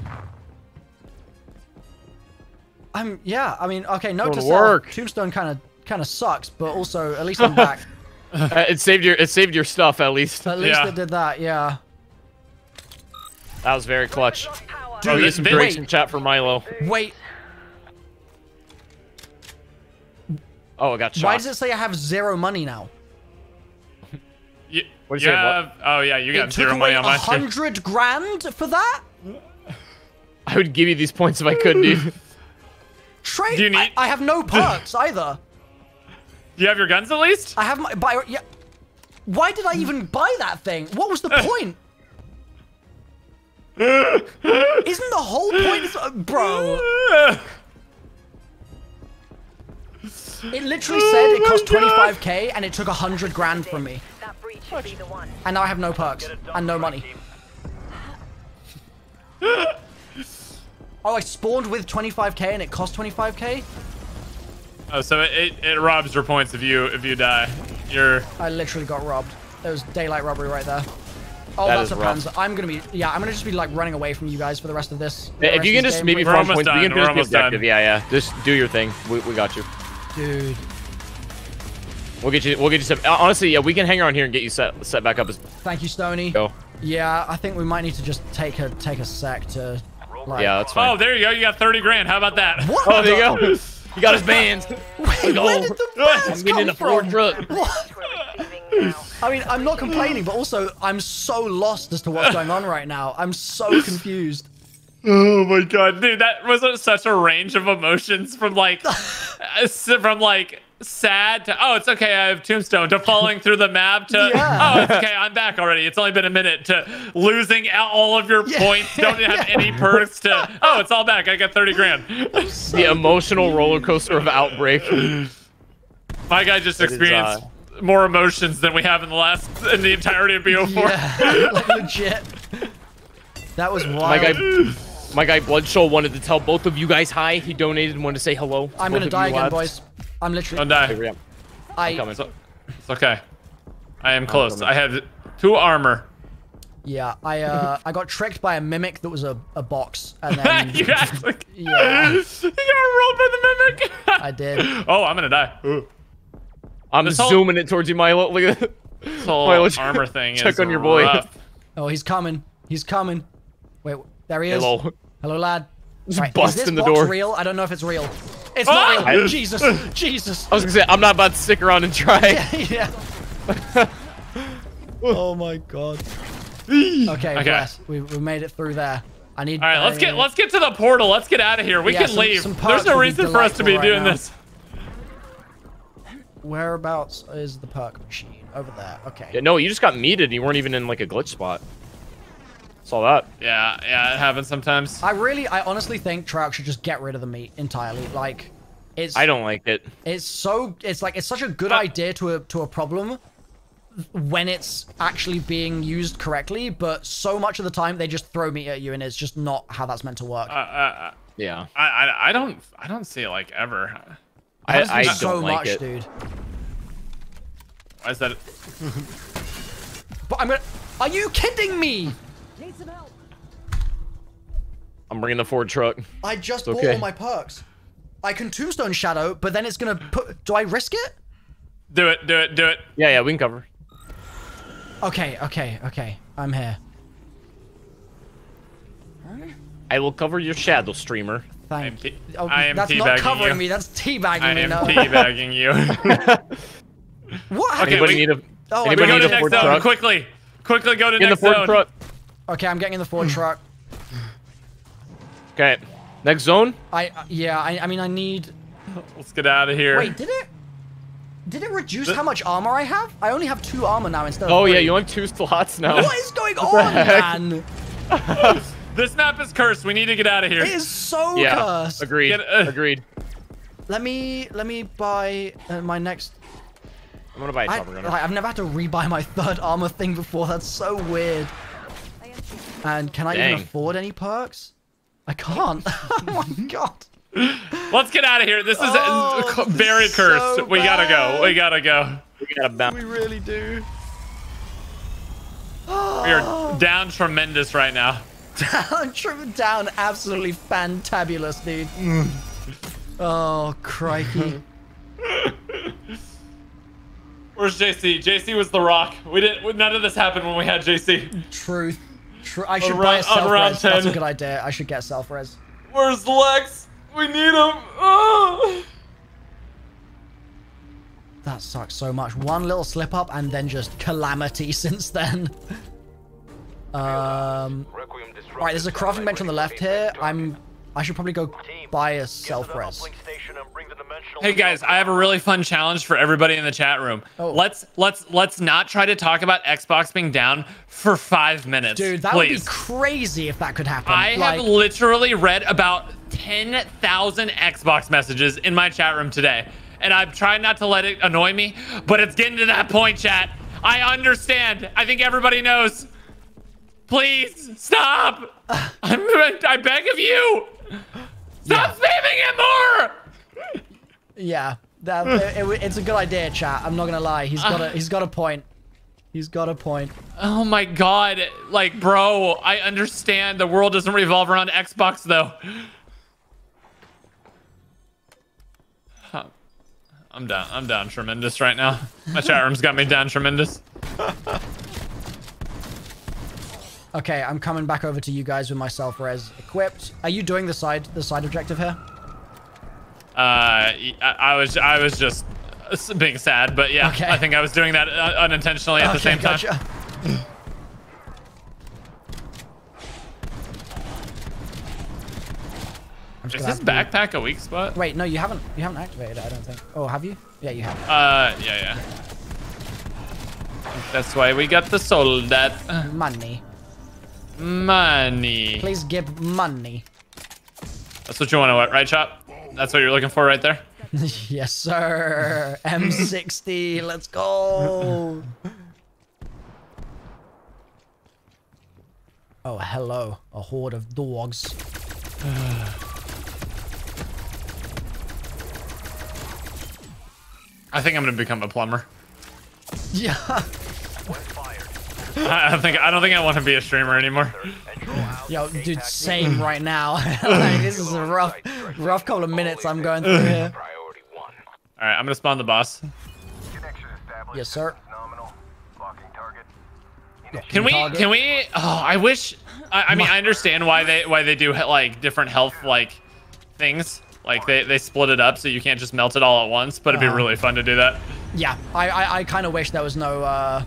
I'm, yeah, I mean, okay, note Going to to self. Tombstone kind of kind of sucks, but also, at least I'm back. <laughs> Uh, it saved your it saved your stuff at least. At least Yeah. it did that, yeah. That was very clutch. Dude, Oh, get some this- drinks wait. in chat for Milo. Wait, Oh, I got shot. why does it say I have zero money now? <laughs> You, What'd you you say, what? oh yeah, you got took zero money a on my too. hundred grand for that? <laughs> I would give you these points if I could, dude. <laughs> Trade. Do you need- I, I have no perks either. Do you have your guns at least? I have my. Buy, yeah. Why did I even buy that thing? What was the point? <laughs> Isn't the whole point, is, uh, bro? It literally said it cost 25k and it took 100 grand from me, That breach should be the one. and now I have no perks and no money. Oh, I spawned with 25k and it cost 25k. Oh, so it, it, it robs your points if you if you die. You're I literally got robbed. There was daylight robbery right there. Oh, That that's is a rough. Panzer. I'm gonna be, yeah, I'm gonna just be like running away from you guys for the rest of this. the if you can just game. maybe Wait, We're farm points, we done, can we're finish the almost done. objective. Yeah, yeah. Just do your thing. We, we got you. dude. We'll get you. We'll get you some. uh, Honestly, yeah, we can hang around here and get you set set back up as Thank you, Stony. go. Yeah, I think we might need to just take a take a sec to. Like, Yeah, that's fine. Oh, there you go. You got 30 grand. How about that? What? Oh, there you go. <laughs> You got his bands. <laughs> Wait, go. where oh. did the <laughs> I'm bands getting in come a Ford from? truck. What? We're receiving now. I mean, I'm not complaining, but also I'm so lost as to what's going on right now. I'm so <laughs> confused. Oh my god, dude, that was such a range of emotions from like, uh, from like sad to oh it's okay I have Tombstone to falling through the map to <laughs> Yeah. oh it's okay I'm back already it's only been a minute to losing all of your <laughs> Yeah. points don't have any perks to oh it's all back I got 30 grand. The emotional roller coaster of outbreak. My guy just It is, experienced uh, more emotions than we have in the last in the entirety of BO4. Yeah, like <laughs> legit. That was wild. My guy, my guy Bloodshow wanted to tell both of you guys hi. He donated and wanted to say hello. I'm both gonna die again, lads. boys. I'm literally. Don't die. Here we are. I. coming. So- It's okay. I am close. I have two armor. Yeah, I uh, I got tricked by a mimic that was a, a box, and <laughs> then you actually <laughs> Yeah. <laughs> you got rolled by the mimic. I did. oh, I'm gonna die. Ooh. I'm This whole- zooming it towards you, Milo. Look at that. This whole Milo, check- armor thing check is on your boy. rough. Oh, he's coming. He's coming. Wait, there he is. Hello. Hello, lad. Just Right, bust is this in the box door. real? I don't know if it's real. It's Ah! not real. I- Jesus, Jesus. I was gonna say I'm not about to stick around and try. <laughs> yeah. <laughs> oh my god. Okay, Okay. bless. We, we made it through there. I need. All right, let's uh, get let's get to the portal. Let's get out of here. We Yeah, can some- leave. some There's no reason for us to be right doing now. this. Whereabouts is the perk machine? Over there. Okay. Yeah, no, you just got meated. You weren't even in like a glitch spot. Saw that. Yeah, yeah, it happens sometimes. I really, I honestly think Trout should just get rid of the meat entirely. Like, it's I don't like it. it's so it's like it's such a good Uh, idea to a to a problem when it's actually being used correctly, but so much of the time they just throw meat at you, and it's just not how that's meant to work. Uh, uh, Yeah. I, I I don't I don't see it like ever. I, Hurts me I don't so like much, it. dude. Why is that? But I'm gonna. Are you kidding me? I'm bringing the Ford truck. I just It's bought okay. all my perks. I can tombstone shadow, but then it's gonna put. Do I risk it? Do it, do it, do it. Yeah, yeah, we can cover. Okay, okay, okay. I'm here. I will cover your shadow streamer. I am, Thank. te- Oh, I am that's not covering you. me. That's teabagging I me. am No. teabagging you. <laughs> what? happened? Okay, Anybody we- need a Oh, we go need to a next zone truck? quickly. Quickly go to Get in the next Ford zone. truck. Okay, I'm getting in the Ford truck. <clears throat> Okay. Next zone. I uh, yeah. I, I mean, I need. Let's get out of here. Wait, did it? Did it reduce how much armor I have? I only have two armor now instead of Oh yeah, you only have two slots now. What is going <laughs> on, man? <laughs> This map is cursed. We need to get out of here. It is so Yeah. cursed. Agreed. Get- uh, Agreed. Let me let me buy uh, my next. I'm gonna buy a I, chopper gunner. like, I've never had to rebuy my <laughs> third armor thing before. That's so weird. And can I even afford any perks? I can't. <laughs> oh my <laughs> god. Let's get out of here. This is Oh, uh, this is very cursed. so we gotta go. We gotta go. we gotta bounce. We really do. We are down tremendous right now. <laughs> Down, trim down, absolutely fantabulous, dude. Oh, crikey. Where's JC? JC was the rock. We didn't. None of this happened when we had JC. Truth. Tr I should On buy a round- on round self-res. That's a good idea. I should get self-res. Where's Lex? We need him. Oh. That sucks so much. One little slip up and then just calamity <laughs> since then. Um. Alright, there's a crafting bench on the left here. I'm. I should probably go buy a self-res. Hey guys, I have a really fun challenge for everybody in the chat room. Oh. Let's let's let's not try to talk about Xbox being down for five minutes. Dude, that please. would be crazy if that could happen. I like, have literally read about 10,000 Xbox messages in my chat room today. And I'm trying not to let it annoy me, but it's getting to that point, chat. I understand. I think everybody knows. Please stop. <laughs> I'm, I beg of you. Stop spamming it more. Yeah, that, it, it- it's a good idea, chat. I'm not gonna lie. He's got a he's got a point. He's got a point. Oh my god. Like, bro, I understand the world doesn't revolve around Xbox, though. I'm down. I'm down tremendous right now. My chat room's got me down tremendous. Okay, I'm coming back over to you guys with my self-res equipped. Are you doing the side the side objective here? Uh, I, I was I was just uh, being sad, but yeah, Okay. I think I was doing that uh, unintentionally at the Okay, same time. gotcha. <clears throat> I'm just Is this backpack a weak spot? Wait, no, you haven't. You haven't activated it. I don't think. Oh, have you? Yeah, you have. Uh, yeah, yeah. That's why we got the soul soldat. Money. Money. Please give money. That's what you want to what, right, Chop? That's what you're looking for right there? <laughs> yes, sir. M60. <laughs> Let's go. <sighs> Oh, hello. A horde of dogs. <sighs> I think I'm gonna become a plumber. <laughs> Yeah. I don't think I don't think I want to be a streamer anymore. Yo, dude, same right now. <laughs> like, this is a rough, rough couple of minutes I'm going through here. All right, I'm gonna spawn the boss. Yes, sir. Can we? Can we? Oh, I wish. I, I mean, I understand why they why they do like different health like things. Like they they split it up so you can't just melt it all at once. But it'd be Uh-huh. really fun to do that. Yeah, I, I, I kind of wish there was no. uh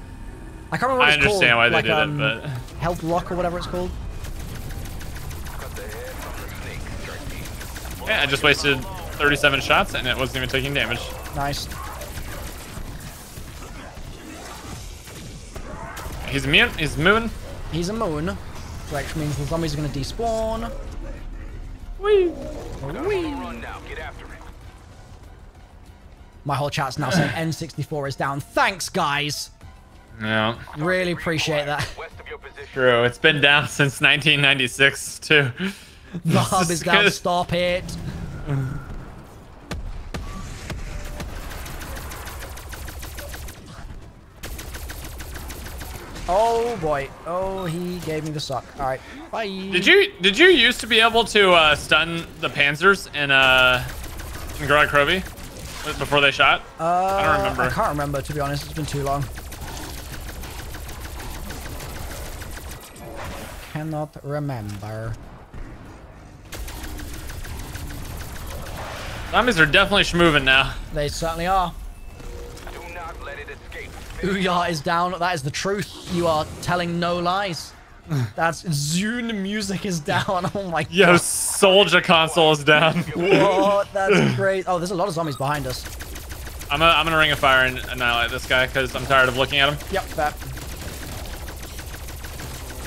I can't remember what I it's understand called. why they like, did um, it, but Health lock or whatever it's called. yeah, I just wasted 37 shots and it wasn't even taking damage. Nice. He's immune. He's moon. He's a moon, which means the zombies are going to despawn. Whee! My whole chat's now saying N64 is down. Thanks, guys. Yeah. Really appreciate that. True. It's been down since 1996 too. The hub is down. good. Stop it. Oh boy. Oh, he gave me the suck. All right. Bye. Did you did you used to be able to uh, stun the Panzers in uh in Krovi before they shot? Uh, I don't remember. I can't remember to be honest. It's been too long. Cannot remember. Zombies are definitely schmoving now. They certainly are. Do not let it escape. Ouya is down. That is the truth. You are telling no lies. <laughs> That's Zune music is down. <laughs> Oh my god. Yo. Soldier console is down. <laughs> What? That's great. Oh, there's a lot of zombies behind us. I'm gonna I'm gonna ring a fire and annihilate this guy because I'm tired of looking at him. Yep, that.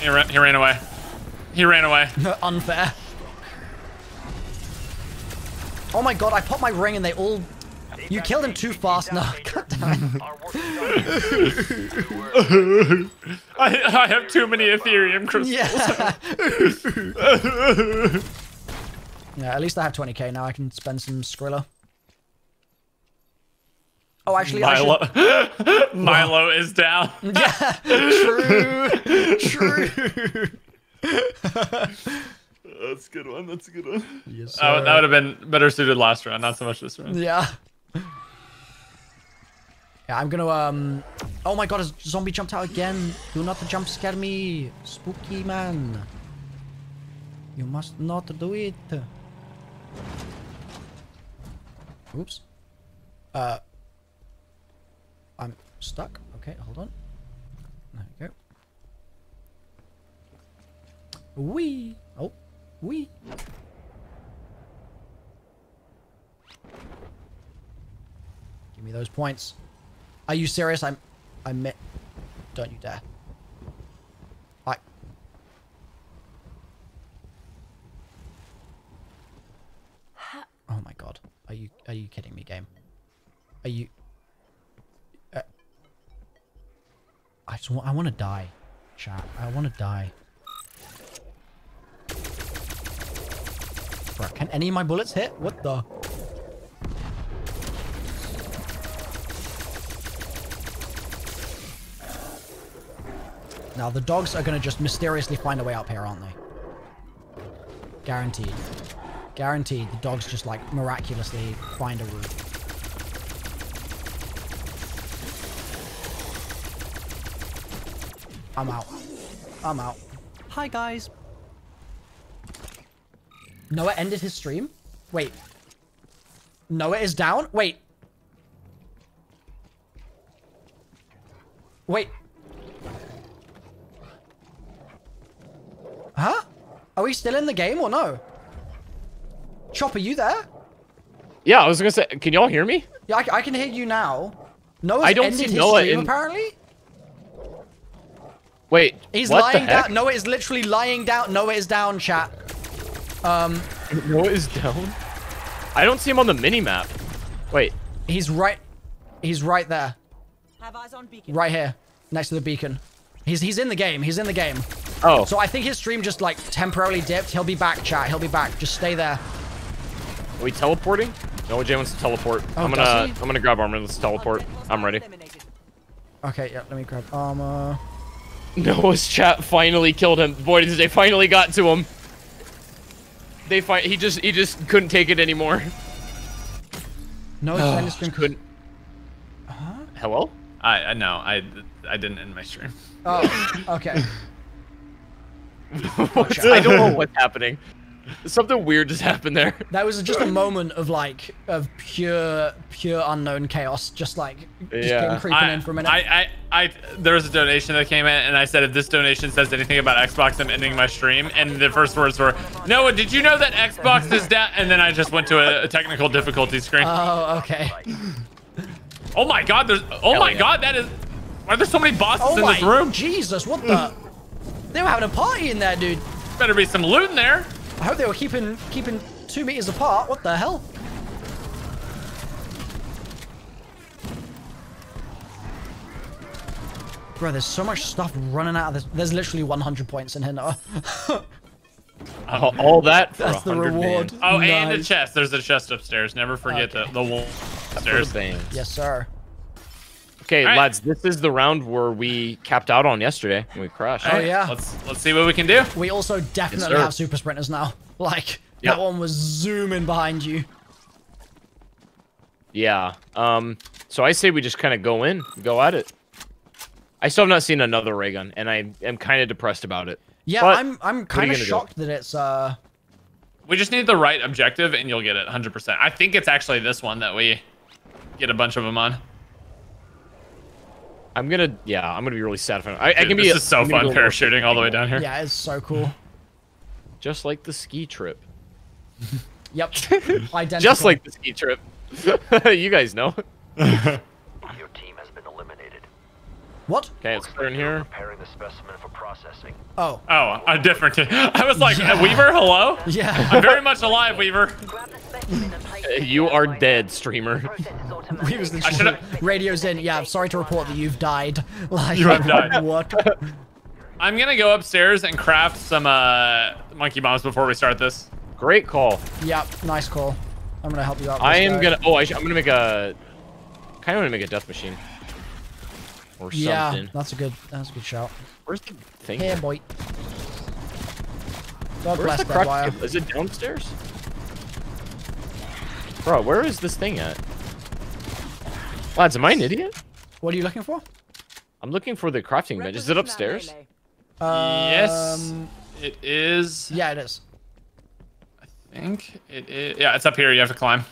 He ran, he ran away. He ran away. <laughs> Unfair. Oh my god, I popped my ring and they all... You killed him too fast. No, <laughs> god damn it. <laughs> I, I have too many Aetherium crystals. Yeah. yeah, at least I have 20k now. I can spend some Skrilla. Oh, actually, I Milo, should... <laughs> Milo is down. <laughs> Yeah, true. True. <laughs> That's a good one. That's a good one. Yes, that, would- that would have been better suited last round, not so much this round. Yeah. Yeah, I'm gonna, um... Oh my god, a zombie jumped out again. Do not jump scare me. Spooky man. You must not do it. Oops. Uh... Stuck. Okay, hold on. There we go. Wee. Oh, wee. Give me those points. Are you serious? I'm... I met... Don't you dare. I... Oh my god. Are you... Are you kidding me, game? Are you... I just want... I want to die. Chat. I want to die. Bruh, can any of my bullets hit? What the... Now, the dogs are going to just mysteriously find a way up here, aren't they? Guaranteed. Guaranteed, the dogs just, like, miraculously find a route. I'm out. I'm out. Hi, guys. Noah ended his stream? Wait. Noah is down? Wait. Wait. Huh? Are we still in the game or no? Chop, are you there? Yeah, I was gonna say, can y'all hear me? Yeah, I, I can hear you now. Noah's I don't ended see his Noah stream, in- apparently. Wait, He's what the lying heck? down. Noah is literally lying down. Noah is down, chat. Um, <laughs> Noah is down. I don't see him on the mini map. Wait, he's right. He's right there. Have eyes on beacon. Right here, next to the beacon. He's he's in the game. He's in the game. Oh. So I think his stream just like temporarily dipped. He'll be back, chat. He'll be back. Just stay there. are we teleporting? Noah J wants to teleport. Oh, I'm gonna? I'm gonna grab armor. Let's teleport. I'm ready. Okay, yeah. Let me grab armor. <laughs> Noah's chat finally killed him. Boy, they finally got to him. They fight. He just he just couldn't take it anymore. No, it's end stream. couldn't. Huh? Hello? I, I no, I I didn't end my stream. Oh, okay. <laughs> I don't know what's happening. <laughs> Something weird just happened there. That was just a moment of like of pure pure unknown chaos. Just like just Yeah. came creeping I, in for a minute. I, I, I, there was a donation that came in, and I said if this donation says anything about Xbox, I'm ending my stream. And the first words were, Noah, did you know that Xbox is down? And then I just went to a, a technical difficulty screen. oh, okay. <laughs> oh my God, there's, oh Hell my yeah. God, that is, why are there so many bosses Oh in my this room? Jesus! What the? They were having a party in there, dude. Better be some loot in there. I hope they were keeping keeping two meters apart. What the hell? Bro, there's so much stuff running out of this. There's literally 100 points in here now. <laughs> all, all that for That's the reward. Man. Oh, and a chest. There's a chest upstairs. Never forget Okay. the, the wall upstairs. bands. yes, sir. Okay, All right. lads, this is the round where we capped out on yesterday we crashed. Oh, yeah. Let's let's see what we can do. We also definitely sir. have super sprinters now. Like, Yep. that one was zooming behind you. Yeah. Um. So I say we just kind of go in, go at it. I still have not seen another ray gun, and I am kind of depressed about it. Yeah, But I'm I'm kind of gonna do? shocked that it's uh We just need the right objective, and you'll get it 100%. I think it's actually this one that we get a bunch of them on. I'm gonna, yeah, I'm gonna be really sad if I. I, I Dude, can be. this is so I'm fun parachuting all the way down here. yeah, it's so cool. Just like the ski trip. <laughs> Yep. <laughs> Identical. Just like the ski trip. <laughs> you guys know. Your team has been eliminated. What? Okay, it's clear in here. Preparing the specimen for processing. Oh. Oh, a different. <laughs> I was like, Weaver, hello? Yeah. I'm very much alive, Weaver. <laughs> Grab the specimen and place Uh, it in You are dead, streamer. Process is automatic. Was I literally should've- radios in. Yeah, I'm sorry to report that you've died. <laughs> Like, You have died. What? I'm gonna go upstairs and craft some uh, monkey bombs before we start this. Great call. Yep, nice call. I'm gonna help you out. I am guy. gonna. Oh, I sh I'm gonna make a. Kind of want to make a death machine. Or Yeah, something. that's a good. That's a good shout. Where's the thing? Here, boy. God Where's bless the that wire. Is it downstairs? Bro, where is this thing at? Lads, am I an idiot? What are you looking for? I'm looking for the crafting bench. Is it upstairs? yes, Um, it is. Yeah, it is. I think it is. Yeah, it's up here. You have to climb.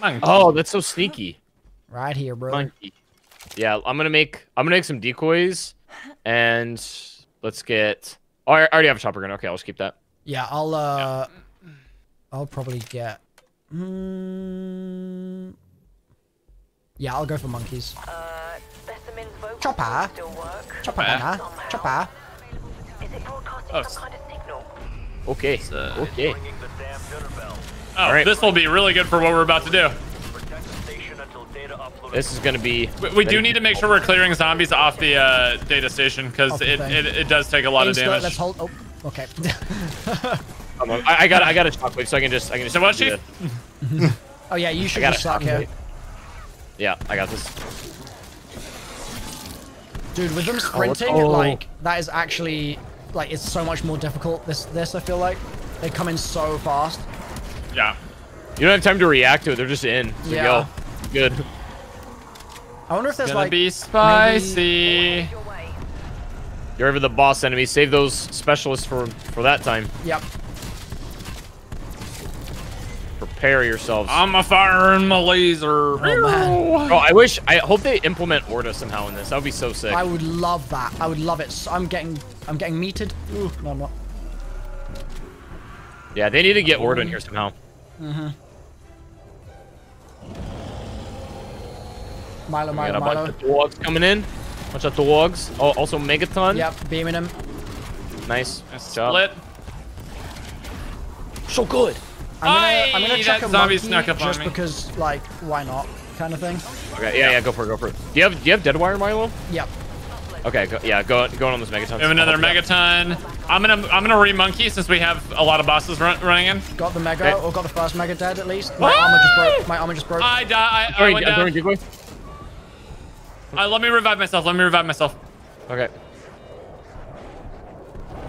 Monkey. Oh, that's so sneaky. Right here, bro. Monkey. Yeah, I'm gonna make I'm gonna make some decoys, and let's get. Oh, I already have a chopper gun. Okay, I'll just keep that. Yeah, I'll uh, I'll probably get. Hmm. Yeah, I'll go for monkeys. Uh, Chopper. still work. Chopper, Okay. banner. Chopper. Is it broadcasting Oh, some kind of signal? Okay. uh, okay. Ringing the damn dinner bell. Oh, Alright. this will be really good for what we're about to do. Protect the station until data upload. This is gonna be. We, we do need to make sure we're clearing zombies off the uh, data station because Off it, it, it does take a lot of Insta- damage. Let's hold. Oh, okay. <laughs> Um, I, I got I got a shockwave, so I can just I can just. So what, do Chief? that. <laughs> oh yeah, you should got just a suck here. Yeah, I got this. dude. With them sprinting, oh. like that is actually like it's so much more difficult. This this I feel like they come in so fast. Yeah. You don't have time to react to it. They're just in. So Yeah. go. Good. I wonder if there's Gonna like be spicy. Your way. You're ever the boss enemy. Save those specialists for for that time. Yep. Prepare yourselves. I'm a firing my laser. Oh, man. oh, I wish. I hope they implement Orda somehow in this. That would be so sick. I would love that. I would love it. So I'm getting I'm getting meted. Ooh, no, I'm not. Yeah, they need to get Orda in here somehow. Mm-hmm. Milo, Milo, We got Milo, a bunch of dogs coming in. Bunch of dogs. Oh, also Megaton. Yep, beaming him. Nice. Nice job. So good. I'm gonna, Aye, I'm gonna that chuck a zombie snuck up on just me. because, like, why not, kind of thing. Okay. Yeah, yeah. Go for it. Go for it. Do you have Do you have dead wire, Milo? Yep. Okay. Go, yeah. Go going on this Megaton. We have another megaton. I'm gonna I'm gonna re-monkey since we have a lot of bosses run, running in. Got the mega, Okay. or got the first mega dead at least. My Why? armor just broke. My armor just broke. I die. I, I Throwing, went I'm throwing down. Decoy. Uh, let me revive myself. Let me revive myself. Okay.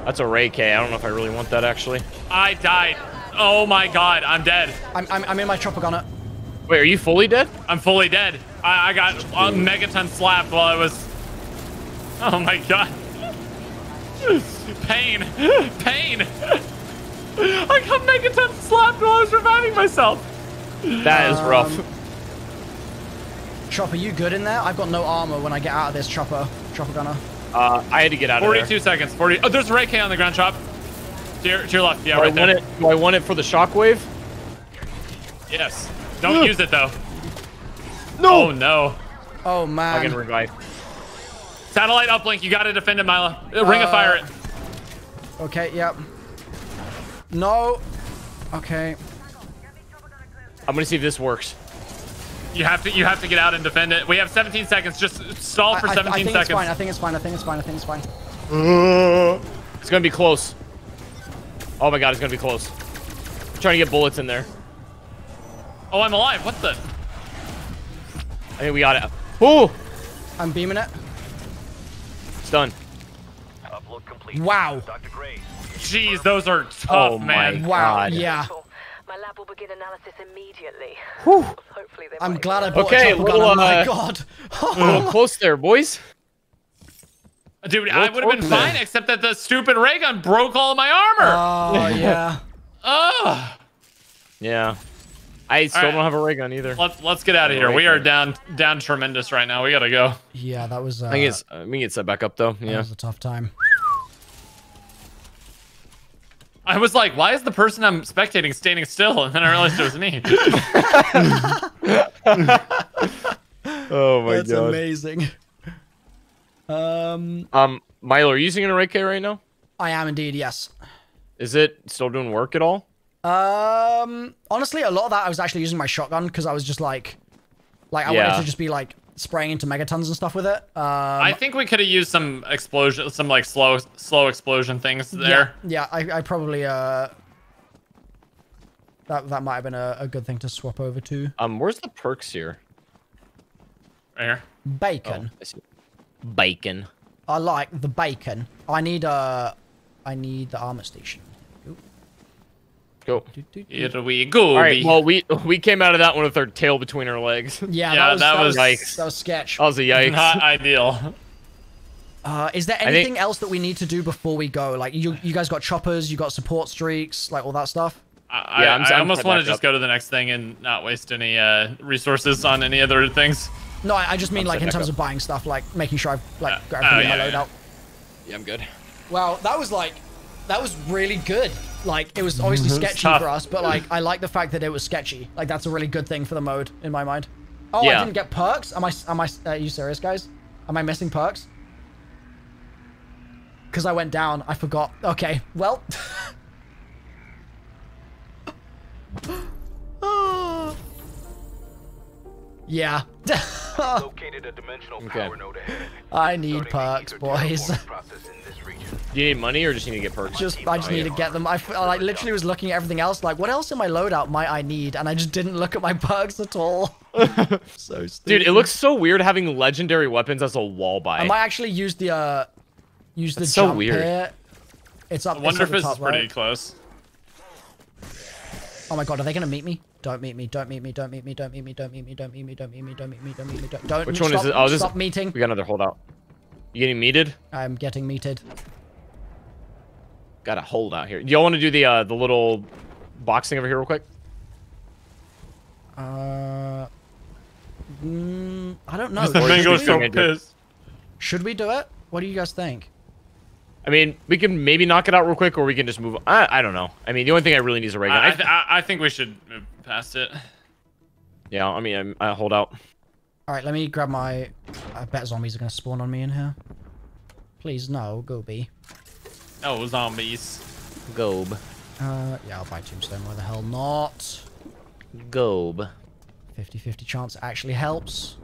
That's a RAI K. I don't know if I really want that actually. I died. Oh my god, I'm dead. I'm, I'm, I'm in my chopper gunner. Wait, are you fully dead? I'm fully dead. I, I got a megaton slapped while I was. Oh my god. Pain. Pain. I got megaton slapped while I was reviving myself. That is Um, rough. Chopper, you good in there? I've got no armor when I get out of this chopper. Chopper gunner. Uh, I had to get out of 42 seconds. 40. Oh, there's a RAI K on the ground chop. To your, to your left. Yeah, Do I right want there. it? Do I want it for the shockwave? Yes. Don't use it though. No. Oh no. Oh I can man. revive. Satellite uplink. You got to defend it, Mila. Uh, Ring of fire it. Okay, yep. No. Okay. I'm gonna see if this works. You have to you have to get out and defend it. We have 17 seconds. Just stall for I, I- 17 I think seconds. it's fine. I think it's fine. I think it's fine. I think it's fine. Uh. It's gonna be close. Oh my god, it's gonna be close. I'm trying to get bullets in there. Oh, I'm alive. What the? I think we got it. Ooh, I'm beaming it. it's done. Upload complete. Wow. Dr. Gray. Jeez, those are oh tough, Oh my man. Wow. God. Yeah. My lab will begin analysis immediately. Whew. Hopefully they I'm glad I ignore bought Okay, a chopper gun. little, Oh my uh, god. A little <laughs> close there, boys. Dude, I would have been close fine except that the stupid ray gun broke all my armor. Oh yeah. oh. Yeah. I still right. don't have a ray gun either. Let's let's get out of here. We are down down tremendous right now. We gotta go. Yeah, that was. Uh, I think it's. Uh, we can get set back up though. that Yeah. was a tough time. I was like, why is the person I'm spectating standing still? And then I realized it was me. <laughs> Oh my God. That's amazing. Um, Um, Milo, are you using an array K right now? I am indeed. Yes. Is it still doing work at all? Um, honestly, a lot of that I was actually using my shotgun because I was just like, like I wanted to just be like spraying into megatons and stuff with it. Um, I think we could have used some explosion, some like slow slow explosion things there. Yeah, yeah I, I probably uh. That, that might have been a, a good thing to swap over to. Um, where's the perks here? Right here. Bacon. I. Bacon. I like the bacon. I need uh I need the armor station. Go. Here we go. All right. Well, we we came out of that one with our tail between our legs. Yeah, Yeah, that was that that, was- was, Yikes. that was sketch. That was a yikes. Not ideal. Uh, is there think- anything else that we need to do before we go? Like you, you guys got choppers, you got support streaks, like all that stuff. I, Yeah, I'm- I, I I'm almost want to just up. go to the next thing and not waste any uh, resources on any other things. No, I, I just mean I'm like in terms up. of buying stuff, like making sure I've like Uh, got oh, everything in yeah, my yeah. loadout. Yeah, I'm good. Well, that was like, that was really good. Like it was mhm. obviously sketchy tough. for us, but like I like the fact that it was sketchy. Like that's a really good thing for the mode in my mind. Oh, I didn't get perks. Am I? Am I? Are you serious, guys? Am I missing perks? Because I went down. I forgot. Okay. Well. <laughs> yeah. <laughs> Located a dimensional Okay. node ahead. I need Starting perks, boys. Terraforming process in this region. Do you need money or just need to get perks? Just, I just need to get them. I, like literally was looking at everything else, like what else in my loadout might I need, and I just didn't look at my perks at all. so stupid. Dude, it looks so weird having legendary weapons as a wall buy. I might actually use the uh, use the That's so jump weird. here. It's up. I wonder it's if the this is pretty right? close. Oh my god, are they gonna meet me? Don't meet me. Don't meet me. Don't meet me. Don't meet me. Don't meet me. Don't meet me. Don't meet me. Don't meet me. Don't meet me. Don't. don't Which one stop, is it? Oh, this Stop meeting. We got another holdout. You getting meated? I'm getting meted. Got a hold out here. Do y'all want to do the uh, the little boxing over here real quick? Uh, mm, I don't know. The mango's so pissed. Should we do it? What do you guys think? I mean, we can maybe knock it out real quick, or we can just move. I I don't know. I mean, the only thing I really need is a ray gun. I, I, I- th- I I think we should move past it. yeah, I mean, I'm, I hold out. All right, let me grab my. I bet zombies are gonna spawn on me in here. Please no, go Goby. Oh, zombies. Gob. Uh, yeah, I'll buy Tombstone. Why the hell not? Gob. 50-50 chance actually helps.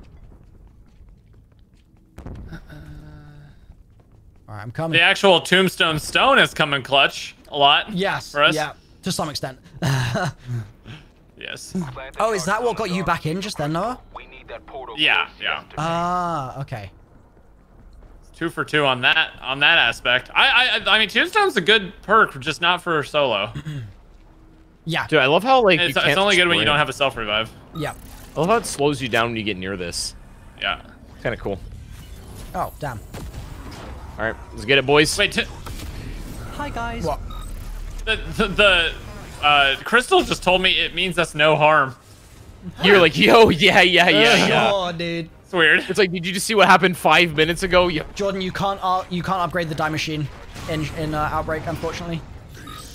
All right, I'm coming. The actual tombstone stone is coming clutch a lot. Yes. For us? Yeah, to some extent. <laughs> Yes. Oh, is that what got you back in just then, Noah? We need that portal Yeah, yeah. yesterday. Ah, okay. Two for two on that on that aspect. I I I mean tombstone's a good perk, just not for solo. <clears throat> Yeah, Dude, I love how like It's, you it's can't only good when you don't have a self revive. yeah. I love how it slows you down when you get near this. Yeah. Kind of cool. Oh, damn. All right, let's get it, boys. Wait, t- Hi guys. What? the the, the uh, crystal just told me it means us no harm. You're like, yo, yeah, yeah, yeah, yeah. Oh, dude. It's weird. It's like, did you just see what happened five minutes ago? Yeah. Jordan, you can't uh, you can't upgrade the die machine in in uh, outbreak, unfortunately.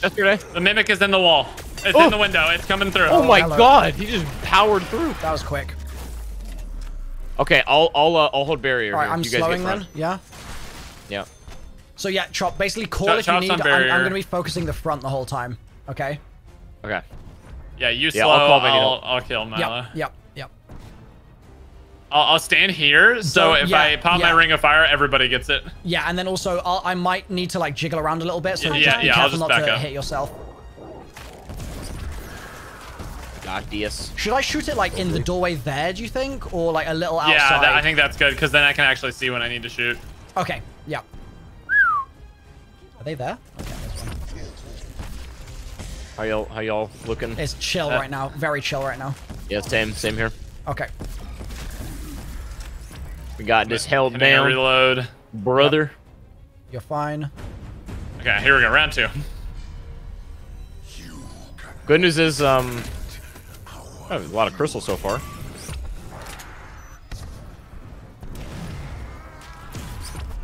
Yesterday. The mimic is in the wall. It's Oh. in the window. It's coming through. Oh my hello. god, he just powered through. That was quick. Okay, I'll I'll uh, I'll hold barrier. All right, here. I'm you guys slowing then. Yeah. Yeah. So yeah, chop. Basically, call Chop- if you chop's need. on I'm, I'm gonna be focusing the front the whole time. Okay. Okay. Yeah, you Yeah, slow. I'll I'll. I'll, kill Milo. Yep. Yep. Yep. I'll, I'll stand here. So Don't- if yeah, I pop my ring of fire, everybody gets it. Yeah, and then also I'll, I might need to like jiggle around a little bit, so Yeah, just yeah, be yeah, careful just not back to up. hit yourself. God, DS. Should I shoot it like in the doorway there? Do you think, or like a little outside? Yeah, that, I think that's good because then I can actually see when I need to shoot. Okay. Yeah. Are they there? Okay. There's one. How y'all how y'all looking? It's chill Uh, right now. Very chill right now. Yeah, same same here. Okay. We got this held Hitting down, reload. brother. You're fine. Okay, here we go. Round two. Good news is um, oh, a lot of crystals so far.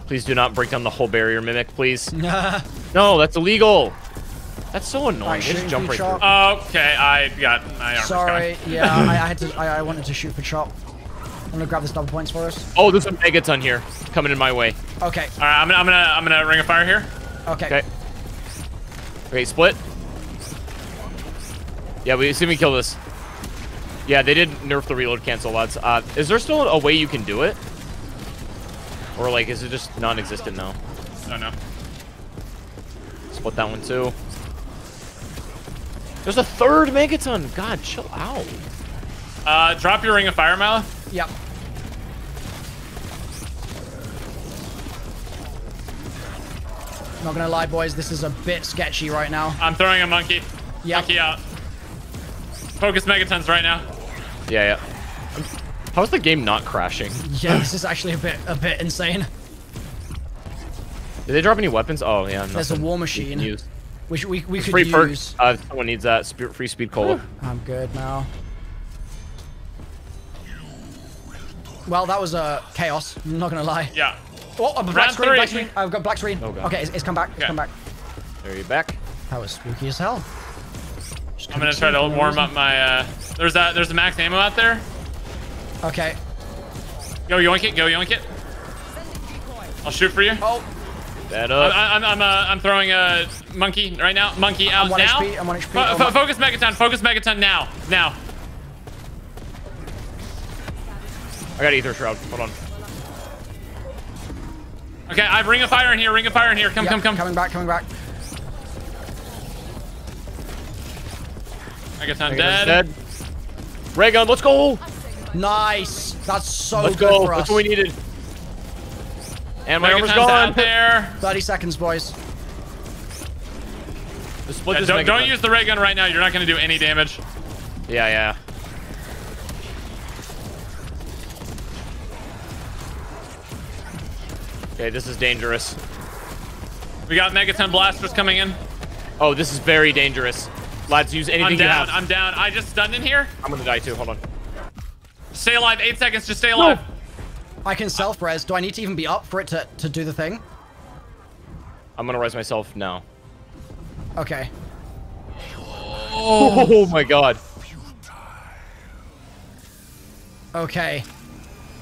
Please do not break down the whole barrier, mimic. Please. <laughs> no, that's illegal. That's so annoying. Alright, They just shooting jump for right chop. through. Okay, I got my armor's Sorry. gone. <laughs> Yeah, I, I had to. I, I wanted to shoot for chop. I'm gonna grab this double points for us. Oh, there's a megaton here coming in my way. Okay. All right, I'm gonna, I'm gonna, I'm gonna ring a fire here. Okay. Okay. Okay, split. Yeah, we assume we kill this. Yeah, they did nerf the reload cancel, lads. Uh, is there still a way you can do it? Or like, is it just non-existent now? Oh no. Split that one too. There's a third megaton. God, chill out. Uh, drop your ring of fire, Mala. Yep. Not gonna lie, boys. This is a bit sketchy right now. I'm throwing a monkey. Yep. Monkey out. Focus megatons right now. Yeah, yeah. How's the game not crashing? <laughs> Yeah, this is actually a bit a bit insane. Did they drop any weapons? Oh yeah, There's a nothing. war We machine. Which we we could Free use. perks. Uh, someone needs that. Free speed cola. I'm good now. Well, that was uh, chaos. I'm not gonna lie. Yeah. Oh, a black Round screen, three. black screen. I've got black screen. Oh, God. okay, it's, it's come back. It's Okay. come back. There you back. That was spooky as hell. Just I'm gonna try to warm reason. up my. Uh, there's a, there's a max ammo out there. Okay. Go yoink it. Go yoink it. I'll shoot for you. Oh, That I- up. I, I'm, I'm, uh, I'm throwing a monkey right now. Monkey out I'm one now. HP, I'm one HP, Fo- oh focus megaton. Focus megaton now. Now. I got Aether shroud. Hold on. Okay, I have ring of fire in here. Ring of fire in here. Come, yep, come, come. Coming back, coming back. Megaton Megaton's dead. dead. Ray gun, let's go. Nice. That's so Let's good go. for us. That's what we needed. And my armor's Megaton's gone. there. 30 seconds, boys. Let's split Yeah, don't, don't use the ray gun right now. You're not gonna do any damage. Yeah, yeah. Okay, this is dangerous. We got megaton blasters coming in. Oh, this is very dangerous. Lads, use anything I'm you down. have. I'm down. I just stunned in here. I'm gonna die too. Hold on. Stay alive. Eight seconds. Just stay alive. I can self res. Do I need to even be up for it to, to do the thing? I'm gonna rise myself now. Okay. Oh. oh, my god. Okay.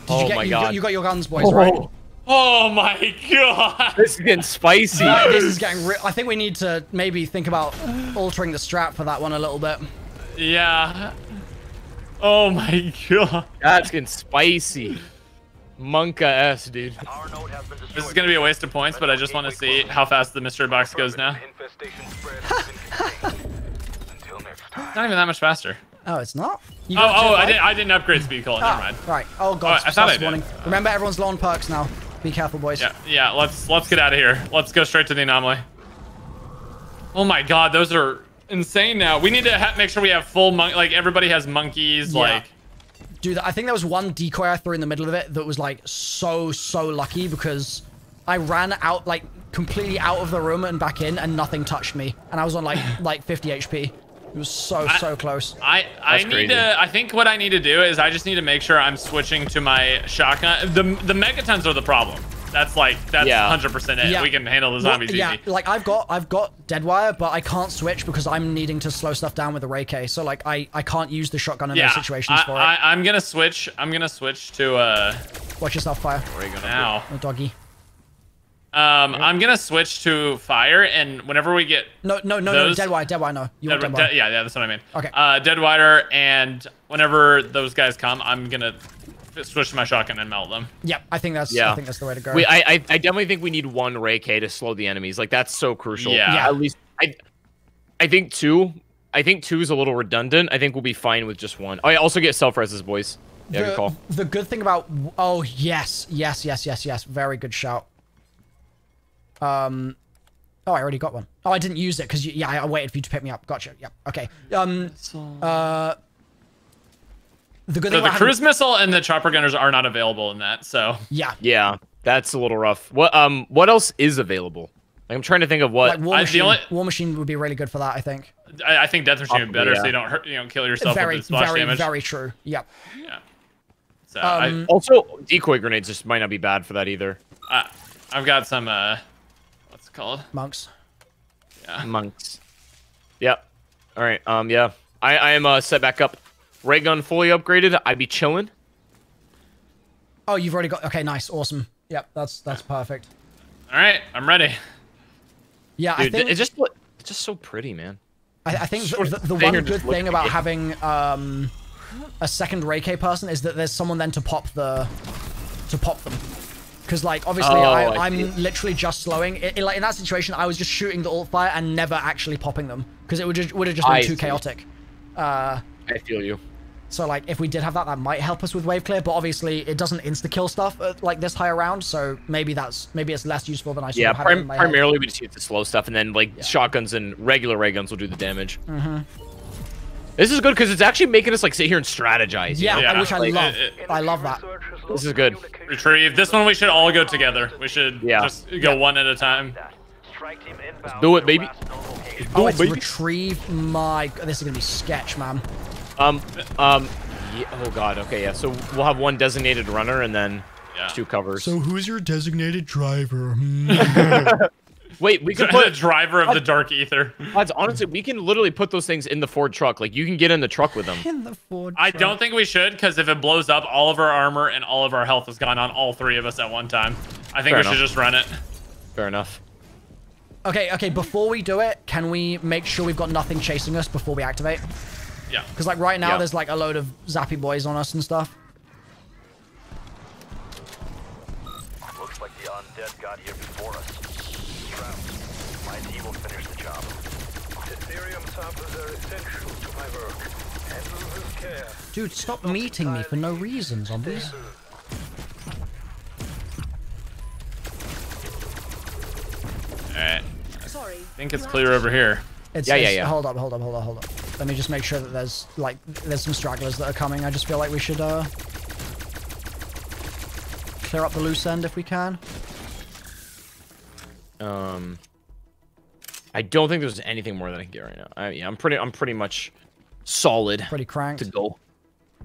Did Oh you get, my you, God. Got, you got your guns, boys, right? Oh, oh my god. This is getting spicy. That- this is getting real. I think we need to maybe think about altering the strap for that one a little bit. Yeah. Oh my god. That's getting spicy. Monka S, dude. Our node has been destroyed. This is gonna be a waste of points, but I just want to see how fast the mystery box goes now. Infestation spread has been contained. Until next time. Not even that much faster. Oh, it's not? You Oh, oh, I didn't. I didn't upgrade speed cola. Ah, Never mind. Right. Oh, God. I thought I did. warning. Remember, everyone's lawn on perks now. Be careful, boys. Yeah, yeah. Let's let's get out of here. Let's go straight to the anomaly. Oh my god, those are insane. Now we need to ha- make sure we have full monk. Like everybody has monkeys. Yeah. Like Dude, I think there was one decoy I threw in the middle of it that was like so, so lucky because I ran out, like completely out of the room and back in and nothing touched me. And I was on like, <laughs> like 50 HP. It was so, I- so close. I I That's need crazy. to. I think what I need to do is I just need to make sure I'm switching to my shotgun. The the megatons are the problem. That's like that's Yeah. hundred percent it. Yeah. We can handle the Well, zombies yeah, easy. like I've got I've got Deadwire, but I can't switch because I'm needing to slow stuff down with the RAI K. So like I I can't use the shotgun in Yeah, those situations I, for I, it. I'm gonna switch. I'm gonna switch to uh Watch yourself, fire. Where are you gonna now. Oh, doggy. Um, I'm gonna switch to fire, and whenever we get No, no, no, Those- no, Deadwire, Deadwire, no. You want Dead, Deadwire. Dead- yeah, yeah, that's what I mean. Okay. Uh, Deadwire, and whenever those guys come, I'm gonna switch to my shotgun and melt them. Yep, I think that's Yeah. I think that's the way to go. We, I, I, I definitely think we need one RAI K to slow the enemies. Like that's so crucial. Yeah. Yeah. At least I, I think two. I think two is a little redundant. I think we'll be fine with just one. Oh, yeah. Also get self reses, boys. Yeah, good the, call. the good thing about oh yes yes yes yes yes very good shout um oh i already got one. Oh, i didn't use it because yeah I, I waited for you to pick me up gotcha yep okay um uh the good So thing the cruise having, missile and the chopper gunners are not available in that. So yeah Yeah, that's a little rough. What um what else is available? Like, I'm trying to think of what. like war I- the machine only- war machine would be really good for that i think I, I think death machine would be better, Possibly, so you don't hurt, you don't kill yourself very with the splash very damage. very true yep Yeah. So I, Um, also, decoy grenades just might not be bad for that either. I, I've got some uh, what's it called? monks Yeah. Monks. Yep. All right. Um. Yeah. I I am uh set back up. Ray gun fully upgraded. I'd be chilling. oh you've already got okay nice awesome yep that's that's perfect All right, I'm ready. yeah i think it's just it's just so pretty, man. I, I think the, the, the one good thing about it. having um, a second RAI K person is that there's someone then to pop the to pop them. Because like obviously Oh, I, I I'm literally just slowing. It, it- like in that situation, I was just shooting the alt fire and never actually popping them because it would just would have just been I too see. chaotic. Uh, I feel you. So like if we did have that, that might help us with wave clear. But obviously it doesn't insta kill stuff uh, like this high around. So maybe that's maybe it's less useful than I sort Yeah. of had it in Prim- my head. primarily, we just use the slow stuff, and then like shotguns and regular ray guns will do the damage. Mm-hmm. This is good because it's actually making us like sit here and strategize. you Yeah, know? Yeah, which I like, love. it- I love that. This is good. Retrieve. This one we should all go together. We should Yeah. just go one at a time. Strike team inbound. do it, baby. last known location. Oh, Do it, baby. retrieve my. This is gonna be sketch, man. Um, um, yeah, oh god, okay, yeah. So we'll have one designated runner and then Yeah. two covers. So who's your designated driver? <laughs> Wait, we could <laughs> put a driver of the Dark Aether. Lads, honestly, we can literally put those things in the Ford truck. Like you can get in the truck with them. in the Ford. I truck. don't think we should, because if it blows up, all of our armor and all of our health has gone on all three of us at one time. I think Fair we enough. should just run it. Fair enough. Okay, okay. Before we do it, can we make sure we've got nothing chasing us before we activate? Yeah. Because like right now, Yeah. there's like a load of zappy boys on us and stuff. Looks like the undead got here before us. Shroud. My team will finish the job. Aetherium samples are essential to my work. Handle with care. Dude, stop meeting me for no reason, zombies. Alright. Sorry. I think it's clear over here. It's, Yeah, yeah, yeah. Hold up, hold up, hold up, hold up. Let me just make sure that there's like there's some stragglers that are coming. I just feel like we should uh clear up the loose end if we can. Um, I don't think there's anything more that I can get right now. I, yeah, I'm pretty, I'm pretty much solid Pretty cranked. to go.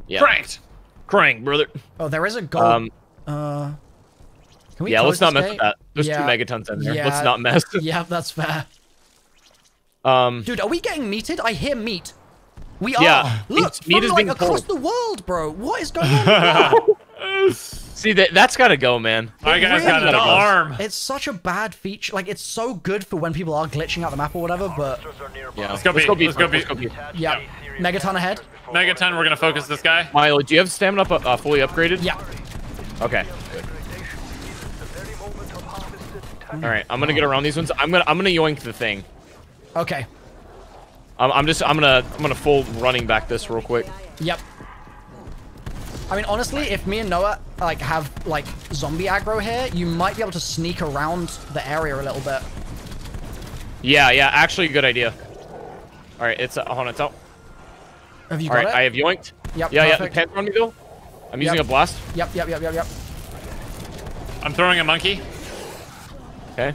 Yeah, Cranked! crank, brother. Oh, there is a gold. Um, uh, can we yeah, let's not this mess gate? with that. There's Yeah. two megatons in there. Yeah. Let's not mess. <laughs> yeah, that's fair. Um, Dude, are we getting meated? I hear meat. We are. Yeah, Look, it's- meat is like being across pulled. the world, bro. What is going on? <laughs> see that that's gotta go, man. My guy's really got an does. arm. it's such a bad feature. Like, it's so good for when people are glitching out the map or whatever. But Monsters are nearby. Yeah, Let's go B, let's go B. Let's go B. yeah, Megaton ahead. Megaton, we're gonna focus this guy. Milo, do you have stamina up, uh, fully upgraded? Yeah. Okay. All right, I'm gonna get around these ones. I'm gonna, I'm gonna yoink the thing. Okay. I'm, I'm just, I'm gonna, I'm gonna full running back this real quick. Yep. I mean, honestly, if me and Noah like have like zombie aggro here, you might be able to sneak around the area a little bit. Yeah, yeah, actually, a good idea. All right, it's, uh, hold on, it's out. Have you All got right, it? I have yoinked. Yep, Yeah, yeah, the perfect. panther on me though. I'm using Yep. a blast. Yep, yep, yep, yep, yep. I'm throwing a monkey. Okay.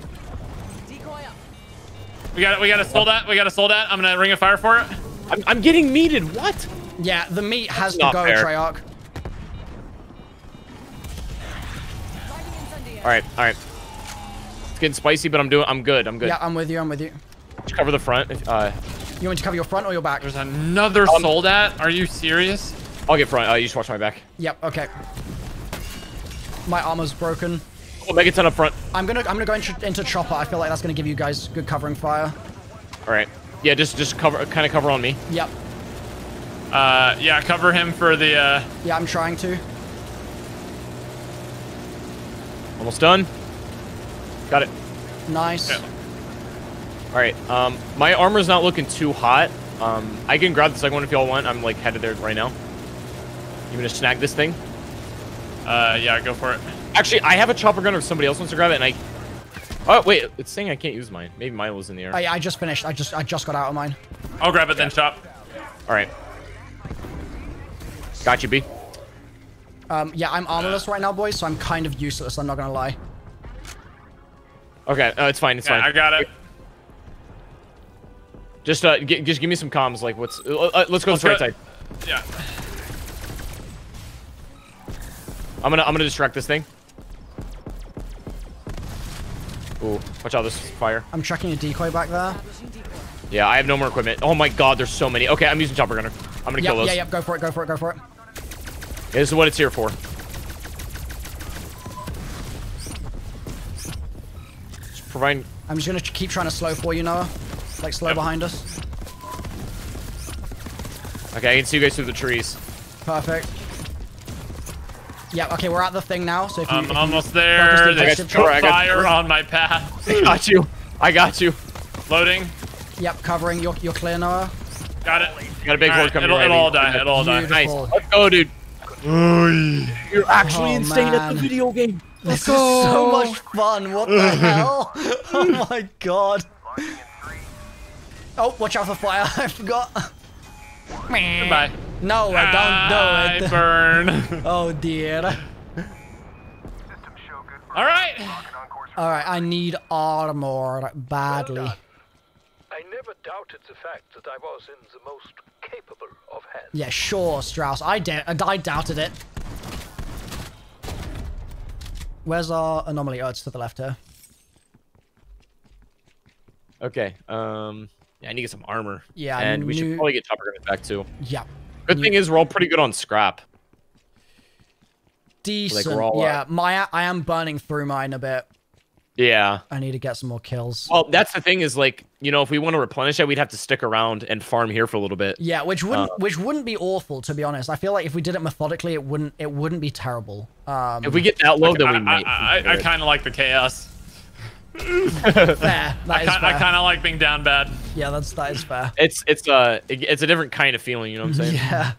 We got it. We got a soldat. We got a soldat. I'm gonna ring a fire for it. I'm, I'm getting meated. What? Yeah, the meat has to go, fair. Treyarch. All right, all right. It's getting spicy, but I'm doing, I'm good. I'm good. Yeah, I'm with you. I'm with you. Just cover the front. if- Uh, You want me to cover your front or your back? There's another Um, soldat. Are you serious? I'll get front. Uh, you just watch my back. Yep. Okay. My armor's broken. Oh, Megaton up front. I'm gonna I'm gonna go into, into chopper. I feel like that's gonna give you guys good covering fire. All right. Yeah, just, just cover, kind of cover on me. Yep. Uh, yeah. Cover him for the. Uh, Yeah, I'm trying to. Almost done. Got it. Nice. All right. Um, my armor's not looking too hot. Um, I can grab the second one if y'all want. I'm like headed there right now. You gonna snag this thing? Uh, yeah, go for it. Actually, I have a chopper gun if somebody else wants to grab it, and I. Oh wait, it's saying I can't use mine. Maybe mine was in the air. I, I just finished. I just I just got out of mine. I'll grab it then, Chop. All right. Got you, B. Um, yeah, I'm armorless right now, boys, so I'm kind of useless. I'm not gonna lie. Okay, uh, it's fine. It's Yeah, fine. I got it. Just uh, g- just give me some comms. Like, what's? Uh, uh, let's go Let's to the right go- side. Yeah. I'm gonna I'm gonna distract this thing. Ooh, watch out! This fire. I'm chucking a decoy back there. Yeah, I have no more equipment. Oh my god, there's so many. Okay, I'm using chopper gunner. I'm gonna Yep, kill those. yeah, yep. Go for it. Go for it. Go for it. This is what it's here for. Just provide. I'm just gonna keep trying to slow for you, Noah. Like slow Yep. behind us. Okay, I can see you guys through the trees. Perfect. Yeah. Okay, we're at the thing now. So if you, I'm if almost focus there. the There's objective- I got fire on my path. <laughs> I got you. I got you. Loading. Yep, covering. You're, you're clear, Noah. Got it. Got a big All horde right, coming. it'll, it'll at all you. die. It'll all die. Nice. Beautiful. Let's go, dude. You're actually Oh, insane at the video game. This is so much fun. What the <laughs> hell? <laughs> Oh my god. Oh, watch out for fire. I forgot. Goodbye. No, I I don't do it. burn. <laughs> Oh dear. all right. Alright, I need armor badly. I never doubted the fact that I was in the most capable of hands. Yeah, sure, Strauss. I, da- I doubted it. Where's our anomaly? Oh, it's to the left here. Okay. Um. Yeah, I need to get some armor. Yeah, I and we should probably get chopper gunner back too. Yeah. Good thing is we're all pretty good on scrap. Decent. we're all, uh, yeah, my I am burning through mine a bit. Yeah. I need to get some more kills. Well, that's the thing is like, you know, if we want to replenish it, we'd have to stick around and farm here for a little bit. Yeah, which wouldn't Uh, which wouldn't be awful to be honest. I feel like if we did it methodically, it wouldn't it wouldn't be terrible. Um, If we get that low, then we I, might. I, I, I kind of like the chaos. <laughs> fair. That I, is ki- I fair. kind of like being down bad. Yeah, that's that is fair. It's it's uh it- it's a different kind of feeling. You know what I'm saying? Yeah.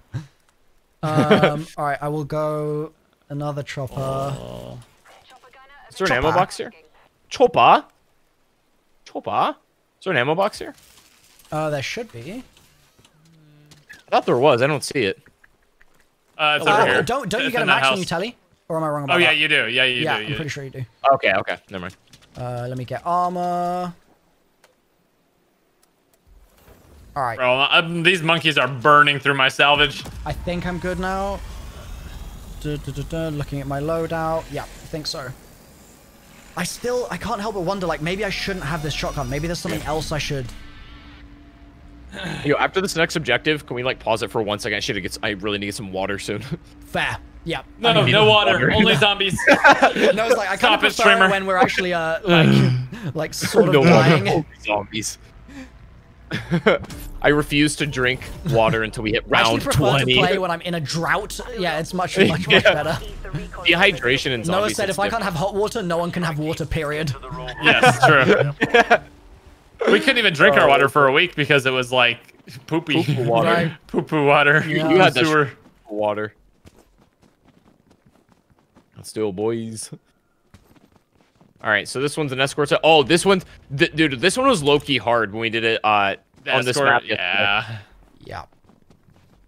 Um. <laughs> all right, I will go another chopper. Is there an ammo box here? Chopper. Chopper. Is there an ammo box here? Uh, there should be. I thought there was. I don't see it. Uh, it's Oh, over here. don't don't you get a in that max when house. you tally? Or am I wrong about Oh yeah, that? you do. Yeah, you yeah, do. Yeah, I'm You pretty sure you do. Okay. Okay. Never mind. Uh, let me get armor. All right, Bro, um, these monkeys are burning through my salvage. I think I'm good now. Looking at my loadout. Yeah, I think so. I still, I can't help but wonder, like, maybe I shouldn't have this shotgun. Maybe there's something else I should. Yo, after this next objective, can we like pause it for one second? I should get. I really need some water soon. <laughs> Fair. Yeah. No, I no, mean, no water. water. Only <laughs> zombies. <laughs> No, it's like I Stop kind it, of prefer streamer. when we're actually uh <laughs> like like sort of no dying. water. Zombies. I refuse to drink water until we hit I actually round prefer twenty. to play when I'm in a drought. Yeah, it's much much much Yeah. better. Dehydration and zombies. Noah said is if I can't have hot water, no one can have water. Period. yes, true. we couldn't even drink our water for a week because it was like poopy Poo-poo water. Right. Poo-poo water. Yeah. You had that sewer. sh- water. Let's do it, boys. All right, so this one's an escort. set. Oh, this one's th- dude. This one was low key hard when we did it uh, The on this escort, map. Yeah. Yeah.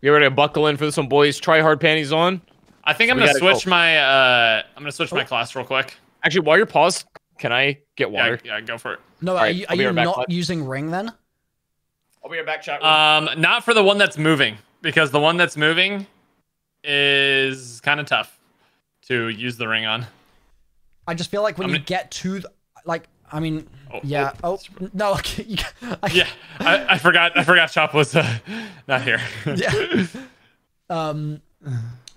You ready to buckle in for this one, boys? Try hard panties on. I think I'm gonna switch go. my uh I'm gonna switch my class real quick. Actually, while you're paused, can I get water? yeah, go for it. No, are Alright, you, are I'll you right back, not bud. using ring then? I'll be right back, chat. Um, not for the one that's moving because the one that's moving is kind of tough to use the ring on. I just feel like when I'm you gonna- get to the, like I mean Oh, yeah oh no <laughs> okay, you- I, Yeah, I, I forgot. I forgot Chop was uh, not here. <laughs> yeah. <laughs> um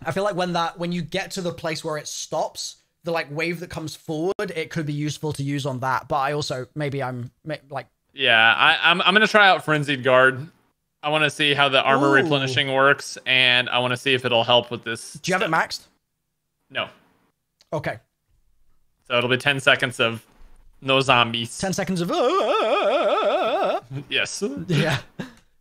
I feel like when that when you get to the place where it stops the like wave that comes forward it could be useful to use on that but I also maybe I'm like Yeah, I, I'm I'm gonna try out Frenzied Guard. I want to see how the armor Ooh. replenishing works, and I want to see if it'll help with this. do you have it maxed No, okay So it'll be 10 seconds of no zombies. 10 seconds of. <laughs> Yes. Yeah.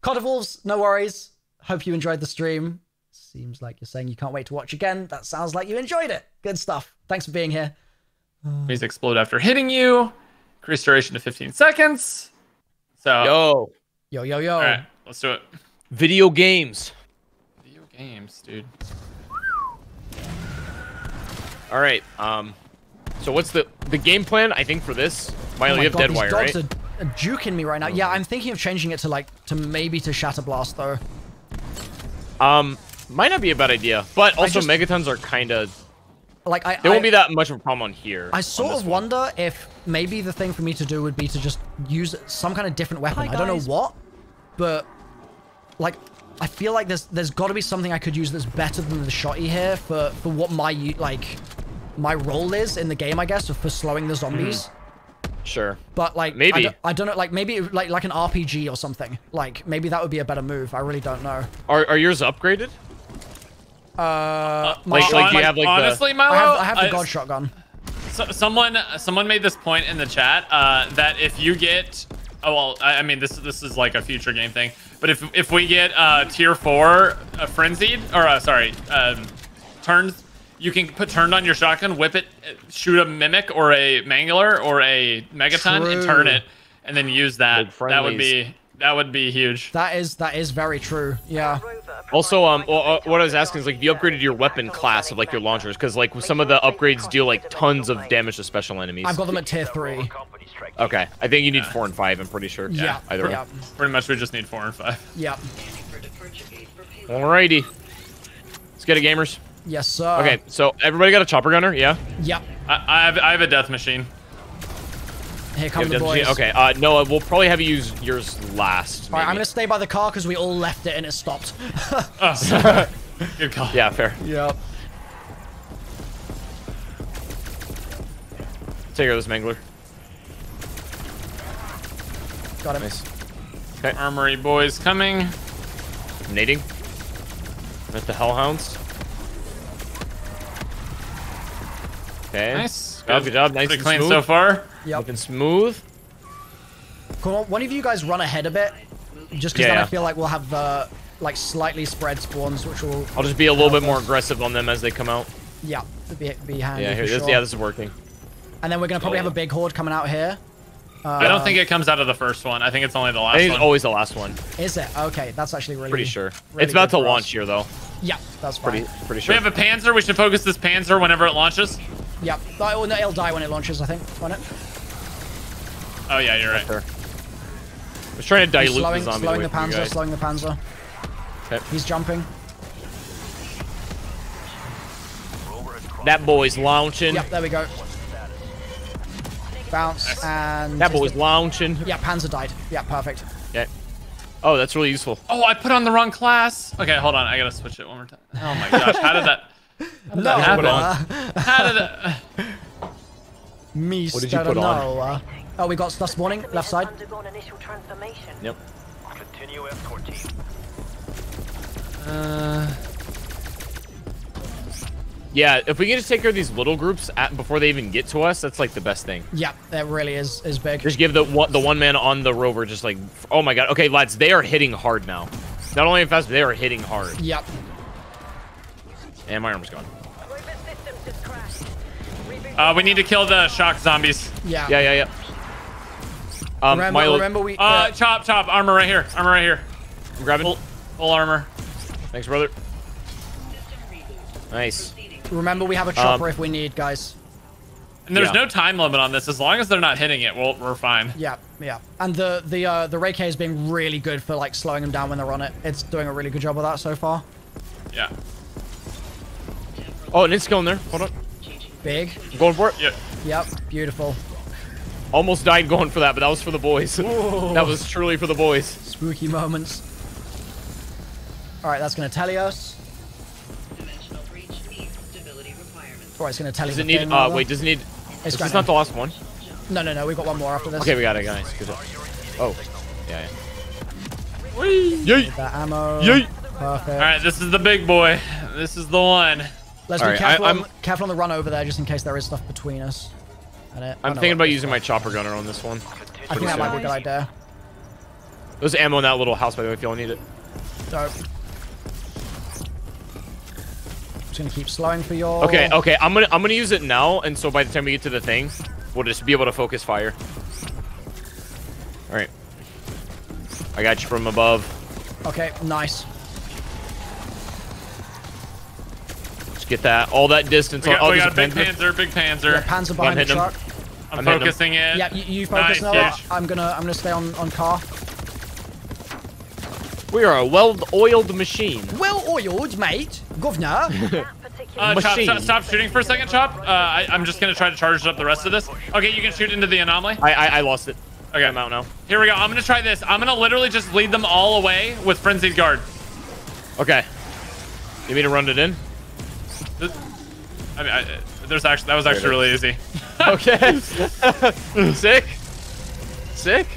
COD of Wolves, no worries. Hope you enjoyed the stream. Seems like you're saying you can't wait to watch again. That sounds like you enjoyed it. Good stuff. Thanks for being here. Please explode after hitting you. Increase duration to 15 seconds. So, Yo, Yo, yo, yo. all right, let's do it. video games. Video games, dude. All right. Um, so what's the the game plan? I think for this, Milo, Oh my you have God, dead these wire, dogs right? are, are juking me right now. Yeah, I'm thinking of changing it to like to maybe to Shatter Blast though. Um, might not be a bad idea, but also just- megatons are kind of. Like I, They won't I- be that much of a problem on here. I sort this of one. wonder if maybe the thing for me to do would be to just use some kind of different weapon. Hi, I don't know what, but like I feel like there's there's got to be something I could use that's better than the shotty here for for what my like my role is in the game, I guess, for slowing the zombies. Sure. But like I Maybe. don't, I don't know, like maybe like like an RPG or something. Like maybe that would be a better move. I really don't know. Are are yours upgraded? Uh, my Like, shot- like you have like honestly, the. Milo, I have I have the I- god shotgun. So, someone someone made this point in the chat uh, that if you get oh well I, I mean this this is like a future game thing. But if if we get uh, tier four uh, frenzied or uh, sorry um, turned you can put turned on your shotgun whip it uh, shoot a mimic or a mangler or a megaton and turn it and then use that. That would be that would be huge That is that is very true. Yeah. Also, um, well, uh, what I was asking is like, if you upgraded your weapon class of like your launchers, because like some of the upgrades deal like tons of damage to special enemies. I've got them at tier three. Okay, I think you need four and five. I'm pretty sure. Yeah. Either way. Yeah. pretty much we just need four and five Yeah. Alrighty. Let's get it, gamers. Yes, sir. Okay, so everybody got a chopper gunner, yeah? Yep. I, I have I have a death machine Here You come have the boys. Okay, uh, Noah, we'll probably have you use yours last. All right, I'm gonna stay by the car because we all left it and it stopped. <laughs> oh, <laughs> good call Yeah, fair. yep. Take care of this mangler. Got him. Nice. armory boys coming Nading. With the hellhounds. Okay. nice Oh, good job. Nice pretty and clean smooth. so far Yep. Looking smooth. Come on, one of you guys run ahead a bit, just because Yeah, then I feel like we'll have uh, like slightly spread spawns, which will I'll just be a little bit help more aggressive on them as they come out. yeah be, be handy. Yeah, here, this, sure. yeah, this is working. And then we're gonna probably have a big horde coming out here. I don't think it comes out of the first one. I think it's only the last I think one. it's always the last one. Is it? Okay, that's actually really Pretty sure. really it's about to launch us. here, though. Yeah, that's fine. Pretty, pretty we have a Panzer. We should focus this Panzer whenever it launches. Yep. Oh, no, it'll die when it launches, I think. Won't it? Oh yeah, you're right. Fair. I was trying to dilute slowing, the zombies slowing away the panzer, slowing the panzer. Okay. He's jumping. That boy's launching. Yep, there we go. Bounce and That boy's launching. Yeah, Panzer died. Yeah, perfect. Okay. Oh, that's really useful. Oh, I put on the wrong class. Okay, hold on. I gotta switch it one more time. Oh my gosh, how did that? No, happen? How did it? me What did you still put on? uh, Oh, we got stuff spawning left side. Undergone initial transformation. Yep. Continue escort team. Uh, Yeah, if we can just take care of these little groups at, before they even get to us, that's like the best thing. Yeah, that really is is big. Just give the one, the one man on the rover just like, oh my god. Okay, lads, they are hitting hard now. Not only fast, but they are hitting hard. Yep. And my armor's gone. Rover systems just crashed. Reboot uh, we need to kill the shock zombies. Yeah. Yeah, yeah, yeah. Um, Remember, Milo, remember we. Uh, yeah. chop, chop, armor right here. Armor right here. I'm grabbing. Full, full armor. Thanks, brother. Nice. Remember we have a chopper if we need, guys. And there's Yeah. no time limit on this. As long as they're not hitting it, we'll, we're fine. Yeah, yeah. And the the uh, the RAI K has been really good for like slowing them down when they're on it. It's doing a really good job of that so far. Yeah. Oh, and it's going there. Hold on. Big. Going for it. Yeah. Yep. Beautiful. Almost died going for that, but that was for the boys. <laughs> that was truly for the boys. Spooky moments. All right, that's gonna tell us. All right, it's gonna tell you. Does it need? thing, Uh, rather. wait. Does it need? It's Is this not the last one? No, no, no. We've got one more after this. Okay, we got it, guys. Good job. Oh, yeah. yeah. Yeet. That ammo. Yeet. Perfect. All right, this is the big boy. This is the one. Let's All be right, careful, I- on, careful on the run over there, just in case there is stuff between us. And it, I'm oh, no, thinking about wait. using my chopper gunner on this one. I think that might be a good idea. There's ammo in that little house, by the way, if y'all need it. Dope. Just gonna keep slowing for your. Okay, okay, I'm gonna I'm gonna use it now, and so by the time we get to the thing, we'll just be able to focus fire. All right. I got you from above. Okay, nice. Get that all that distance. We got, I'll we got a big panzer, big panzer. Yeah, Panzer behind the truck. I'm, I'm focusing it. Yeah, you, you focus Nice, Noah. yeah. I'm gonna I'm gonna stay on on car. We are a well-oiled machine. Well oiled, mate. Governor. <laughs> Uh, Chop, Machine. stop, stop shooting for a second, Chop. Uh, I, I'm just gonna try to charge up the rest of this. Okay, you can shoot into the anomaly. I I, I lost it. Okay, I'm out now. Here we go. I'm gonna try this. I'm gonna literally just lead them all away with frenzied guard. Okay. You mean to run it in? Th- I mean, I, there's actually that was actually really easy. <laughs> Okay. <laughs> Sick. Sick.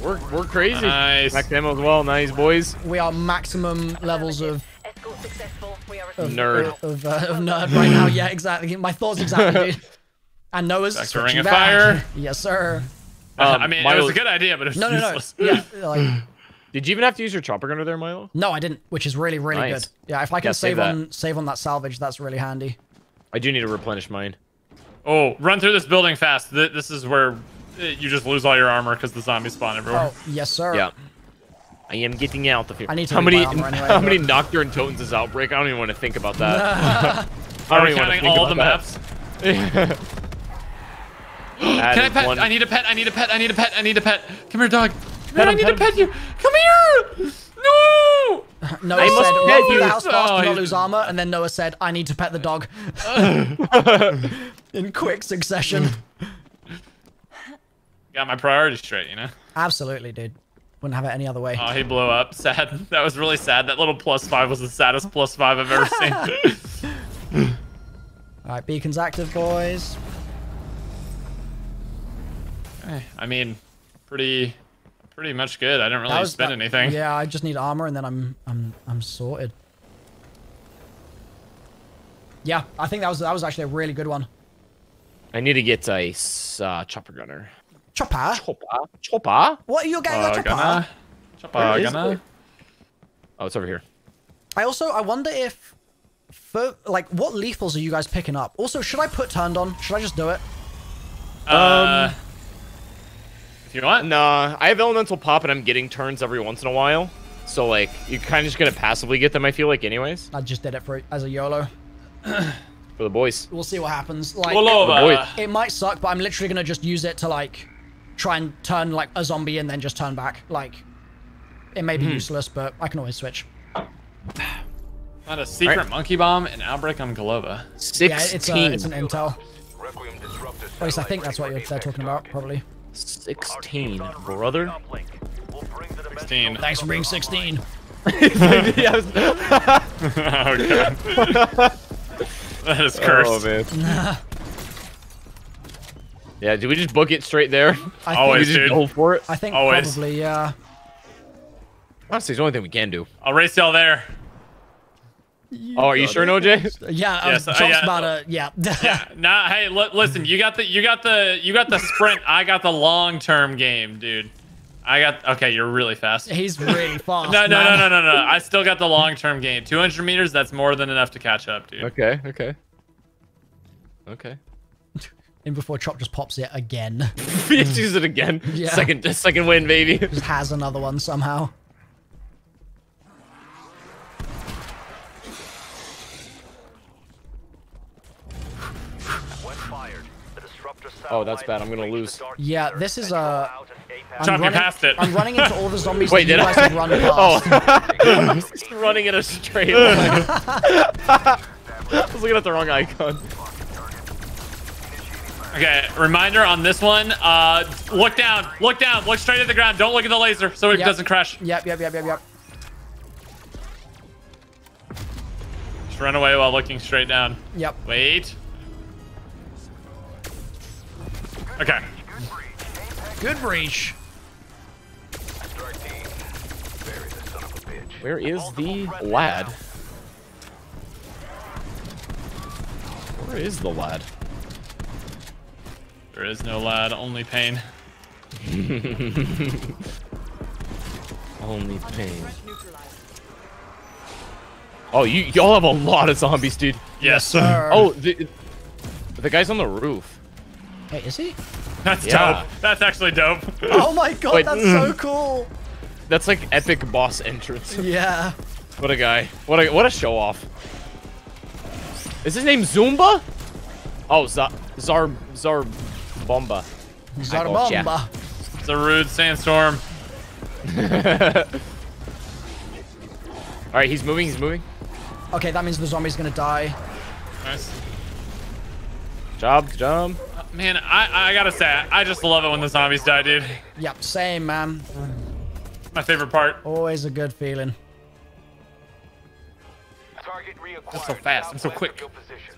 We're we're crazy. Nice. Max ammo as well. Nice boys. we are maximum levels of Escort successful. We are of, Nerd. of, uh, of nerd right now. Yeah, exactly. My thoughts exactly, dude. <laughs> And Noah's Back to switching Ring of. Fire. Yes, sir. Um, I mean, it was a good idea, but it was No, no, no. useless. Yeah, like Did you even have to use your chopper gunner there, Milo? no, I didn't, which is really, really Nice. good. Yeah, if I can Yeah, save save on save on that salvage, that's really handy. I do need to replenish mine. Oh, run through this building fast. Th- This is where uh, you just lose all your armor because the zombies spawn everywhere. Oh, yes, sir. Yeah. I am getting out of here. I need to how many my <laughs> anyway, how but- many Nacht der Untoten is outbreak? I don't even want to think about that. <laughs> I Are don't we even wanna counting think all the about maps? that. <laughs> <gasps> That Can I pet? one- I need a pet. I need a pet. I need a pet. I need a pet. Come here, dog. Come here, I need to pet you. Come here. No. <laughs> Noah I must said, pet "Run through you." the house fast, Oh, do not lose armor," and then Noah said, "I need to pet the dog." <laughs> In quick succession. <laughs> Got my priorities straight, you know. Absolutely, dude. Wouldn't have it any other way. Oh, he blew up. Sad. That was really sad. That little plus five was the saddest plus five I've ever seen. All right, beacons active, boys. I mean, pretty, pretty much good. I didn't really spend that- anything. Yeah, I just need armor, and then I'm I'm I'm sorted. Yeah, I think that was that was actually a really good one. I need to get a uh, chopper gunner. Chopper. Chopper. Chopper. What are you getting? Uh, a chopper? gonna, chopper, Where is gonna. it? Oh, it's over here. I also I wonder if for like what lethals are you guys picking up? Also, should I put turned on? Should I just do it? Uh, if you want. Nah, I have elemental pop and I'm getting turns every once in a while. So like, you're kind of just gonna passively get them. I feel like, anyways, I just did it for as a YOLO. <clears throat> for the boys. We'll see what happens. Like Pull over. boy. it might suck, but I'm literally gonna just use it to like try and turn like a zombie and then just turn back. Like it may be Hmm. useless, but I can always switch. Not a secret Alright. monkey bomb and outbreak on Golova. Sixteen. Yeah, it's a, it's an intel. Requiem At least I think that's what you're, for they're talking about, probably. Sixteen, brother. We'll bring the dimensional 16. Thanks for being 16. <laughs> oh god. <laughs> that is oh, cursed. Oh man. yeah, do we just book it straight there? I Always, think, we just dude. go for it. I think Always. probably, yeah. Honestly, it's the only thing we can do. I'll race y'all there. Oh, are you sure, no, Jay? Yeah, I Yes, was uh, just yeah. about to, yeah. Yeah. Nah. Hey, li- listen. You got the. You got the. You got the sprint. I got the long-term game, dude. I got. Okay, you're really fast. He's really <laughs> fast. No, no, no, no, no, no. I still got the long-term game. 200 meters. That's more than enough to catch up, dude. Okay, okay. Okay. <laughs> And before Chop just pops it again. <laughs> Just use it again. Yeah. Second, second win, baby. just has another one somehow. Oh, that's bad. I'm gonna lose. Yeah, this is, and uh, draw out an apex I'm Chop, running, passed it. I'm running into all the zombies Wait, that did I? have run <laughs> past. Oh, <laughs> just running in a straight line. <laughs> I was looking at the wrong icon. Okay. Reminder on this one. Uh, look down. Look down. Look straight at the ground. Don't look at the laser so it Yep. doesn't crash. Yep, yep, yep, yep, yep. Just run away while looking straight down. Yep. Wait. Okay. Good breach. Where is the lad? Where is the lad? There is no lad, only pain. <laughs> Only pain. Oh, you y'all have a lot of zombies, dude. Yes, sir. Oh, the, the guy's on the roof. Wait, is he? That's Yeah. dope. That's actually dope. Oh my <laughs> god, Wait. that's so cool. That's like epic boss entrance. <laughs> Yeah. What a guy. What a what a show off. Is his name Zumba? Oh, Zar Zar Zar Bomba. gotcha. Zarbomba. It's a rude sandstorm. <laughs> All right, he's moving. He's moving. Okay, that means the zombie's gonna die. Nice. Job, job. Man, I, I gotta say, I just love it when the zombies die, dude. Yep, same, man. My favorite part. Always a good feeling. Target reacquired. I'm so fast. I'm so quick. of your position.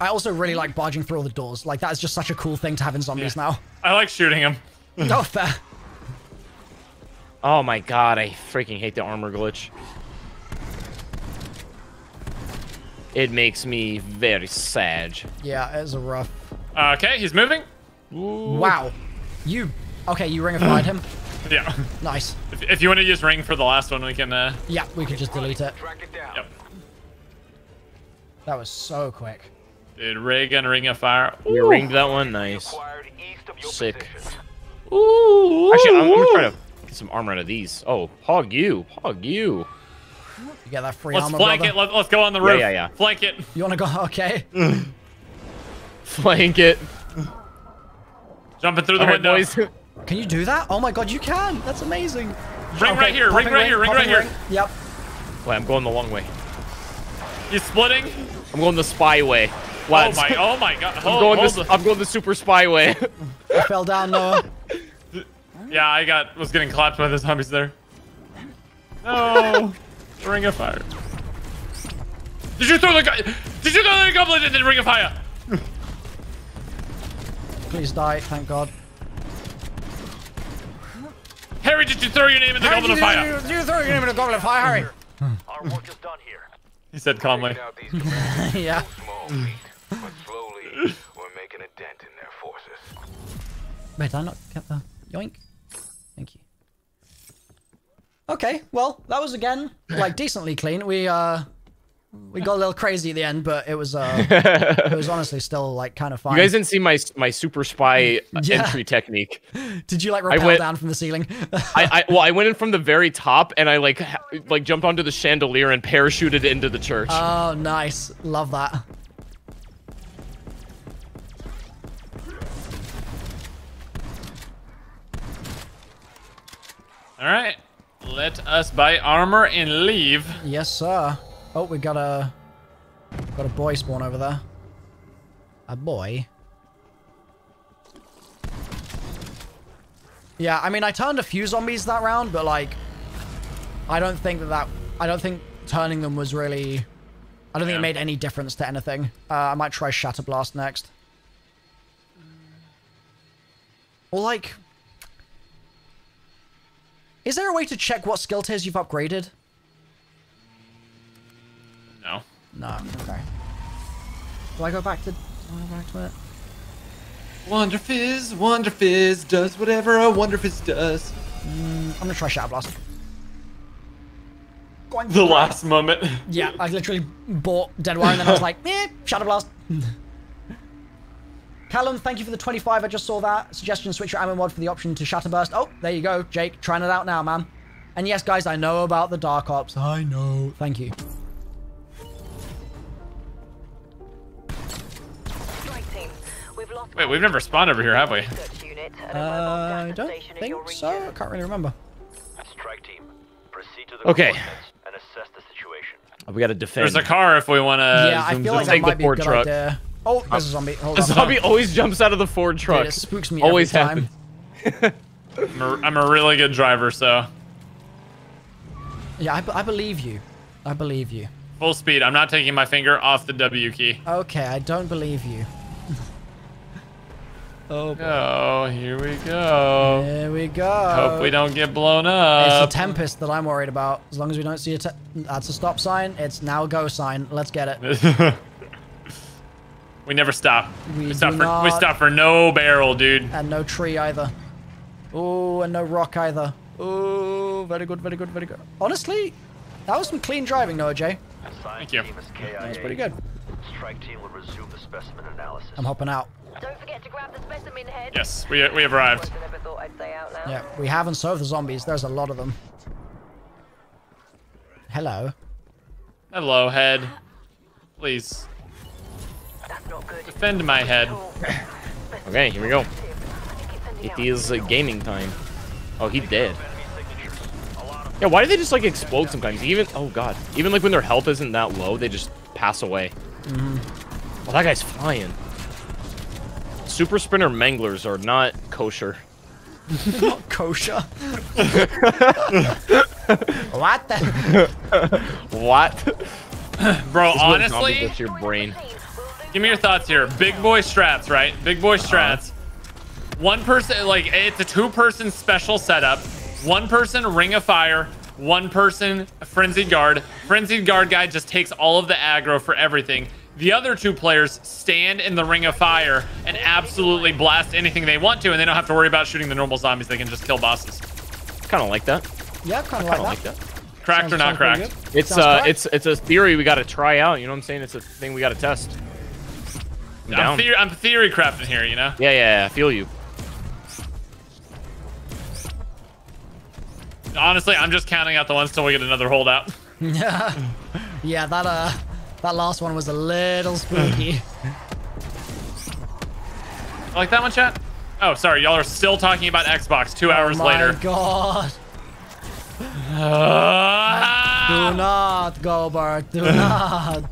I also really like barging through all the doors. Like, that is just such a cool thing to have in zombies Yeah. now. I like shooting him. No <laughs> oh, fair. Oh my god, I freaking hate the armor glitch. It makes me very sad. Yeah, it's a rough. Okay, he's moving. Wow. You. Okay, you ring of fired him. <laughs> Yeah. Nice. If, if you want to use ring for the last one, we can. Uh, Yeah, we can just delete it. Track it down. yep. That was so quick. Did rig and ring of fire. You ringed that one, nice. Acquired east of your Sick. position. Ooh. Actually, I'm, I'm gonna try to get some armor out of these. Oh, hog you, hog you. You get that free Let's armor, flank brother. it. Let, let's go on the roof. yeah, yeah. Flank it. You wanna go? <laughs> Okay. <laughs> Flank it. Jumping through the All right, window. boys. <laughs> Can you do that? Oh my god, you can. That's amazing. Ring right here, ring popping right here, ring right popping here. Yep. Wait, I'm going the long way. You splitting. I'm going the spy way. Oh my, oh my god. I'm going hold the, the- I'm going the super spy way. I fell down, Noah. Yeah, I got was getting clapped by the zombies there. No. Ring of fire. Did you throw the guy? Did you throw the goblin in the ring of fire? Please die, thank god. Harry, did you throw your name in the goblet of fire? You, you throw your name in the goblet of fire, Harry. <laughs> Our work is done here. He said calmly. Taking out these commandos <laughs> yeah. but slowly <laughs> we're making a dent in their forces. Wait, did I not get the yoink? Thank you. Okay, well, that was again like decently clean. We uh we got a little crazy at the end, but it was uh it was honestly still like kind of fine. You guys didn't see my my super spy uh, <laughs> Yeah. entry technique. Did you like rappel went- down from the ceiling? <laughs> I, I well, I went in from the very top and I like ha- like jumped onto the chandelier and parachuted into the church. oh, nice. Love that. All right. Let us buy armor and leave. Yes, sir. Oh, we got a got a boy spawn over there. A boy. Yeah, I mean, I turned a few zombies that round, but like, I don't think that that I don't think turning them was really. I don't think it made any difference to anything. Uh, I might try Shatter Blast next. Or like, is there a way to check what skill tiers you've upgraded? No. No. Okay. Do I go back to? Do I go back to it? Wonder Fizz, Wonder Fizz does whatever a Wonder Fizz does. I'm gonna try Shatter Blast. The last moment. Yeah, I literally bought Dead Wire and then I was like, <laughs> eh, Shadow Blast. Callum, thank you for the 25. I just saw that. Suggestion switch your ammo mod for the option to Shatter Burst. Oh, there you go, Jake. Trying it out now, man. And yes, guys, I know about the Dark Ops. I know. Thank you. Strike team. We've lost Wait, we've never spawned over here, have we? research unit and a Uh, I don't think so. I can't really remember. Strike team, proceed to the Okay. and assess the situation. we gotta defend. There's a car if we want to. yeah, I feel like that Take the might be a good truck. idea. Oh, uh, there's a zombie. Hold A on. zombie always jumps out of the Ford truck. Dude, it spooks me always every time. happens. <laughs> I'm a, I'm a really good driver, so Yeah, I, I believe you. I believe you. full speed. I'm not taking my finger off the W key. Okay, I don't believe you. <laughs> oh, boy. Oh, here we go. Here we go. Hope we don't get blown up. It's the up. Tempest that I'm worried about. As long as we don't see a that's a stop sign. It's now a go sign. Let's get it. <laughs> We never stop. We We, stop do for we stop for no barrel, dude. And no tree either. Oh, and no rock either. Oh, very good, very good, very good. Honestly, that was some clean driving, Noah J. Thank you. Team is KIA. That was pretty good. Strike team will resume the specimen analysis. I'm hopping out. Don't forget to grab the specimen head. Yes, we we have arrived. I never thought I'd say out loud. Yeah, we haven't served the zombies. There's a lot of them. Hello. Hello, head. Please That's not good. Defend my head. Okay, here we go. It is uh, gaming time. Oh, he dead. Yeah, why do they just like explode sometimes? Even oh god, even like when their health isn't that low, they just pass away. Mhm. Well, that guy's flying. Super sprinter manglers are not kosher. <laughs> Not kosher. <laughs> what the? What? Bro, This is what zombies honestly, does your brain. Give me your thoughts here. Big boy strats, right? Big boy Uh-huh. strats. One person, like it's a two-person special setup. One person ring of fire. One person frenzied guard. Frenzied guard guy just takes all of the aggro for everything. The other two players stand in the ring of fire and absolutely blast anything they want to, and they don't have to worry about shooting the normal zombies. They can just kill bosses. Kind of like that. Yeah, kind of like that. like that. Cracked Sounds- or not cracked? It's Sounds uh, correct. it's it's a theory we got to try out. You know what I'm saying? It's a thing we got to test. I'm I'm, down. theor- I'm theory crafting here, you know? Yeah, yeah, yeah, I feel you. Honestly, I'm just counting out the ones till we get another holdout. Yeah. <laughs> <laughs> yeah, that uh, that last one was a little spooky. <laughs> Like that one, chat? Oh, sorry. Y'all are still talking about Xbox two hours oh my later. god. Ah! Do not go, Bert. Do not.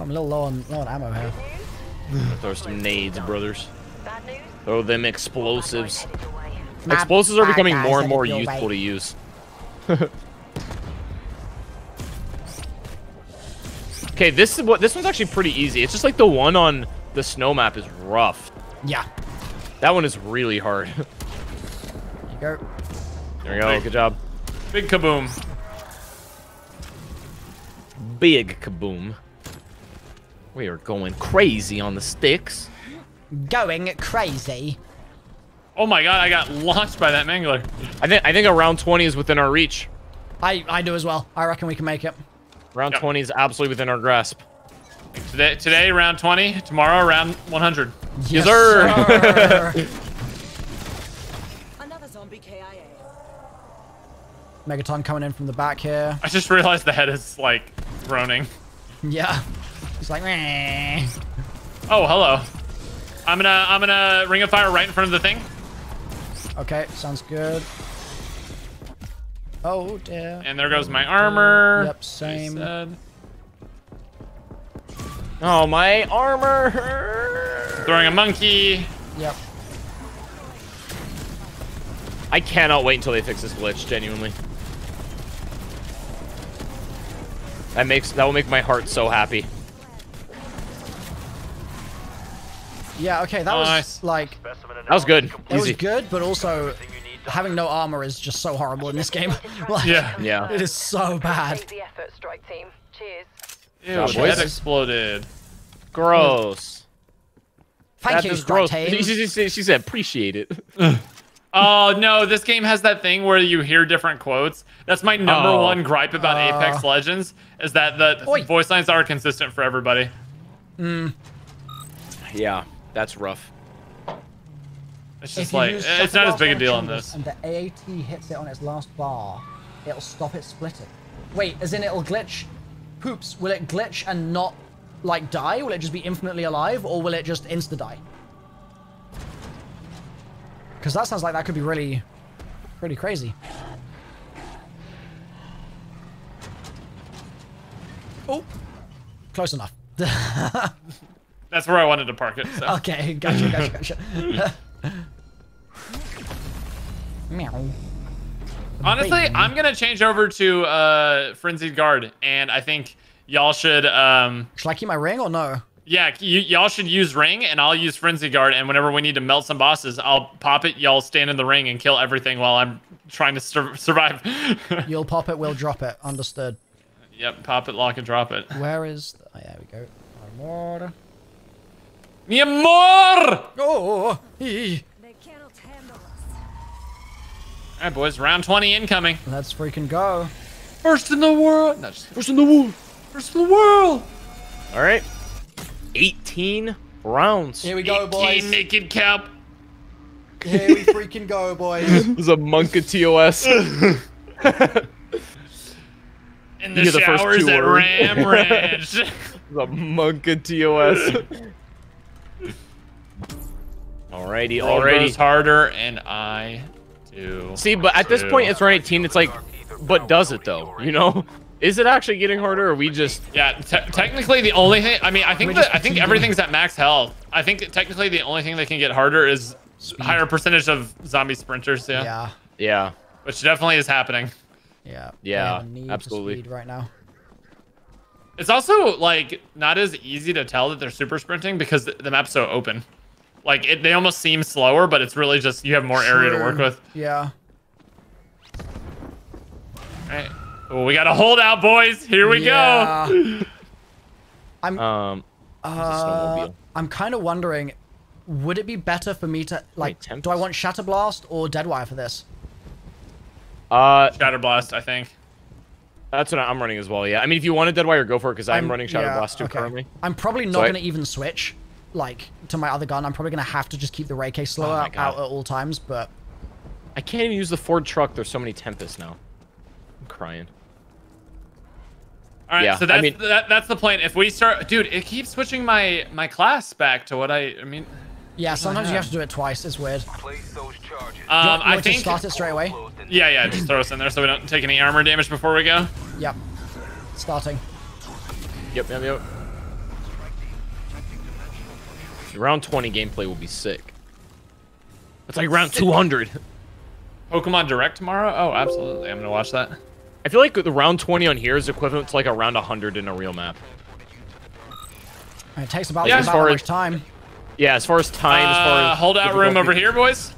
I'm a little low on, low on ammo here. Throw some nades, brothers. Throw them explosives. Headed. Explosives are becoming more and more useful way. to use. <laughs> okay, this is what this one's actually pretty easy. It's just like the one on the snow map is rough. Yeah. That one is really hard. There <laughs> you go. there we go. Good job. Big kaboom. Big kaboom. We are going crazy on the sticks. Going crazy. Oh my god, I got launched by that mangler. I think I think around 20 is within our reach. I, I do as well. I reckon we can make it. Round Yep. 20 is absolutely within our grasp. Today, today round 20. Tomorrow, round 100. Yes, sir. sir. <laughs> Another zombie KIA. Megaton coming in from the back here. I just realized the head is like groaning. Yeah. He's like, Meh. Oh, hello. I'm gonna, I'm gonna ring of fire right in front of the thing. okay, sounds good. Oh dear. And there goes my armor. Yep, same. said. Oh, my armor. Throwing a monkey. Yep. I cannot wait until they fix this glitch, genuinely. That makes that will make my heart so happy. Yeah, okay, that was like That was good. analysis it was good, but also Everything you need to having no armor is just so horrible in this game. <laughs> like, Yeah. Yeah. It is so bad. Take the effort, strike team. Cheers. Ew, Job, the boys. head exploded. Gross. Thank That you, Strike gross. Team. She, she- she said appreciate it. <laughs> Oh no, this game has that thing where you hear different quotes. That's my number Oh. one gripe about Uh. Apex Legends is that the Oi. voice lines are consistent for everybody. yeah, that's rough. It's just like eh, it's not as big a deal on this. And the AAT hits it on its last bar, it'll stop it splitting. Wait, as in it'll glitch? Poops, will it glitch and not, like, die? Will it just be infinitely alive, or will it just insta-die? Because that sounds like that could be really, really crazy. Oh, close enough. <laughs> That's where I wanted to park it. So. okay, gotcha, gotcha, <laughs> gotcha. Meow. Honestly, Baby. I'm gonna change over to uh, Frenzied Guard, and I think y'all should, um, Should I keep my ring or no? yeah, y'all should use Ring, and I'll use Frenzied Guard. And whenever we need to melt some bosses, I'll pop it. Y'all stand in the ring and kill everything while I'm trying to sur- survive. <laughs> You'll pop it, we'll drop it. Understood. yep, pop it, lock, and drop it. Where is? The, oh, yeah, there we go. Water. Mi amor! Oh, oh, oh. Eee. All right, boys. Round 20 incoming. Let's freaking go. First in the world. No, just First in the world. first in the world. All right. 18 rounds. Here we go, 18 boys. naked cap. Here we freaking go, boys. <laughs> It was a monk of TOS. In the You get the first showers two at words. Ram Ranch. <laughs> the monk of TOS. <laughs> Alrighty, Roll alrighty. goes harder, and I do. See, but at this point, it's round 18. It's like, but does it though? You know? <laughs> Is it actually getting harder, or we just? Yeah, te- technically the only thing. I mean, I think that I think everything's at max health. I think technically the only thing that can get harder is higher percentage of zombie sprinters. Yeah, yeah. Yeah. which definitely is happening. Yeah. Yeah, I need absolutely. speed right now. It's also like not as easy to tell that they're super sprinting because the, the map's so open. Like it, they almost seem slower, but it's really just you have more area to work with. Yeah. All right. Oh, we got to hold out, boys. Here we go. Yeah. I'm Um. uh. I'm kind of wondering, would it be better for me to like? Tempest. do I want Shatterblast or Deadwire for this? Uh, Shatterblast, I think. that's what I'm running as well. Yeah. I mean, if you want a dead wire, go for it because I'm, running Shadow yeah, Blast too okay. currently. I'm probably not So gonna even switch, like to my other gun. I'm probably gonna have to just keep the RAI K slower Oh out, at all times. But I can't even use the Ford truck. There's so many Tempests now. I'm crying. All right, Yeah, so I that's mean- that, that's the plan. If we start, dude, it keeps switching my my class back to what I. I mean, yeah, sometimes you have? have to do it twice. It's weird. Place those charges. um, you I want to think. start it straight away. Yeah, yeah, just throw us in there so we don't take any armor damage before we go. Yep. Starting. Yep, yep, yep. Round 20 gameplay will be sick. It's like round 200. Pokemon Direct tomorrow? Oh, absolutely. I'm gonna watch that. I feel like the round 20 on here is equivalent to like a round 100 in a real map. It takes about, Yeah, about as far as- time. Yeah, as far as time, as far Uh, as holdout room over here, boys.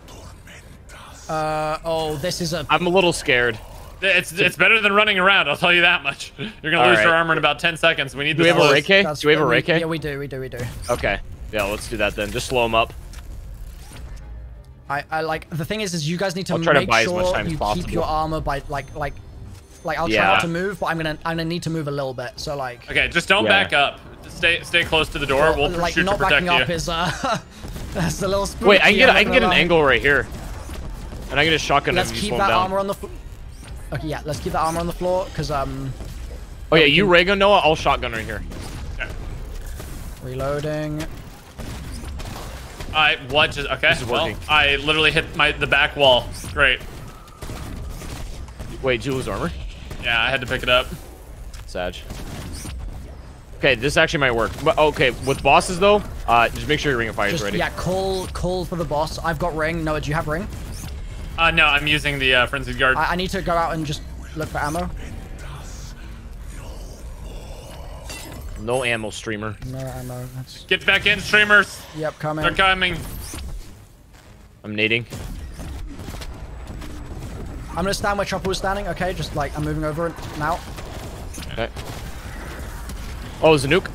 Uh oh, this is a I'm a little scared. It's it's better than running around. I'll tell you that much. <laughs> You're gonna All lose your armor in about 10 seconds. We need Do we have a close. RAI K? That's Do we have a we- RAI K? Yeah, we do, we do, we do. Okay. Yeah, let's do that then. Just slow him up. I, I like the thing is, is you guys need to I'll try to make buy as much sure time you possible. keep your armor by like like like I'll try not to move, but I'm gonna I'm gonna need to move a little bit. So like Okay, just don't Yeah. back up. Stay stay close to the door. We'll like shoot to not protect backing you. up is uh <laughs> that's a little spooky. Wait, I can get I'm I not can get an angle right here. And I can just shotgun Let's him and keep that down. armor on the floor. Okay, yeah, let's keep that armor on the floor because um Oh yeah, you ray gun Noah, I'll shotgun right here. reloading. I what just okay? is Well, working. I literally hit my the back wall. Great. Wait, Julie's armor? Yeah, I had to pick it up. Sag. Okay, this actually might work. But okay, with bosses though, uh, just make sure your ring of fire is ready. yeah, call call for the boss. I've got ring. Noah, do you have ring? Uh, no, I'm using the uh, frenzied guard. I, I need to go out and just look for ammo. No ammo, streamer. No ammo. That's Get back in, streamers. yep, coming. They're coming. I'm nading. I'm gonna stand where Chopper was standing. Okay, just like I'm moving over now. Okay. Oh, is a nuke?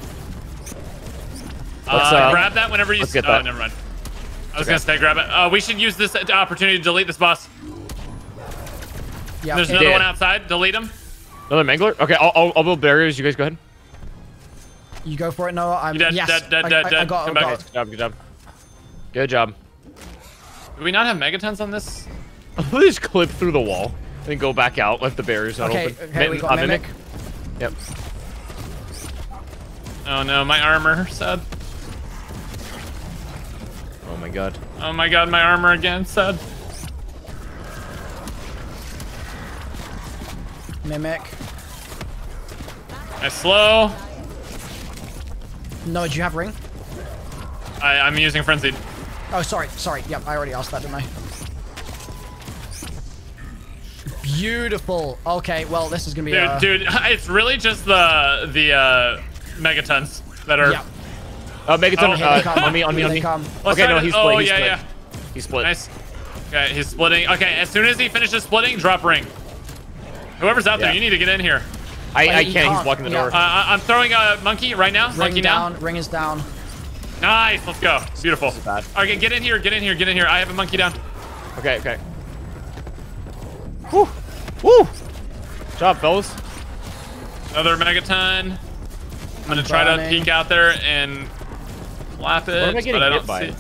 Uh, Let's, uh, grab that whenever you. let's get oh, that. never mind. I was Okay. gonna say grab it. Uh, we should use this opportunity to delete this boss. Yeah. There's it- another Yeah. one outside. Delete him. Another mangler? Okay, I'll, I'll, I'll build barriers. You guys go ahead. You go for it, Noah. I'm You dead, yes. dead, dead, I, dead, I, I dead. got, Come back. got Good job, good job. Good job. Do we not have megatons on this? I'll just clip through the wall and go back out, let the barriers not Okay, open. okay, we got uh, Mimic. Yep. Oh no, my armor. Sad. Oh my god. Oh my god, my armor again. Sad. Mimic. I slow. Noah, do you have ring? I, I'm using frenzied. Oh, sorry, sorry. Yep, I already asked that, didn't I? Beautiful. Okay, well, this is gonna be. Dude, uh, dude, <laughs> it's really just the the uh, megatons that are. Yeah. Uh, Megaton, Oh, here uh, come. on me, on me, on me. come. Okay, no, to- he's oh, split, he's yeah, split. yeah. He split. Nice. Okay, he's splitting. Okay, as soon as he finishes splitting, drop ring. Whoever's out there, you need to get in here. I, I you can't. He's can't, blocking the yeah. door. Uh, I- I'm throwing a monkey right now. Ring monkey down. down. Ring is down. Nice. Let's go. Beautiful. bad. Okay, get in here. Get in here. Get in here. I have a monkey down. Okay, okay. Woo! Woo! Good job, fellas. Another megaton. I'm gonna try to peek out there and flap it, What am I getting but I hit don't by? see.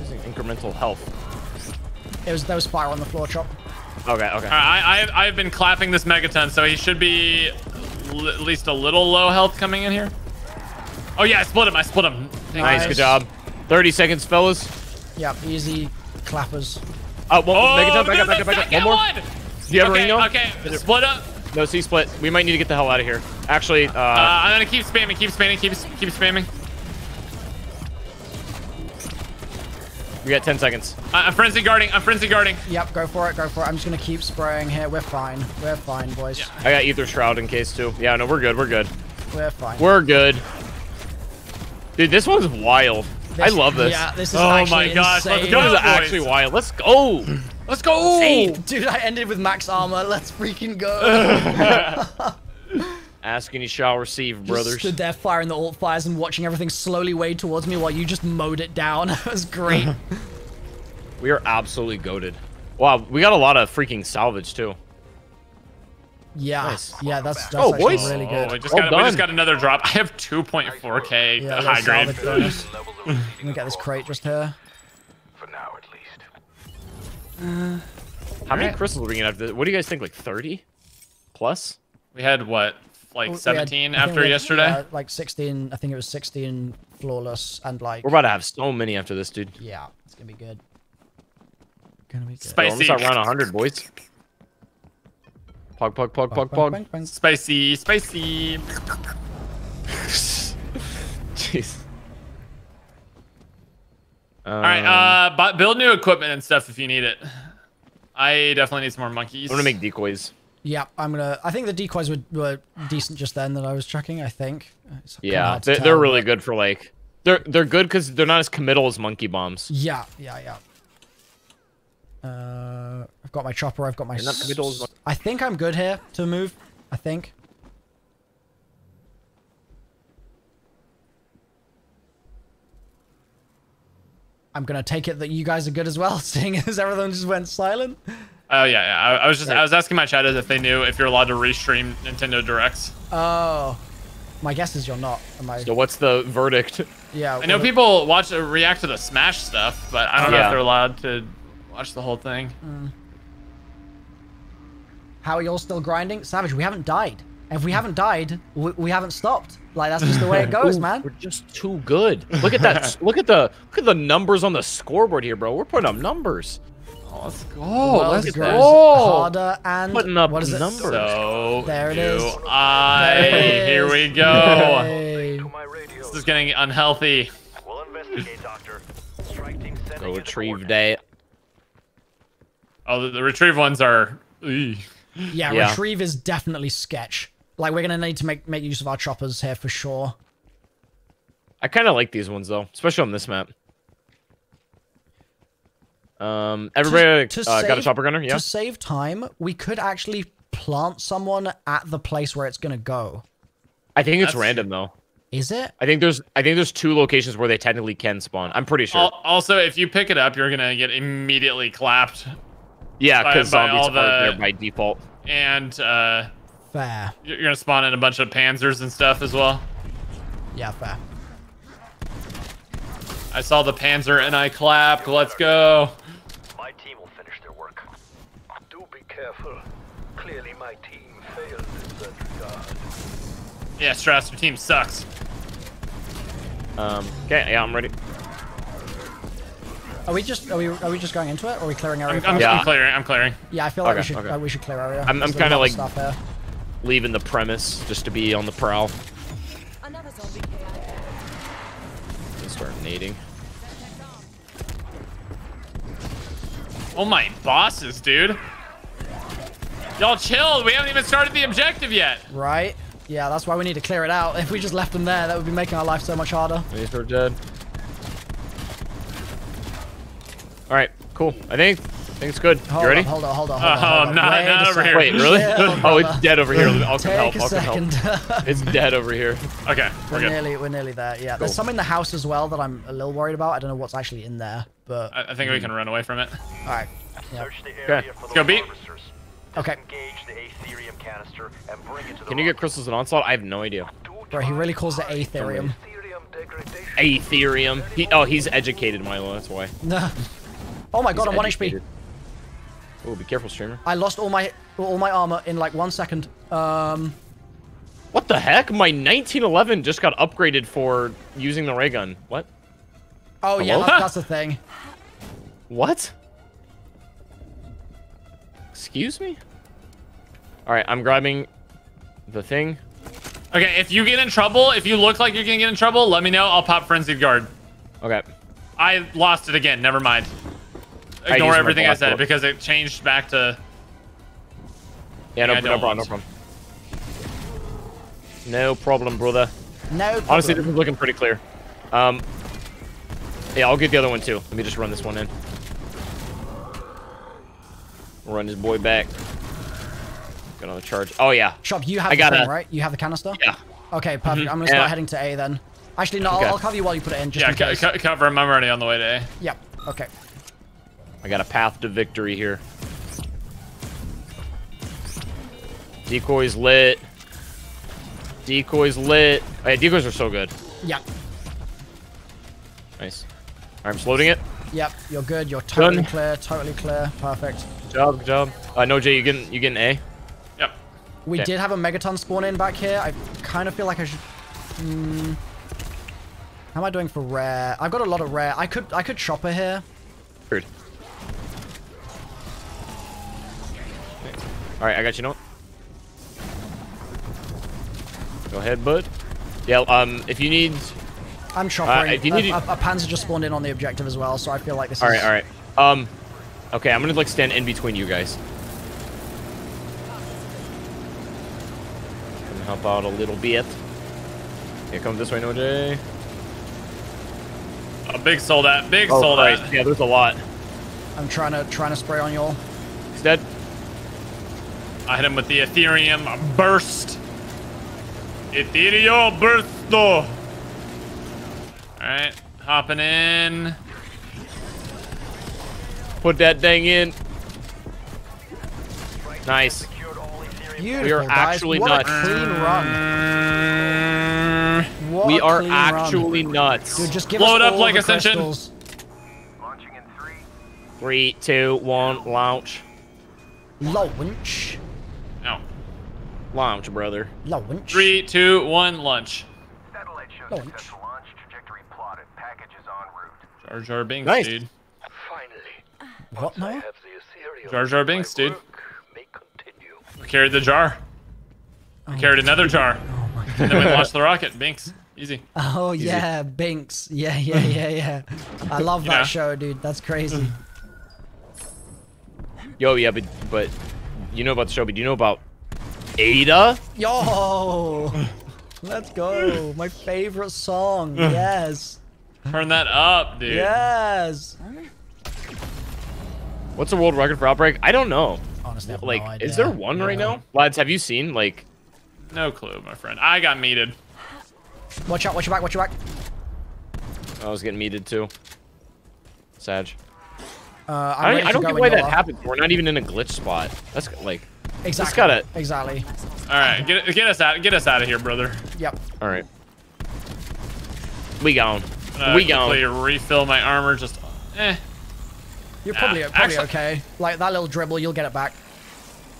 Using incremental health. It was there was fire on the floor, chop. Okay, okay. All right, I, I have, I have been clapping this megaton, so he should be l- at least a little low health coming in here. Oh yeah, I split him. I split him. Dang Nice, it. good job. 30 seconds, fellas. Yep, easy clappers. Uh, one, Oh, back it up, back up, back up, back up. One second more. one! Do you have a okay, ring though? Okay, split up. No, see split. We might need to get the hell out of here. Actually, uh, Uh, I'm gonna keep spamming, keep spamming, keep keep spamming. We got 10 seconds. Uh, I'm frenzy guarding. I'm frenzy guarding. Yep, go for it, go for it. I'm just gonna keep spraying here. We're fine. We're fine, boys. I got Aether shroud in case too. Yeah, no, we're good. We're good. We're fine. We're good. Dude, this one's wild. I love this. Yeah, this is Oh actually my gosh, let's insane. go. This is actually wild. Let's go. <clears throat> Let's go. Dude, I ended with max armor. Let's freaking go. <laughs> <laughs> <laughs> Ask and you shall receive, Just brothers. stood there firing the alt fires and watching everything slowly wade towards me while you just mowed it down. <laughs> it was great. <laughs> We are absolutely goaded. Wow, we got a lot of freaking salvage too. Yeah, Nice. yeah, that's, that's Oh, actually boys. really Oh, good. we just Well got we just got another drop. <laughs> I have 2.4k Yeah, high grade. salvage bonus. Levels are Let me get this crate just here. for now at least. Uh, how many Alright. crystals are we gonna have? To, what do you guys think? Like 30 plus? We had what, like We had- 17 after we had, yesterday. uh, like 16, I think it was 16 flawless and like, We're about to have so many after this, dude. yeah, it's gonna be good. Gonna be good. Spicy. Yo, almost at round 100, boys. Pog, pog, pog, pog, Bang, pog. bang, bang. Spicy, spicy. <laughs> Jeez. Um, All right, uh, bu- build new equipment and stuff if you need it. I definitely need some more monkeys. I'm gonna make decoys. Yeah, I'm gonna. I think the decoys were, were decent just then that I was checking. I think. It's Yeah, they're, tell, they're really but- good for like. They're they're good because they're not as committal as monkey bombs. Yeah, yeah, yeah. Uh, I've got my chopper. I've got my. Not committal as I think I'm good here to move. I think. I'm gonna take it that you guys are good as well, <laughs> seeing as everyone just went silent. Oh yeah, yeah. I, I was just I was asking my chat if they knew if you're allowed to restream Nintendo Directs. Oh, my guess is you're not. Am I? So what's the verdict? Yeah. I know what- people watch uh, react to the Smash stuff, but I don't know if they're allowed to watch the whole thing. How are you all still grinding? Savage, we haven't died. If we haven't died, we, we haven't stopped. Like that's just the way it <laughs> goes, Ooh, man. We're just too good. Look at that. <laughs> look at the look at the numbers on the scoreboard here, bro. We're putting up numbers. Oh, let's go. World let's goes go. harder and Putting up what is it? numbers. So There it do is. I. There it Here is. we go. Yay. My radio. This is getting unhealthy. We'll investigate, Doctor. Strike team Go retrieve coordinates. that. Oh, the, the retrieve ones are. Yeah, Yeah. retrieve is definitely sketch. Like we're gonna need to make make use of our choppers here for sure. I kind of like these ones though, especially on this map. Um, everybody to uh, got a chopper gunner, yeah. To save time, we could actually plant someone at the place where it's gonna go. I think it's random though. Is it? I think there's I think there's two locations where they technically can spawn. I'm pretty sure. Also, if you pick it up, you're gonna get immediately clapped, yeah, because by zombies all are the- there by default. and uh, Fair. you're you're gonna spawn in a bunch of panzers and stuff as well. Yeah, fair. I saw the panzer and I clapped. Let's go. My team will finish their work. Do be careful. Clearly, my team failed in that regard. Yeah, Strauss, your team sucks. Um, okay, yeah, I'm ready. Are we just are we are we just going into it? Or are we clearing area? I'm, I'm. Yeah. I'm clearing. I'm clearing. Yeah, I feel like we should okay. uh, we should clear area. I'm- I'm kinda like- stuff here. Leaving the premise just to be on the prowl Another zombie KIA. and start nading. Oh my bosses, dude. Y'all chill. We haven't even started the objective yet. Right? Yeah, that's why we need to clear it out. <laughs> If we just left them there, that would be making our life so much harder. These are dead. All right, cool. I think Things good. Hold you ready? on, hold on, hold on, hold oh, on. <laughs> Oh, hold on. not- Wait not over here. Wait, really? Chill, oh, it's dead over here. I'll come Take help. a I'll come second. help. It's dead over here. Okay, we're We're nearly, we're nearly there. Yeah, there's some in the house as well that I'm a little worried about. I don't know what's actually in there, but I, I think we can run away from it. all right. Yeah. Okay. Let's go, beat. Harvesters. Okay. Engage the Aetherium canister and bring it to the Can you get crystals and onslaught? I have no idea. Bro, he really calls it Aetherium. Aetherium He, oh, he's educated, Milo. That's why. No. Oh my god, He's I'm one HP. educated. Oh, be careful, streamer. I lost all my all my armor in like one second. Um, What the heck? My 1911 just got upgraded for using the ray gun. What? oh yeah, that's, that's the thing. <laughs> What? Excuse me? Alright, I'm grabbing the thing. Okay, if you get in trouble, if you look like you're gonna get in trouble, let me know. I'll pop frenzied guard. Okay. I lost it again. Never mind. Ignore used my everything I said book. because it changed back to. Yeah, no, no problem, no problem. No problem, brother. No. Honestly, this is looking pretty clear. Um, yeah, I'll get the other one too. Let me just run this one in. Run his boy back. Got another charge. Oh yeah. Shop, you have I the thing, a- right? You have the canister. Yeah. Okay, perfect. Mm-hmm. I'm gonna Yeah. start heading to A then. Actually, no, Okay. I'll, I'll cover you while you put it in. Just Yeah, in co- case. co- cover him. I'm already on the way to A. Yep. Okay. I got a path to victory here. Decoys lit. Decoys lit. Oh, yeah, decoys are so good. Yep. Nice. Alright, I'm just loading it. Yep. You're good. You're totally Done. clear. Totally clear. Perfect. Good job, good job. Uh, no, Jay, you getting you getting A? Yep. We Okay. did have a megaton spawn in back here. I kind of feel like I should. Mm, how am I doing for rare? I've got a lot of rare. I could I could chopper here. Weird. Alright, I got you. Know. Go ahead, bud. Yeah, um, if you need. I'm choppering. Uh, if you need- a, a panzer just spawned in on the objective as well, so I feel like this Alright, is. alright. Um, okay, I'm gonna like stand in between you guys. Gonna help out a little bit. Here, come this way, no Jay. A big sold at. Big Oh, sold Christ. at. Yeah, there's a lot. I'm trying to trying to spray on y'all. He's dead. I hit him with the Ethereum burst. Ethereum bursto. Alright, hopping in. Put that thing in. Nice. Beautiful, We are guys. actually what nuts. a clean run. What we are clean run. actually nuts. Dude, just give Blow us it up like the Ascension. crystals. Three, two, one, launch. Launch. No. Launch, brother. Launch. Three, two, one, lunch. Launch. trajectory plotted packages is on Jar Jar Binks, Nice. dude. What now? Jar Jar Binks, dude. We carried the jar. We carried oh, another jar. Oh my and then we launched the rocket. Binks. Easy. Oh yeah, Binks. Yeah, yeah, <laughs> yeah, yeah. I love that Yeah. show, dude. That's crazy. Yo, yeah, but but you know about the show, but do you know about Ada? Yo, let's go. My favorite song. <laughs> Yes, Turn that up, dude. yes. What's the world record for outbreak? I don't know. Honestly, I have no Like, idea. is there one right now? Lads, have you seen like? No clue, my friend. I got meated. Watch out! Watch your back! Watch your back! I was getting meted too. Sag. Uh, I'm I ready don't, I don't get why that are. happens. We're not even in a glitch spot. That's like. Exactly. Just gotta. Exactly. All right, get get us out. Get us out of here, brother. Yep. All right. We gone. Uh, we quickly gone. refill my armor. Just, eh, You're probably probably actually- okay. Like that little dribble, you'll get it back.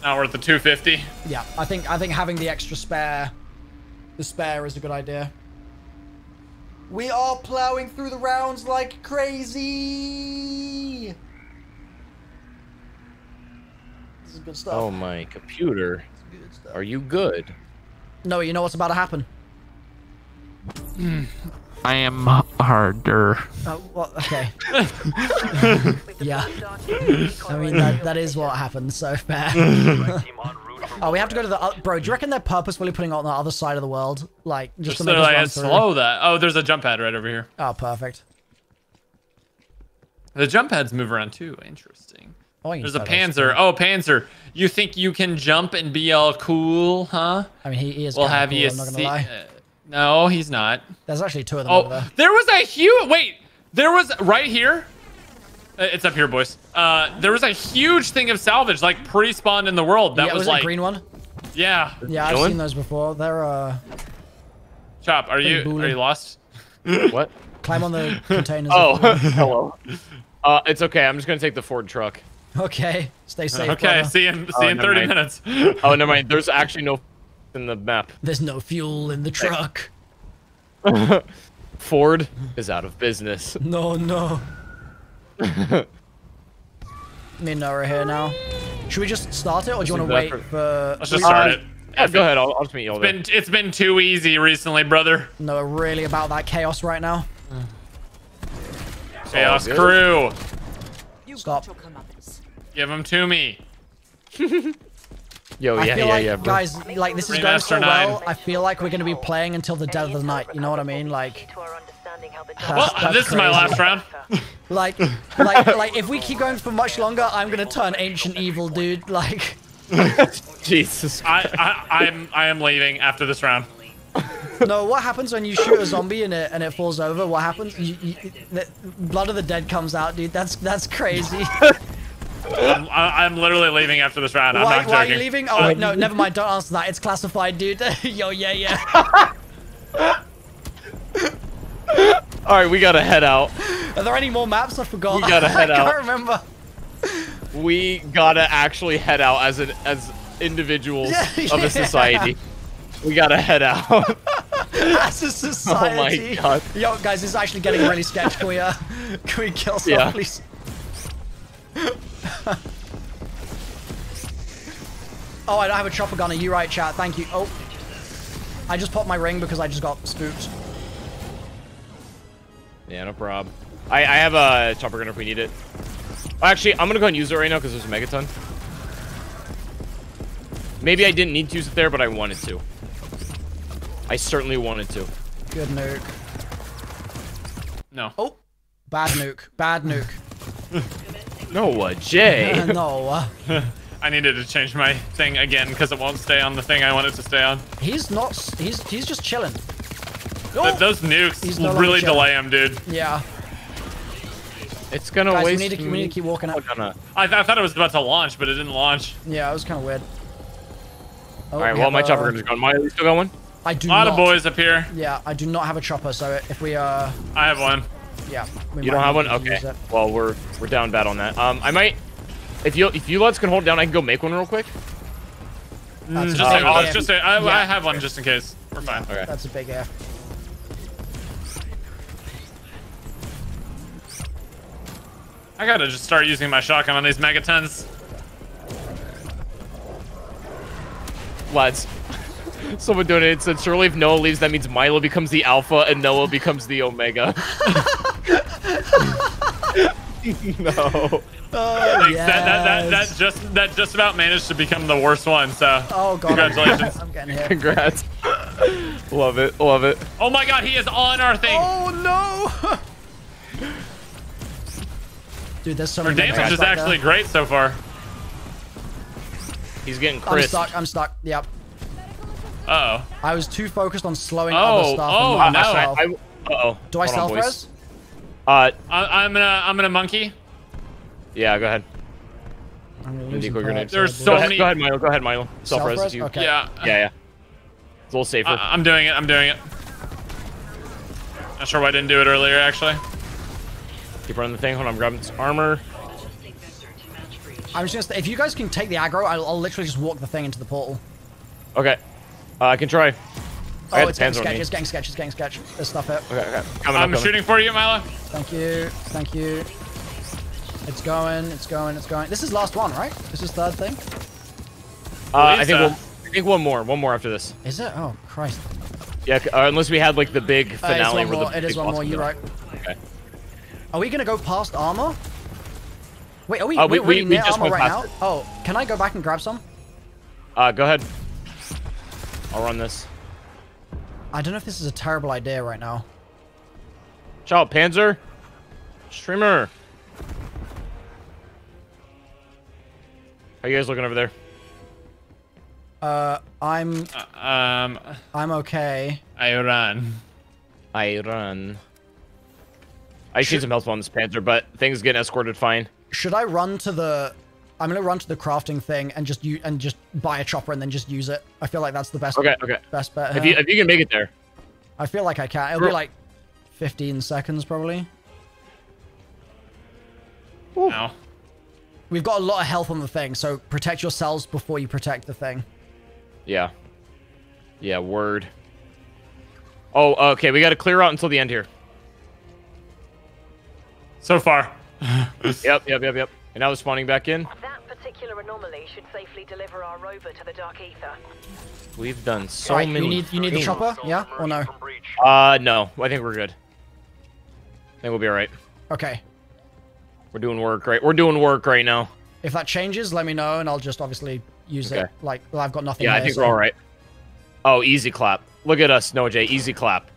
Now we're at the 250. Yeah, I think I think having the extra spare, the spare is a good idea. We are plowing through the rounds like crazy. This is good stuff. Oh my computer. Are you good? No, you know what's about to happen. <clears throat> I am harder. Oh, well, okay. <laughs> yeah. I mean, that, that is what happened, so fair. <laughs> oh, we have to go to the... oth- Bro, do you reckon they're purposefully putting it on the other side of the world? Like, just, Just to so make us like, run I through? slow that. Oh, there's a jump pad right over here. Oh, perfect. The jump pads move around too. Interesting. Oh, you There's a. Panzer. Oh, Panzer. You think you can jump and be all cool, huh? I mean, he, he is We'll kinda have cool, you I'm not gonna see. lie. Uh, no, he's not. There's actually two of them over Oh, there. there was a huge. Wait, there was right here. Uh, It's up here, boys. Uh, there was a huge thing of salvage, like pre-spawned in the world. That yeah, was, was like, that green one? yeah. Yeah, I've Dylan? seen those before. They're uh, Chop, are you Pretty are you lost? <laughs> What? climb on the <laughs> containers. Oh, if you want. hello. Uh, it's okay. I'm just gonna take the Ford truck. okay. Stay safe. Okay, brother. see you in see Oh, you in 30 mind. minutes. Oh, never mind. There's actually no in the map. There's no fuel in the truck. <laughs> Ford is out of business. <laughs> No, no. Me and Noah are here now. Should we just start it, or do you want to wait do that for? Let's just we- start it. Yeah, go ahead. I'll, I'll just meet you all It's there. been it's been too easy recently, brother. No, really about that chaos right now. Chaos crew, Stop. got your comeuppance. give them to me. <laughs> Yo, I yeah, feel yeah, like, yeah, bro. guys, like this is going so Remaster nine. well. I feel like we're gonna be playing until the dead of the night. You know what I mean? Like, To our understanding how the Well, that's this is my last round. <laughs> like, <laughs> like, like, if we keep going for much longer, I'm gonna turn ancient evil, dude. Like, <laughs> Jesus. I, I I'm I am leaving after this round. no, what happens when you shoot a zombie and it and it falls over? What happens? You, you, the blood of the dead comes out, dude. That's that's crazy. I'm, I- I'm literally leaving after this round. I'm why, not why are you leaving? Oh wait, no, never mind. Don't answer that. It's classified, dude. <laughs> Yo, yeah, yeah. <laughs> All right, we gotta head out. Are there any more maps? I forgot. We gotta <laughs> head I out. can't remember. We gotta actually head out as an as individuals Yeah, of yeah. a society. We gotta head out. As a society. Oh my God. Yo, guys, this is actually getting really sketchy. Can we, uh, can we kill some, Yeah. please? <laughs> oh, I don't have a chopper gunner. You right, chat. Thank you. Oh. I just popped my ring because I just got spooked. yeah, no prob. I I have a chopper gunner if we need it. Actually, I'm gonna go and use it right now because there's a megaton. Maybe I didn't need to use it there, but I wanted to. I certainly wanted to. Good nuke. No. Oh. Bad nuke. Bad nuke. <laughs> No, uh, Jay. <laughs> no. uh, <laughs> I needed to change my thing again because it won't stay on the thing I want it to stay on. He's not. He's he's just chilling. Th- Oh, those nukes He's no really chilling. delay him, dude. yeah. It's gonna Guys, we waste. need to we need to keep walking up. Gonna... I, th- I thought it was about to launch, but it didn't launch. Yeah, it was kind of weird. Oh, All right, we well, my a- chopper gunner's gone. Maya, you still got one? I do A lot not. of boys up here. Yeah, I do not have a chopper, so if we uh, I have one. Yeah. We You don't have one? Okay. Well, we're we're down bad on that. Um, I might. If you if you lads can hold down, I can go make one real quick. That's, Just a say, big let's just say, I, Yeah. I have one just in case. We're fine. Okay. That's a big if. I gotta just start using my shotgun on these megatons. Lads, <laughs> someone donated said surely if Noah leaves, that means Milo becomes the alpha and Noah becomes the omega. <laughs> <laughs> no. Oh, Thanks. That, that, that, yes. that just that just about managed to become the worst one. So Oh god. congratulations. I'm getting hit. Congrats. love it. Love it. oh my god, he is on our thing. Oh no! Dude, there's so Our many. damage is actually there. great so far. He's getting I'm stuck. I'm stuck. Yep. Uh oh. I was too focused on slowing Oh, other stuff. oh, and no. myself. I, uh oh. Do I self res? Uh, I, I'm gonna I'm gonna monkey. yeah. Go ahead. I'm gonna lose grenade. There's so so go ahead, many- Go ahead, Milo. Go ahead, Milo. Self res Self-res? you. Okay. Yeah. Yeah, yeah. It's a little safer. I, I'm doing it. I'm doing it. Not sure why I didn't do it earlier, actually. Keep running the thing. Hold on, I'm grabbing this armor. I'm just gonna. Say, if you guys can take the aggro, I'll, I'll literally just walk the thing into the portal. Okay. Uh, I can try. I Oh, it's getting pans on sketch. me. It's getting sketch. It's getting sketch. There's stuff here. Okay, okay. Coming I'm up, coming. shooting for you, Milo. Thank you. Thank you. It's going. It's going. It's going. This is last one, right? This is third thing. Uh, I think so. we'll, I think one more. One more after this. Is it? Oh Christ. Yeah, c- uh, unless we had like the big Uh, it's finale one where more. the It is one more. You're right. Okay. Are we gonna go past armor? Wait, are we? Uh, we- we're we- really we near just armor went right now. past it. Oh, can I go back and grab some? Uh, go ahead. I'll run this. I don't know if this is a terrible idea right now. Ciao, Panzer. Streamer. How you guys looking over there? Uh, I'm Um, I'm okay. I run. I run. I see some health on this Panzer, but things getting escorted fine. Should I run to the? I'm gonna run to the crafting thing and just you and just buy a chopper and then just use it. I feel like that's the best. Okay, okay. Best bet. If you if you can make it there. I feel like I can. It'll be like 15 seconds probably. No. We've got a lot of health on the thing, so protect yourselves before you protect the thing. Yeah. Yeah, word. Oh, okay, we gotta clear out until the end here. So far. <laughs> yep, yep, yep, yep. And now they're spawning back in. That particular anomaly should safely deliver our rover to the Dark Aether. We've done so Alright, many. you need you need the chopper, yeah or no? Uh, no. I think we're good. I think we'll be alright. Okay. We're doing work right. We're doing work right now. If that changes, let me know, and I'll just obviously use it. Like, well, I've got nothing. Yeah, I think so- we're all right. Oh, easy clap. Look at us, Noah J. Easy clap.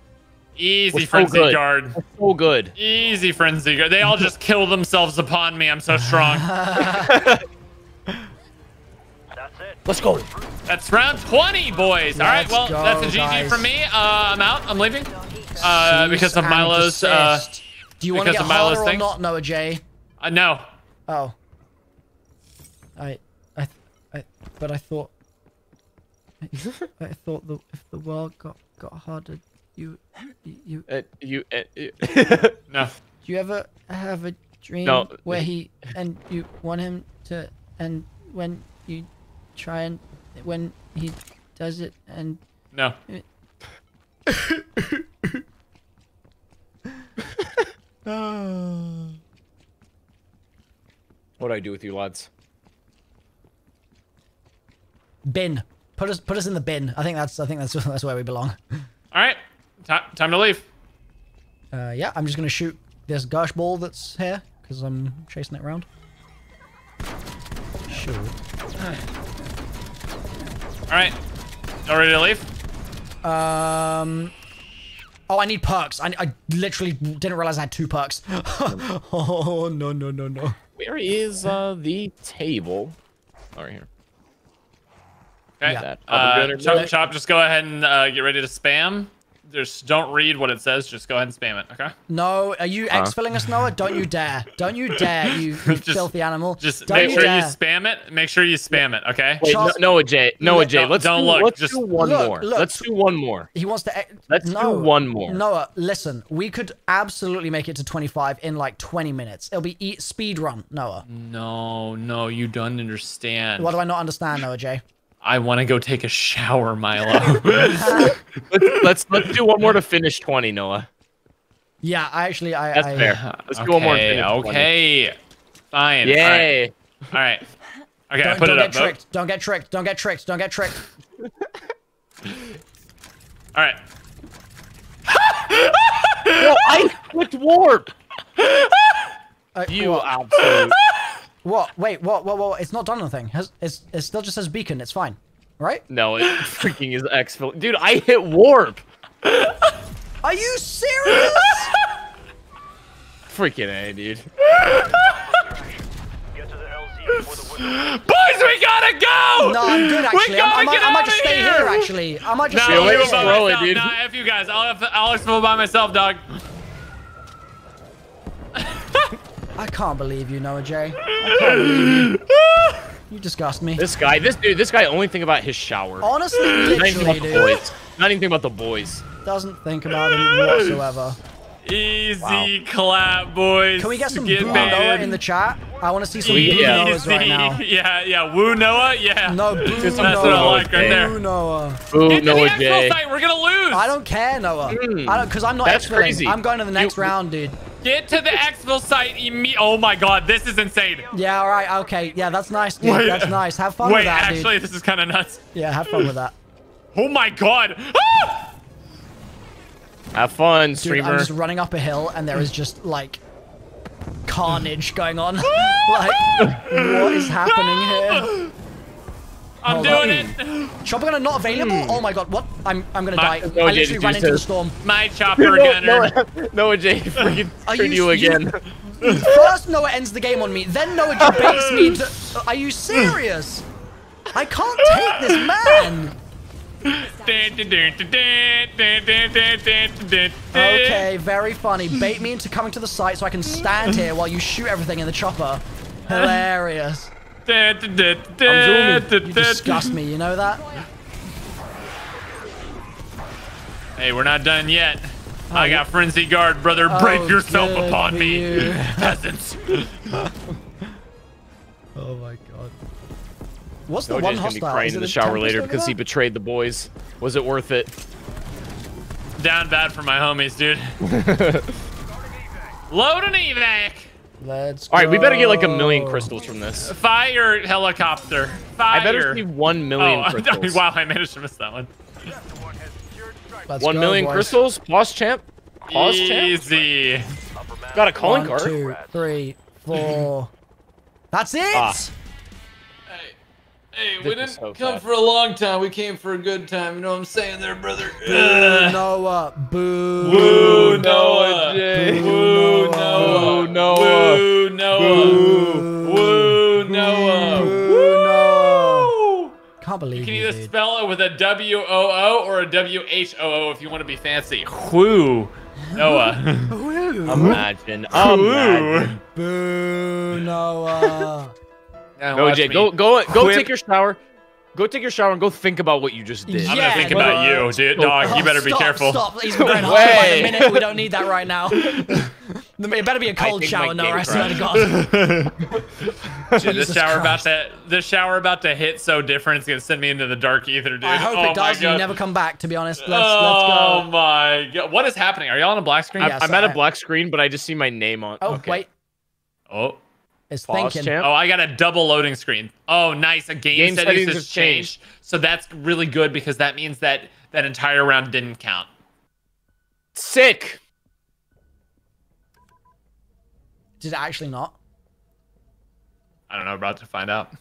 Easy We're so frenzy good. guard. We're so good. Easy frenzy guard. They all just <laughs> kill themselves upon me. I'm so strong. <laughs> <laughs> Let's go. That's round 20, boys. all right, Let's well, go, that's a GG guys. from me. Uh, I'm out. I'm leaving. Uh, because of Milo's. Uh. Do you want to because get Milo's harder or things. not, Noah J? uh, no. Oh. I, I, I, but I thought, I, <laughs> I thought that if the world got got harder, you, you, you Uh, you. Uh, you- <laughs> No. do you ever have a dream No. where he and you want him to, and when you try and when he does it and No. <laughs> what do I do with you lads? bin, put us put us in the bin. I think that's I think that's <laughs> that's where we belong. All right. Ti time to leave. Uh, yeah, I'm just gonna shoot this gosh ball that's here because I'm chasing it around. Shoot. All right. All ready to leave? Um. Oh, I need perks. I, I literally didn't realize I had two perks. <laughs> oh no no no no. Where is uh the table? Oh, right here. Okay. Yeah. That Uh, other gunner- chop, chop, just go ahead and uh, get ready to spam. Just don't read what it says. Just go ahead and spam it. Okay. No, are you exfilling us, Noah? Don't you dare! Don't you dare! You, <laughs> you Just- filthy animal! Just Don't make sure dare. you spam it. Make sure you spam it. Okay. Wait, no, Charles- Noah J. Noah J. don't- Let's don't do, look, Let's just- do one Look, more. look. Let's do one more. He wants to. ex- Let's do no, one more. Noah, listen. We could absolutely make it to 25 in like 20 minutes. It'll be eat speed run, Noah. No, no, you don't understand. What do I not understand, Noah J? I want to go take a shower, Milo. <laughs> let's, let's let's do one more to finish twenty, Noah. Yeah, I actually, I. That's I, fair. Let's do one more. and okay, 20. Fine. Yay. All right. Okay, I Don't, put don't it get up. vote. tricked. Don't get tricked. Don't get tricked. Don't get tricked. All right. <laughs> No, I clicked warp. Uh, You what? absolute. What? Wait, what? What? What? It's not done anything. Has, it's, it still just says beacon. It's fine. Right? No, it freaking is exfil. Dude, I hit warp. <laughs> Are you serious? <laughs> Freaking a, dude. Get to the LZ before the window. <laughs> Boys, we gotta go! no, I'm good We actually. I'm, I gotta might, get I might just stay here! here actually. I might just No, Yeah, stay wait, here. wait, by myself. dude. Nah, F you guys. I'll, I'll explode by myself, dog. I can't believe you, Noah J. I can't believe you. You disgust me. This guy, this dude, this guy only think about his shower. Honestly, Not even literally, the dude. boys. Not even think about the boys. Doesn't think about him whatsoever. Easy clap, boys. Can we get some Get boo. Noah in the chat? I want to see some Easy. boo Noahs right now. Yeah, yeah. Woo Noah. Yeah. No, boo That's Noah. what I like right boo. Noah. Ooh, Get to Noah the J. site. We're gonna lose. I don't care, Noah. I don't, cause I'm not That's exfilling. crazy. I'm going to the next You- round, dude. Get to the expo site. Imme- oh my god, this is insane. Yeah, all right, okay. Yeah, that's nice, dude. Wait. That's nice. Have fun Wait, with that, actually, dude. this is kind of nuts. Yeah, have fun with that. Oh my god. Ah! Have fun, Dude, streamer. I'm just running up a hill and there is just like carnage going on. <laughs> like, what is happening here? I'm Hold doing on. it. Chopper gunner not available? Hmm. Oh my god, what? I'm I'm gonna My- die. no, I Jay, literally did ran you into the say- storm. My chopper <laughs> no, gunner. Noah, Noah J. freaking Are screwed you- you you- again. <laughs> First Noah ends the game on me, then Noah debates me. To, are you serious? I can't take this man. Okay, very funny. Bait me into coming to the site so I can stand here while you shoot everything in the chopper. <laughs> Hilarious. I'm You disgust me, you know that? Hey, we're not done yet. I got frenzy guard, brother. Break Oh, yourself good upon me, you. peasants. Oh my god. What's the OJ's one gonna be crying in the shower later because he betrayed the boys. Was it worth it? Down bad for my homies, dude. Load an evac. Let's All right, we better get like a million crystals from this. Fire helicopter. Fire. I better see one million oh, <laughs> crystals. <laughs> wow, I managed to miss that one. Let's One go, million boys. crystals? Pause champ? Pause champ? Easy. Got a calling One, card? two, three, four. That's it. Ah. Hey, This we didn't so come sad. for a long time. We came for a good time. You know what I'm saying there, brother? Boo Noah. Boo. Woo, Noah. Jay. Woo, Noah. Noah. Noah. Woo, Noah. Woo, Noah. Boo Noah. Can't believe You can either dude. spell it with a W O O or a W H O O if you want to be fancy. Whoo, Noah. Imagine. Imagine. Boo Noah. Now watch OJ, me go go go whip- take your shower. Go take your shower and go think about what you just did. I'm gonna think but- about you, dude. Dog, you better be Stop, careful. Stop, <laughs> He's been going hard by the minute. We don't need that right now. <laughs> it better be a cold shower, my Noah. I game swear to God. <laughs> Dude, this Jesus shower about Christ. to the shower about to hit so different. It's gonna send me into the Dark Aether, dude. I hope oh it does. And You never come back. To be honest, let's oh let's go. my god, what is happening? Are y'all on a black screen? I'm, Yes, I'm at a I- black screen, but I just see my name on. Oh okay. wait, Oh, it's Pause, thinking. champ. oh, I got a double loading screen. Oh, nice. A game, Game settings, settings has has changed. so that's really good because that means that that entire round didn't count. Sick. Did it actually not? I don't know. About to find out.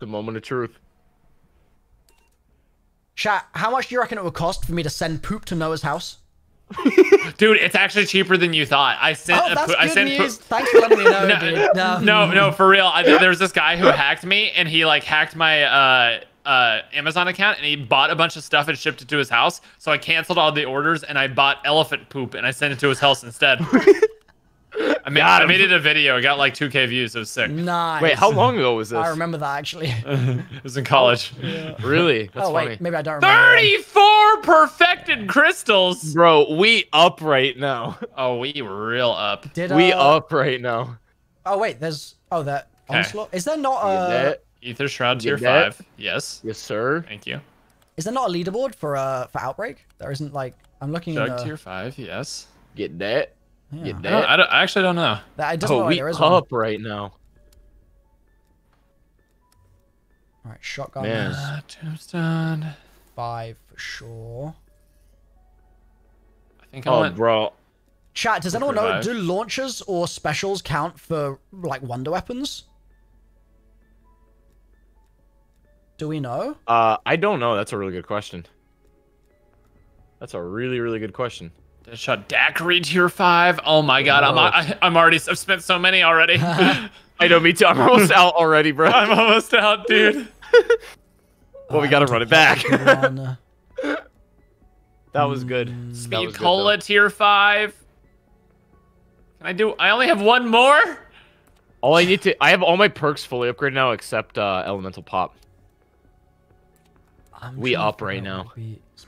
The moment of truth. Chat. How much do you reckon it would cost for me to send poop to Noah's house? <laughs> Dude, it's actually cheaper than you thought. I sent. Oh, a that's I good sent. news. Thanks for letting me know, <laughs> no, dude. No, no, no, for real. I, there was this guy who hacked me, and he like hacked my uh, uh, Amazon account, and he bought a bunch of stuff and shipped it to his house. So I canceled all the orders, and I bought elephant poop, and I sent it to his house instead. <laughs> I made, I made it a video. It got like 2k views. It was sick. Nice. Wait, how long ago was this? I remember that actually. <laughs> It was in college. Really? That's oh wait, maybe I don't remember. 34 perfected crystals. Bro, we up right now. <laughs> Oh, we real up. Did We uh, up right now. Oh wait, there's oh that Okay. onslaught. Is there not a that? Aether Shroud tier 5. Yes. Yes, sir. Thank you. is there not a leaderboard for uh for outbreak? There isn't like I'm looking in Chug the, tier 5. Yes. Get that. Yeah. Get I, don't. I, don't, I actually don't know. that it doesn't Oh, look like we there is up one. right now. All right, shotgun Man. is Uh, tombstone. five for sure. I think I Oh, went. bro. Chat, does anyone know do launchers or specials count for like wonder weapons? Do we know? Uh, I don't know. That's a really good question. That's a really, really good question. Shot Daiquiri tier 5. Oh my god. I'm, Whoa. I, <laughs> I'm already. I've spent so many already. <laughs> I know, me too. I'm almost out already, bro. I'm almost out, dude. <laughs> Well, we gotta run it back. That was good. That was Speed good, Cola tier 5. Can I do. I only have one more? All I need to, I have all my perks fully upgraded now except uh, Elemental Pop. I'm We trying up right now. what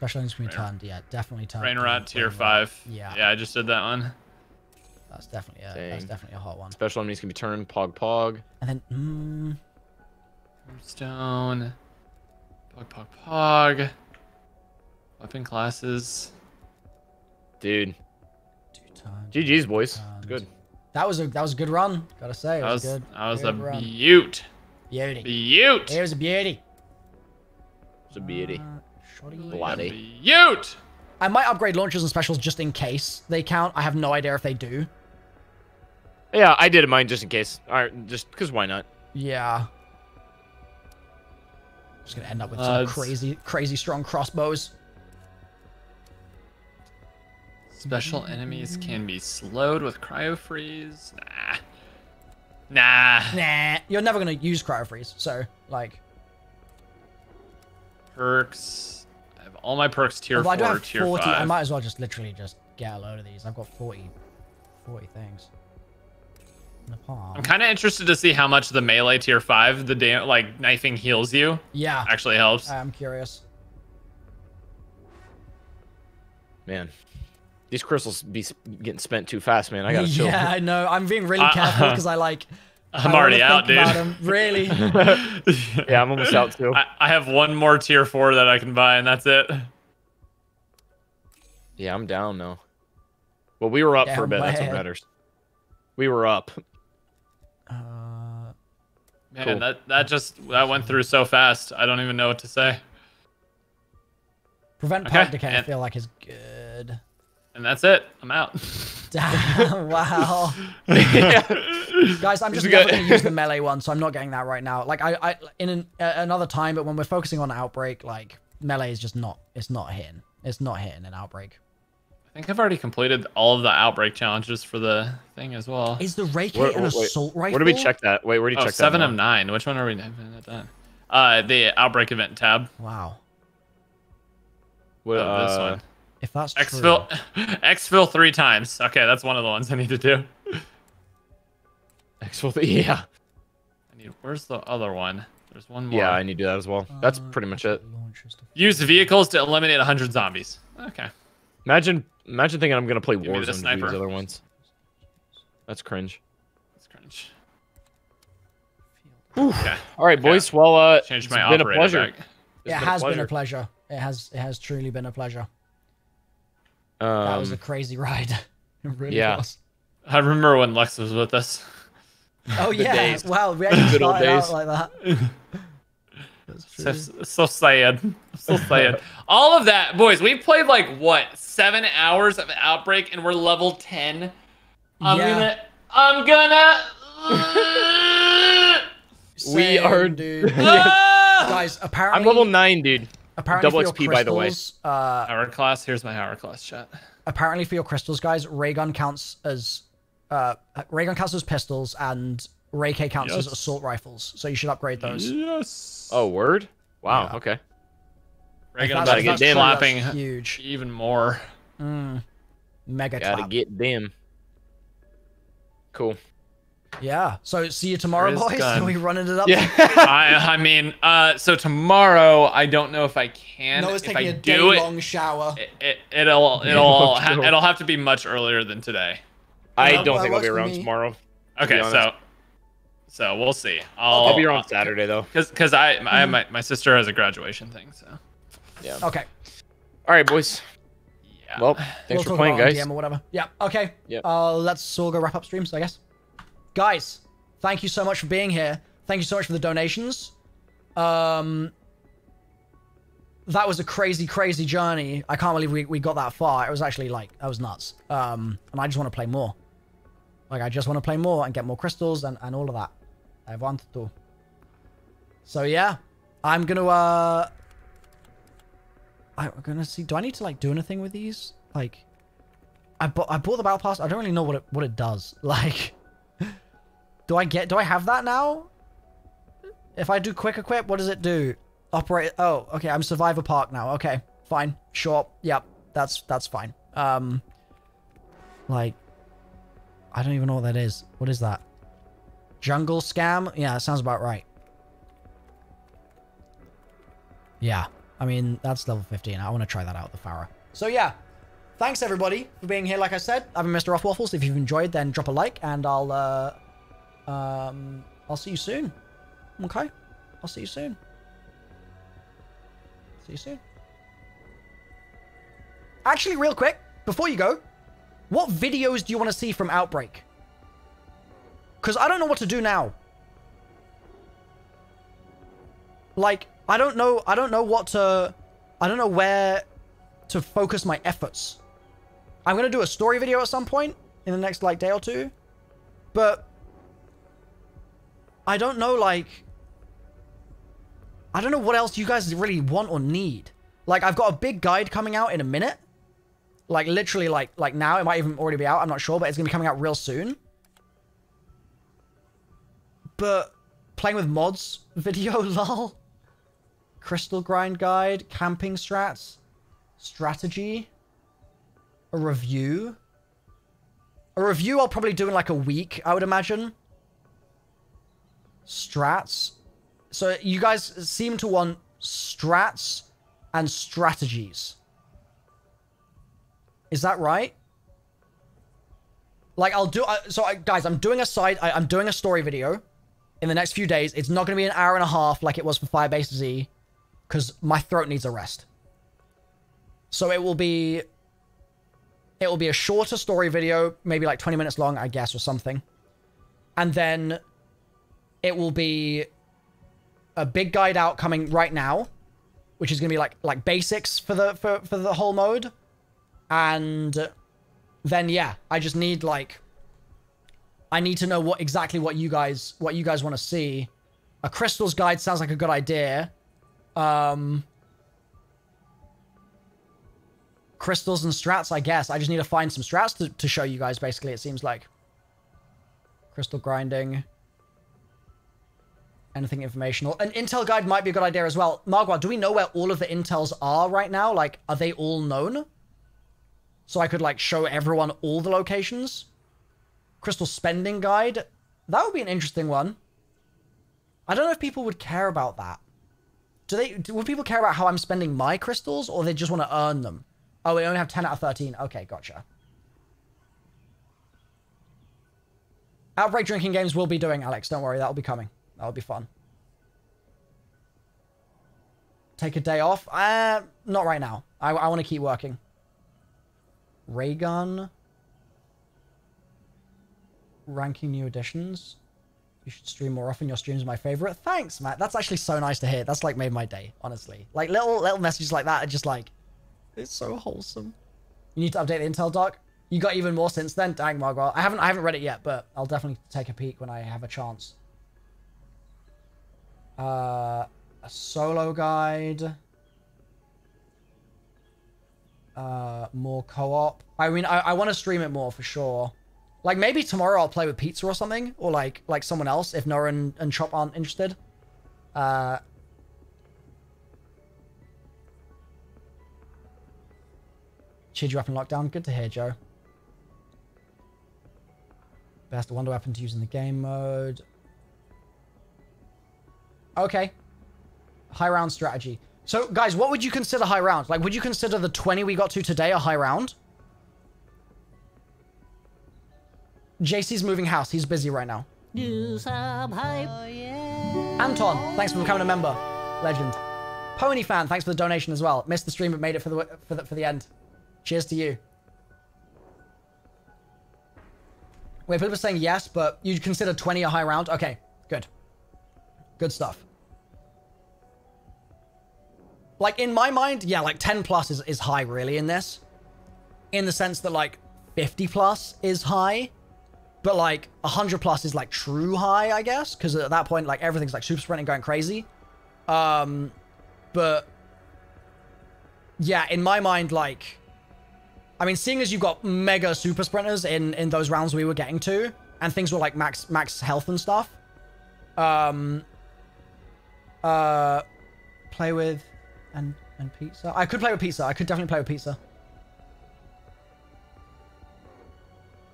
we- Special items be turned. Yeah, definitely turned. Rain the tier Rain Rod. 5. Yeah. Yeah, I just did that one. That's definitely yeah, that's definitely a hot one. Special enemies can be turned. Pog Pog. And then mm, Stone. Pog, pog, pog. Weapon classes. Dude. two times. GG's, boys. And- Good. That was a that was a good run. Gotta say, it That was, was, good. that was good a run. beaut. beauty. Beaut. It was a beauty. It's a beauty. Uh, shoddy. Bloody. Beaut. I might upgrade launchers and specials just in case they count. I have no idea if they do. Yeah, I did mine just in case. All right, just because why not? Yeah. Just gonna end up with Uh, some it's- crazy, crazy strong crossbows. Special enemies can be slowed with cryo freeze. Nah. Nah. Nah, you're never gonna use cryo freeze, so like. Perks. I have all my perks tier Although I do four, have tier 40. five. I might as well just literally just get a load of these. I've got 40, 40 things. In. I'm kind of interested to see how much the melee tier five, the da- like knifing heals you. Yeah. Actually helps. I'm curious. Man, these crystals be getting spent too fast, man. I gotta <laughs> chill. Yeah, I know. I'm being really Uh, careful <laughs> because I like. I I'm wanna already think out, dude. about 'em. Really? <laughs> yeah, I'm almost out too. I, I have one more tier four that I can buy, and that's it. Yeah, I'm down now. Well, we were up Yeah, for a bit. That's way what matters. We were up. Uh, Man, Cool. that that just that went through so fast. I don't even know what to say. prevent Okay, perk decay. I feel like is good. And that's it. I'm out. <laughs> Damn! wow. <laughs> Guys, I'm just never going to use the <laughs> melee one, so I'm not getting that right now. Like I, I in an, uh, another time, but when we're focusing on outbreak, like melee is just not. It's not hitting. It's not hitting an outbreak. I think I've already completed all of the outbreak challenges for the thing as well. Is the Ray Where- an wait, assault rifle? Where do we check that? Wait, where do you Oh, check seven that? of nine. Which one are we done? Uh, the outbreak event tab. Wow. What, Oh, this uh, one. If that's true. Exfil, exfil <laughs> three times. Okay, that's one of the ones I need to do. Exfil- <laughs> yeah. I need. Where's the other one? There's one more. Yeah, I need to do that as well. That's pretty much it. Use vehicles to eliminate 100 zombies. Okay. Imagine, imagine thinking I'm gonna play Give me the Warzone and do sniper. these other ones. That's cringe. That's cringe. Whew. Okay. All right, boys. Well, uh, Change it's my been a pleasure. back. It It's has been a pleasure. It has. It has truly been a pleasure. Um, That was a crazy ride. <laughs> Really yeah. was. I remember when Lex was with us. Oh <laughs> yeah. days. Wow. We actually Good old started out days. like that. <laughs> So, so sad. So sad. All of that, boys. We played like what seven hours of Outbreak, and we're level ten. I'm Yeah. gonna. I'm gonna. We are- dude. Ah! Guys, apparently I'm level nine, dude. Apparently double for your XP, by the way. crystals, Uh, Howard class. Here's my Howard class chat. apparently for your crystals, guys, raygun counts as uh, ray gun counts as pistols, and RAI K counts as assault rifles. So you should upgrade those. Yes. Oh, word. Wow. Yeah. Okay. Reagan If about that's- to get that's true, slapping huge. even more. Mm. Mega Gotta clap. get them. Cool. Yeah. So see you tomorrow, boys. Gunn. Are <laughs> we running it up? Yeah. I, I mean, uh, so tomorrow I don't know if I can. Noah's if taking I a do it, day-long shower. it, it, it'll <laughs> it'll ha- it'll have to be much earlier than today. I don't well, think I'll be around me. tomorrow. Okay, be so so we'll see. I'll, I'll be around Saturday though. because because I I my, my sister has a graduation thing. So Yeah. Okay. All right, boys. yeah. Well, <sighs> we'll thanks for talk playing, about guys. DM or whatever. Yeah. Okay. Yep. Uh, let's all go wrap up streams, I guess. Guys, thank you so much for being here. Thank you so much for the donations. Um, that was a crazy, crazy journey. I can't believe we, we got that far. It was actually like that was nuts. Um, and I just want to play more. Like I just want to play more and get more crystals and, and all of that. I want to. So yeah, I'm gonna uh I'm gonna see. Do I need to like do anything with these? Like, I bought I bought the battle pass. I don't really know what it what it does. <laughs> Like, do I get? Do I have that now? If I do quick equip, what does it do? Operate. Oh, okay. I'm survivor park now. Okay, fine. Sure. Yep. That's that's fine. Um, like, I don't even know what that is. What is that? Jungle scam? Yeah, that sounds about right. Yeah. I mean, that's level 15. I want to try that out, the Farah. So yeah, thanks everybody for being here. Like I said, I've been Mr. Rofl Waffles. If you've enjoyed, then drop a like, and I'll uh, um, I'll see you soon. Okay, I'll see you soon. See you soon. Actually, real quick, before you go, what videos do you want to see from Outbreak? Because I don't know what to do now. Like, I don't know. I don't know what to. I don't know where to focus my efforts. I'm gonna do a story video at some point in the next like day or two, but I don't know. Like, I don't know what else you guys really want or need. Like, I've got a big guide coming out in a minute. Like literally like like now. It might even already be out. I'm not sure, but it's gonna be coming out real soon. But playing with mods <laughs> video, lol. Crystal grind guide, camping strats, strategy, a review. A review I'll probably do in like a week, I would imagine. Strats. So you guys seem to want strats and strategies. Is that right? Like I'll do. Uh, so I, guys, I'm doing a side. I, I'm doing a story video in the next few days. It's not going to be an hour and a half like it was for Firebase Z, because my throat needs a rest. So it will be. It will be a shorter story video, maybe like 20 minutes long, I guess, or something. And then it will be a big guide out coming right now, which is going to be like like basics for the for for the whole mode. And then yeah, I just need like I need to know what exactly what you guys what you guys want to see. A crystals guide sounds like a good idea. Um crystals and strats, I guess. I just need to find some strats to, to show you guys, basically, it seems like. Crystal grinding. Anything informational. An intel guide might be a good idea as well. Margwa, do we know where all of the intels are right now? Like, are they all known? So I could, like, show everyone all the locations? Crystal spending guide? That would be an interesting one. I don't know if people would care about that. Do they, would people care about how I'm spending my crystals, or they just want to earn them? Oh, we only have 10 out of 13. Okay, gotcha. Outbreak drinking games will be doing, Alex. Don't worry, that'll be coming. That'll be fun. Take a day off? Uh, not right now. I, I want to keep working. Raygun. Ranking new additions. You should stream more often. Your streams are my favorite. Thanks, Matt. That's actually so nice to hear. That's like made my day, honestly. Like little little messages like that are just like, it's so wholesome. You need to update the Intel doc. You got even more since then. Dang, Margot. I haven't I haven't read it yet, but I'll definitely take a peek when I have a chance. Uh, a solo guide. Uh, more co-op. I mean, I, I want to stream it more for sure. Like maybe tomorrow I'll play with Pizza or something, or like like someone else if Noah and, and Chop aren't interested. Uh, cheered you up in lockdown. Good to hear, Joe. Best wonder weapon to use in the game mode. Okay. High round strategy. So, guys, what would you consider high round? Like, would you consider the 20 we got to today a high round? JC's moving house. He's busy right now. Anton, thanks for becoming a member. Legend. Pony fan, thanks for the donation as well. Missed the stream but made it for the for the, for the end. Cheers to you. Wait, people are saying yes, but you'd consider 20 a high round? Okay, good. Good stuff. Like, in my mind, yeah, like 10 plus is, is high, really, in this. In the sense that, like, 50 plus is high. But, like, 100 plus is, like, true high, I guess. Because at that point, like, everything's, like, super sprinting going crazy. Um, but... Yeah, in my mind, like... I mean, seeing as you've got mega super sprinters in, in those rounds we were getting to, and things were like max max health and stuff, um, uh, play with and and pizza. I could play with pizza. I could definitely play with pizza.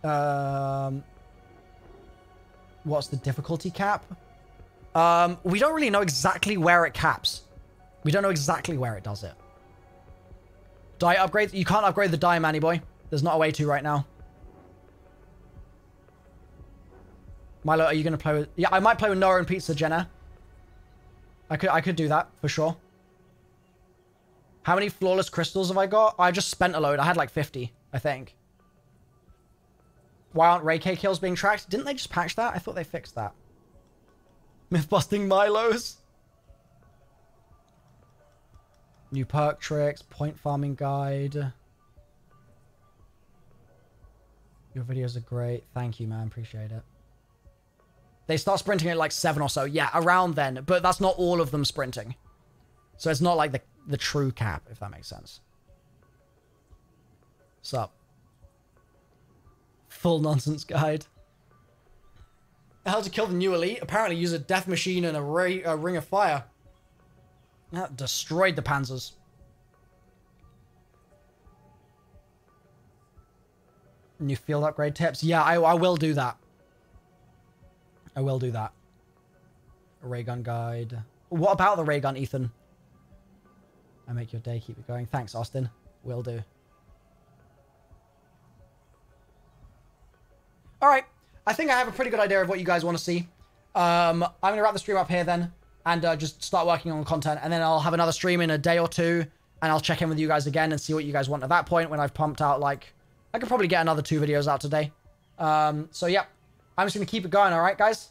Um, what's the difficulty cap? Um, we don't really know exactly where it caps. We don't know exactly where it does it. Die upgrade? You can't upgrade the die, Manny boy. There's not a way to right now. Milo, are you going to play with... Yeah, I might play with Noah and Pizza, Jenna. I could, I could do that, for sure. How many flawless crystals have I got? I just spent a load. I had like 50, I think. Why aren't RAI K kills being tracked? Didn't they just patch that? I thought they fixed that. Myth-busting Milos. New perk tricks, point farming guide. Your videos are great. Thank you, man. Appreciate it. They start sprinting at like seven or so. Yeah, around then. But that's not all of them sprinting. So it's not like the, the true cap, if that makes sense. Sup? Full nonsense guide. How to kill the new elite? Apparently use a death machine and a, ray, a ring of fire. That destroyed the panzers. New field upgrade tips. Yeah, I, I will do that. I will do that. Raygun guide. What about the raygun, Ethan? I make your day. Keep it going. Thanks, Austin. Will do. All right. I think I have a pretty good idea of what you guys want to see. Um, I'm going to wrap the stream up here then and uh, just start working on content. And then I'll have another stream in a day or two and I'll check in with you guys again and see what you guys want at that point when I've pumped out like, I could probably get another two videos out today. Um, so yeah, I'm just going to keep it going. All right, guys.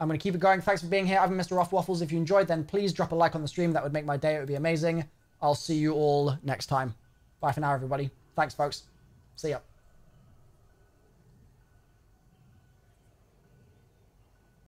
I'm going to keep it going. Thanks for being here. I've been Mr. Rofl Waffles. If you enjoyed, then please drop a like on the stream. That would make my day. It would be amazing. I'll see you all next time. Bye for now, everybody. Thanks, folks. See ya.